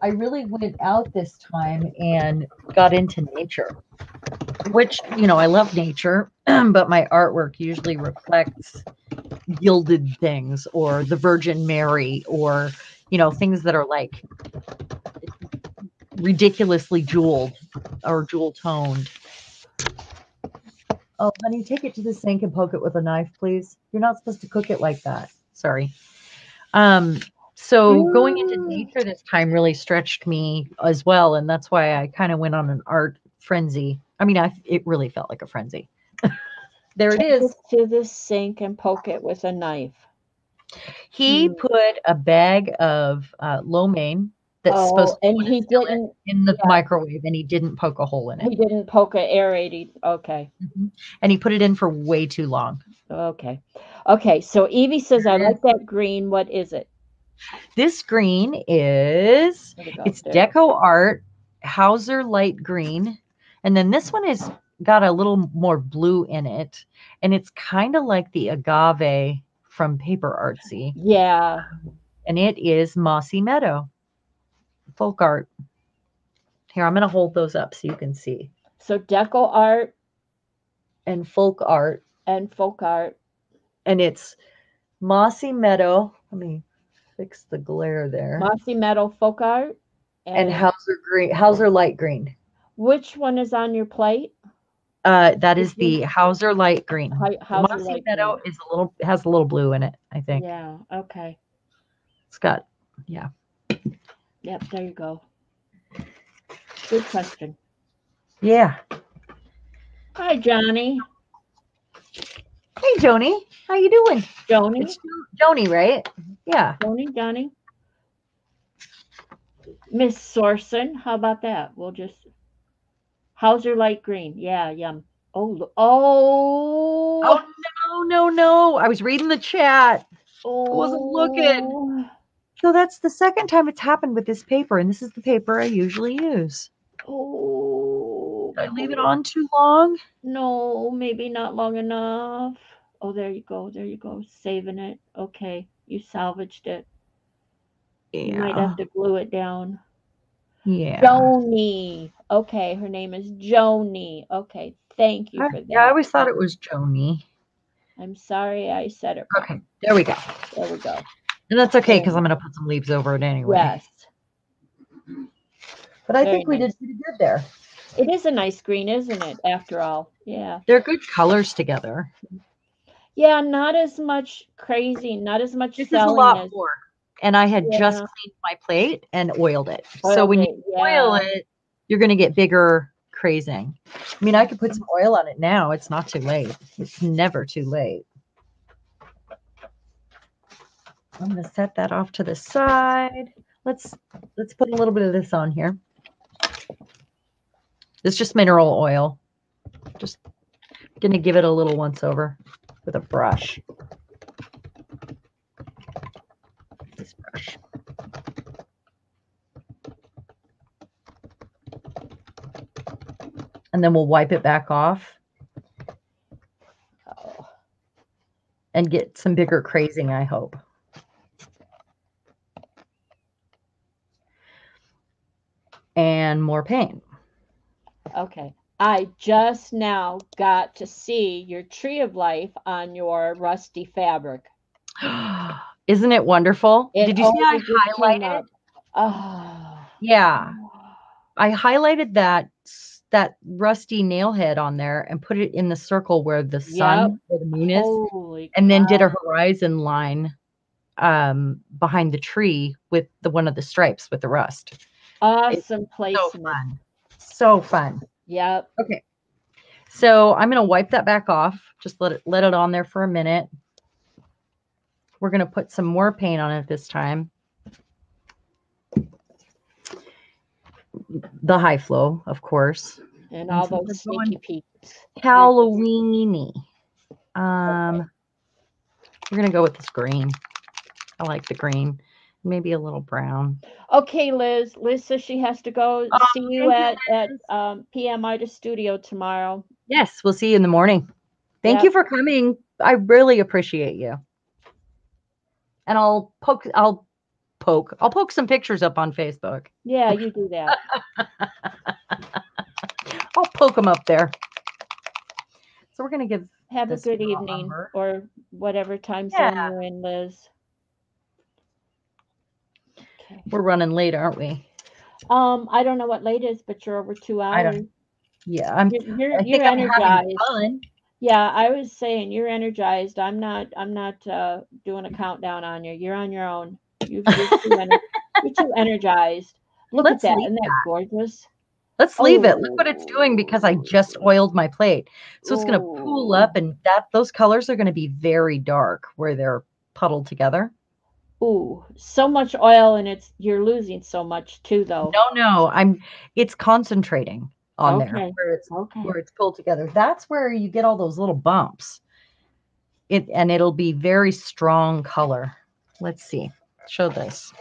I really went out this time and got into nature which you know I love nature [CLEARS THROAT] but my artwork usually reflects gilded things or the Virgin Mary or you know things that are like ridiculously jeweled or jewel toned Oh, honey, take it to the sink and poke it with a knife, please. You're not supposed to cook it like that. Sorry. Um, so going into nature this time really stretched me as well, and that's why I kind of went on an art frenzy. I mean, I it really felt like a frenzy. [LAUGHS] there it Take is. it to the sink and poke it with a knife. He Mm. put a bag of uh, lo mein that's Oh, supposed to and he in didn't. in the yeah. microwave, and he didn't poke a hole in it. He didn't poke a aerated. Okay. Mhm. And he put it in for way too long. Okay. Okay. So Evie says, I like that green. What is it? This green is Where'd it go? it's There. Deco Art Hauser Light Green, and then this one is got a little more blue in it, and it's kind of like the agave from Paper Artsy, Yeah. and it is Mossy Meadow folk art. Here, I'm gonna hold those up so you can see. So deco art And folk art, and folk art. and it's Mossy Meadow. Let me fix the glare there. Mossy meadow folk art. and Hauser green, Hauser light green. which one is on your plate? Uh, that is the Hauser light green. How, Mossy light Meadow is a little has a little blue in it. I think Yeah. Okay. it's got yeah. Yep. There you go. Good question. Yeah. Hi, Johnny. Hey Joni, how you doing? Joni. It's Joni, right? Yeah. Joni, Johnny. Miss Sorson, how about that? We'll just How's your light green. Yeah, yum. Oh, oh, Oh no, no, no! I was reading the chat. Oh. I wasn't looking. oh. So that's the second time it's happened with this paper, and this is the paper I usually use. Oh, I leave it on too long? No, maybe not long enough. Oh, there you go. There you go. Saving it. Okay, you salvaged it. Yeah. You might have to glue it down. Yeah. Joni. Okay, her name is Joni. Okay, thank you I- for that. yeah, I always thought it was Joni. I'm sorry I said it. wrong. Okay, there we go. There we go. And that's okay because I'm going to put some leaves over it anyway. Yes, But I Very think we nice. did pretty good there. It is a nice green, isn't it? After all, yeah, They're good colors together. yeah. Not as much crazy, not as much This is a lot as more. And I had just cleaned my plate and oiled it. so when it, you oil it, you're going to get bigger crazing. I mean, I could put some oil on it now. It's not too late. It's never too late. I'm going to set that off to the side. Let's let's put a little bit of this on here. It's just mineral oil. Just going to give it a little once over with a brush. This brush. And then we'll wipe it back off and get some bigger crazing, I hope. And more paint. Okay. I just now got to see your tree of life on your rusty fabric. [GASPS] Isn't it wonderful? It Did you see I only just came highlighted? Oh, Yeah, I highlighted that that rusty nail head on there and put it in the circle where the sun or the moon is, holy and then did a horizon line um behind the tree with the one of the stripes with the rust. awesome So placement. fun. So fun. Yep. Okay. So I'm gonna wipe that back off. Just let it let it on there for a minute. We're gonna put some more paint on it this time. The high flow, of course. And And all those sneaky peeks. Halloweeny. Um, we're gonna go with this green. I like the green. Maybe a little brown. Okay, Liz. Liz says she has to go. Oh, see you at thank at um, PM Artist Studio tomorrow. Yes, we'll see you in the morning. Thank Yep. you for coming. I really appreciate you. And I'll poke. I'll poke. I'll poke some pictures up on Facebook. Yeah, you do that. [LAUGHS] I'll poke them up there. So we're gonna give. Have a good evening number. or whatever time zone Yeah. you're in, Liz. We're running late, aren't we? Um, I don't know what late is, but you're over two I hours. don't- Yeah, I'm. You're you're, I you're energized. Yeah, I was saying you're energized. I'm not. I'm not uh, doing a countdown on you. You're on your own. You, you're, [LAUGHS] too ener- you're too energized. Look Let's at that. Isn't that gorgeous? Let's leave it. Look what it's doing because I just oiled my plate. So it's going to pool Oh. up and that those colors are going to be very dark where they're puddled together. Ooh, so much oil and it's you're losing so much too though. No, no, I'm it's concentrating on there Okay. where it's Okay. where it's pulled together. That's where you get all those little bumps. It and it'll be very strong color. Let's see. Show this.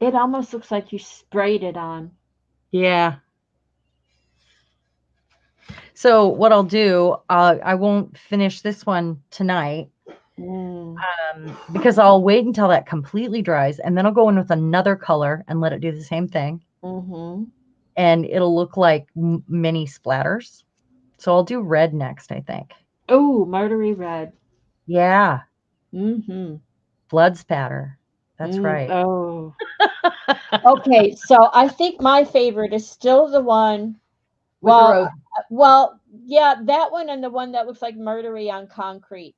It almost looks like you sprayed it on. Yeah. So what I'll do, uh, I won't finish this one tonight Mm. um, because I'll wait until that completely dries, and then I'll go in with another color and let it do the same thing, Mm-hmm. and it'll look like m- mini splatters. So I'll do red next, I think. Oh, murdery red. Yeah, Mm-hmm. blood spatter. That's Mm, right. Oh. [LAUGHS] okay, so I think my favorite is still the one. With the Well, rose. Well, yeah, that one and the one that looks like murdery on concrete.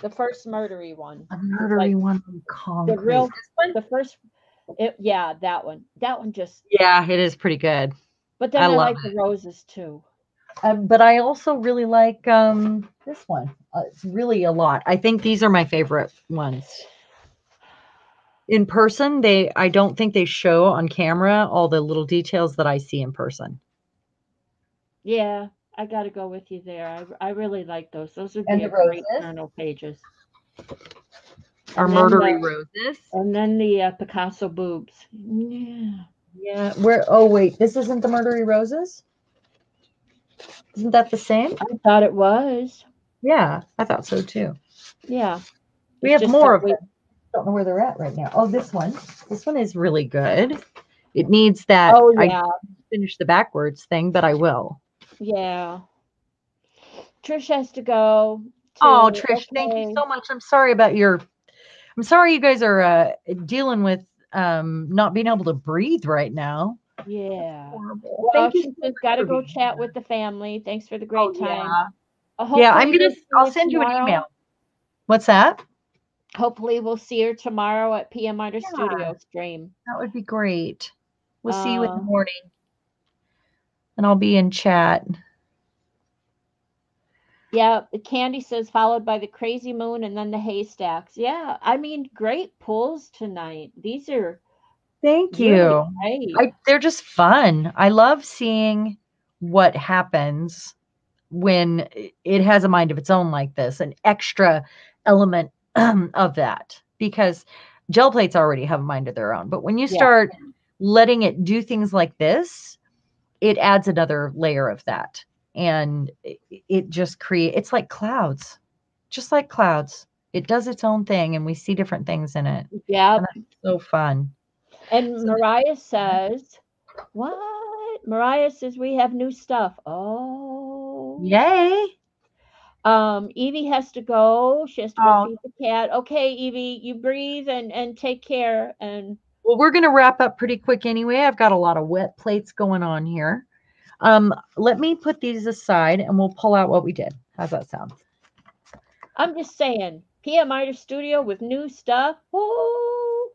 The first murdery one. A murdery one on concrete. The real- one? The first, it, yeah, that one. That one just. Yeah, it is pretty good. But then I I, love like it. the roses too. Um, but I also really like um, this one. Uh, it's really a lot. I think these are my favorite ones. In person, they I don't think they show on camera all the little details that I see in person. Yeah, I got to go with you there. I, I really like those. Those would And be the a great roses? journal pages. Our And then murdery the- roses. And then the uh, Picasso boobs. Yeah. Yeah. Where? Oh wait, this isn't the murdery roses. Isn't that the same? I thought it was. Yeah, I thought so too. Yeah. We It's have just more that of we- them. Don't know where they're at right now. Oh, this one. This one is really good. It needs that. Oh I yeah, finish the backwards thing, but I will. Yeah. Trish has to go. Oh, too. Trish, thank you so much. I'm sorry about your. I'm sorry you guys are uh, dealing with um, not being able to breathe right now. Yeah. Horrible. Well, thank you. so got to go chat here. with the family. Thanks for the great Oh, time. yeah. Yeah, I'm gonna. I'll her send you an email. What's that? Hopefully, we'll see her tomorrow at PM Artist Yeah. Studio stream. That would be great. We'll see you in the Uh, morning, and I'll be in chat. Yeah, Candy says followed by the Crazy Moon and then the Haystacks. Yeah, I mean, great pulls tonight. These are Thank really you. great. I, they're just fun. I love seeing what happens when it has a mind of its own like this, an extra element [CLEARS THROAT] of that. Because gel plates already have a mind of their own. But when you Yeah. start letting it do things like this, it adds another layer of that. And it, just create it's like clouds, just like clouds. It does its own thing and we see different things in it. yeah. So fun. And So- Mariah says, What? Mariah says we have new stuff. Oh. Yay. Um, Evie has to go. She has to go Oh. feed the cat. Okay, Evie, you breathe and and take care. And Well, we're going to wrap up pretty quick anyway. I've got a lot of wet plates going on here. Um, let me put these aside and we'll pull out what we did. How's that sound? I'm just saying, PM Artist Studio with new stuff. Woo!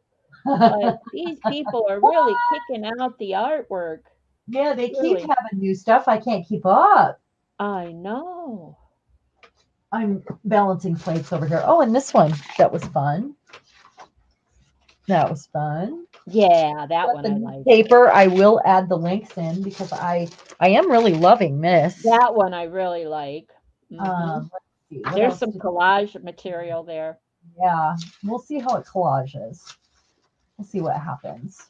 But [LAUGHS] these people are really kicking out the artwork. yeah, they keep having new stuff. I can't keep up. I know. I'm balancing plates over here. Oh, and this one that was fun. That was fun. Yeah, that Got one I like. Paper. I will add the links in because I I am really loving this. That one I really like. Mhm. Um, let's see. There's some collage material there. Yeah, we'll see how it collages. We'll see what happens.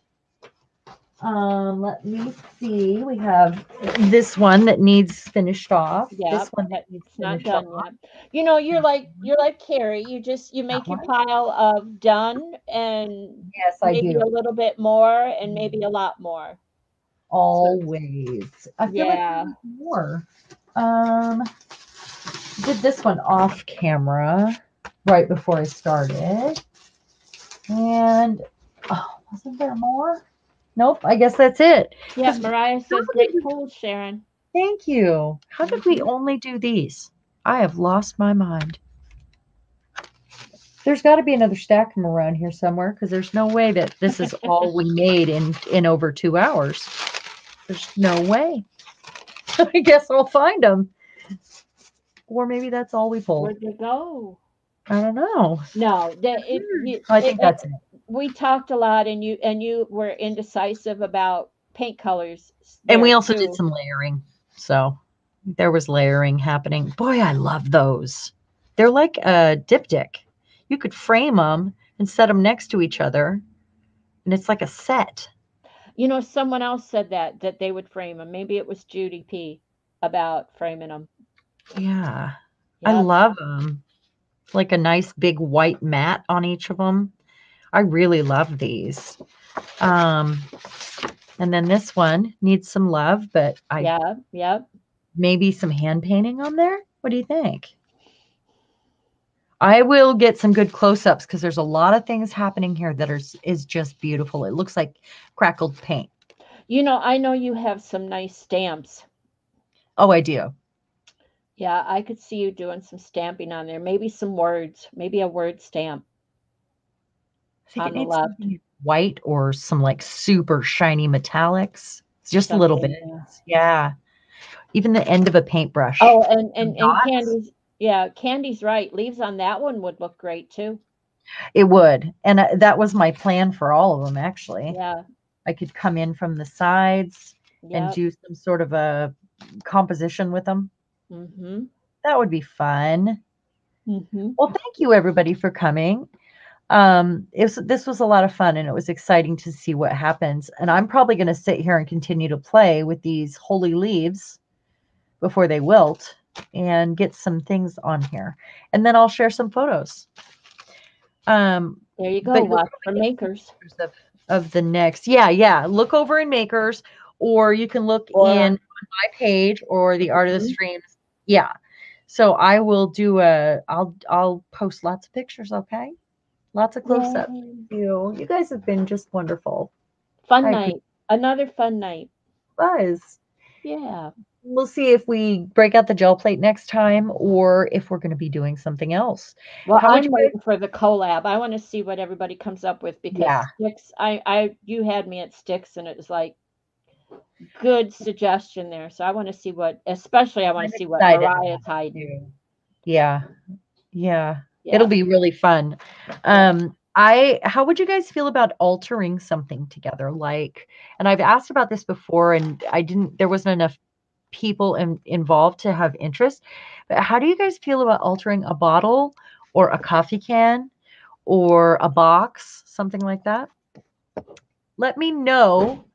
Um, let me see. We have this one that needs finished off. Yeah, this one that needs not finished done off. yet. You know, you're like you're like Carrie. You just you make your one? pile of done and Yes, I maybe do. a little bit more and maybe a lot more. Always. I feel Yeah. like more. Um, did this one off camera right before I started, and oh, wasn't there more? Nope. I guess that's it. Yeah, Mariah says great pulls, Sharon. Thank you. How did we only do these? I have lost my mind. There's got to be another stack from around here somewhere because there's no way that this is all we [LAUGHS] made in in over two hours. There's no way. [LAUGHS] I guess I'll find them. Or maybe that's all we pulled. Where'd they go? I don't know. No, that it, hmm. you- I think it- that's it. We talked a lot, and you and you were indecisive about paint colors. And we also did some layering. So there was layering happening. Boy, I love those. They're like a diptych. You could frame them and set them next to each other. And it's like a set. You know, someone else said that that they would frame them. Maybe it was Judy P. about framing them. Yeah. I love them. Like a nice big white mat on each of them. I really love these. Um, and then this one needs some love, but I yeah, yeah. maybe some hand painting on there. What do you think? I will get some good close-ups because there's a lot of things happening here that are is just beautiful. It looks like crackled paint. You know, I know you have some nice stamps. Oh, I do. Yeah, I could see you doing some stamping on there. Maybe some words. Maybe a word stamp. I think On it the needs left. white or some like super shiny metallics. Just a little bit. Yeah. yeah. Even the end of a paintbrush. Oh, and and, and dots. Candy's yeah, Candy's right. Leaves on that one would look great too. It would. And uh, that was my plan for all of them, actually. Yeah, I could come in from the sides yeah. and do some sort of a composition with them. Mm-hmm. That would be fun. Mm-hmm. Well, thank you everybody for coming. Um, it was, this was a lot of fun and it was exciting to see what happens. And I'm probably going to sit here and continue to play with these holy leaves before they wilt and get some things on here. And then I'll share some photos. Um, There you go. Watch for makers. of, of the next. Yeah, yeah. Look over in Makers, or you can look Or- in on my page or the Art of the Mhm. Streams. Yeah. So I will do a. I'll I'll post lots of pictures. Okay. Lots of close ups. You you guys have been just wonderful. Fun I night. Another fun night. Buzz. Yeah. We'll see if we break out the gel plate next time, or if we're going to be doing something else. Well, How I'm you waiting for the collab. I want to see what everybody comes up with because Yeah. sticks. I, I, you had me at sticks, and it was like good suggestion there. So I want to see what, especially I want I'm to see what excited Mariah's hiding. Yeah. Yeah. Yeah. It'll be really fun. Um, I how would you guys feel about altering something together? Like, and I've asked about this before, and I didn't. There wasn't enough people in, involved to have interest. But how do you guys feel about altering a bottle or a coffee can or a box, something like that? Let me know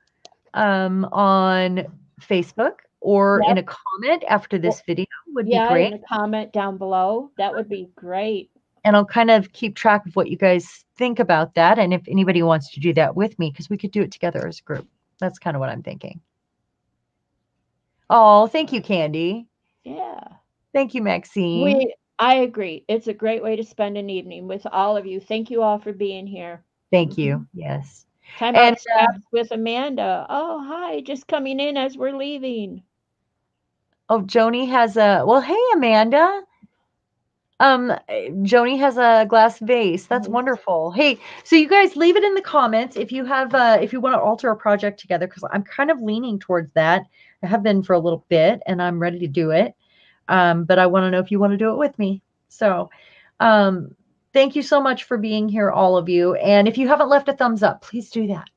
um, on Facebook or in a comment after this video would be yeah, great in a comment down below. That would be great. And I'll kind of keep track of what you guys think about that. And if anybody wants to do that with me, because we could do it together as a group. That's kind of what I'm thinking. Oh, thank you, Candy. Yeah. Thank you, Maxine. We, I agree. It's a great way to spend an evening with all of you. Thank you all for being here. thank you. Mm-hmm. Yes. Time And, scraps um, with Amanda. Oh, hi, just coming in as we're leaving. Oh, Joni has a well, hey Amanda. Um eh, Joni has a glass vase. That's Nice. wonderful. Hey, so you guys leave it in the comments if you have uh if you want to alter a project together because I'm kind of leaning towards that. I have been for a little bit and I'm ready to do it. Um, but I want to know if you want to do it with me. So um thank you so much for being here, all of you. And if you haven't left a thumbs up, please do that.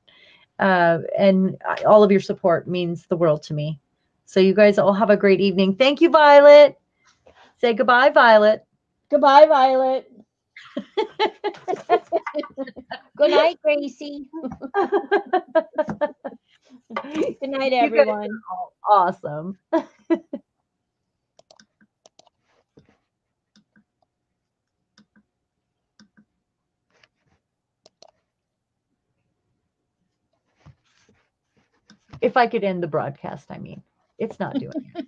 Uh, and all of your support means the world to me. So you guys all have a great evening. Thank you, Violet. Say goodbye, Violet. Goodbye, Violet. [LAUGHS] Good night, Gracie. [LAUGHS] Good night, everyone. awesome. [LAUGHS] if I could end the broadcast, I mean, it's not doing it.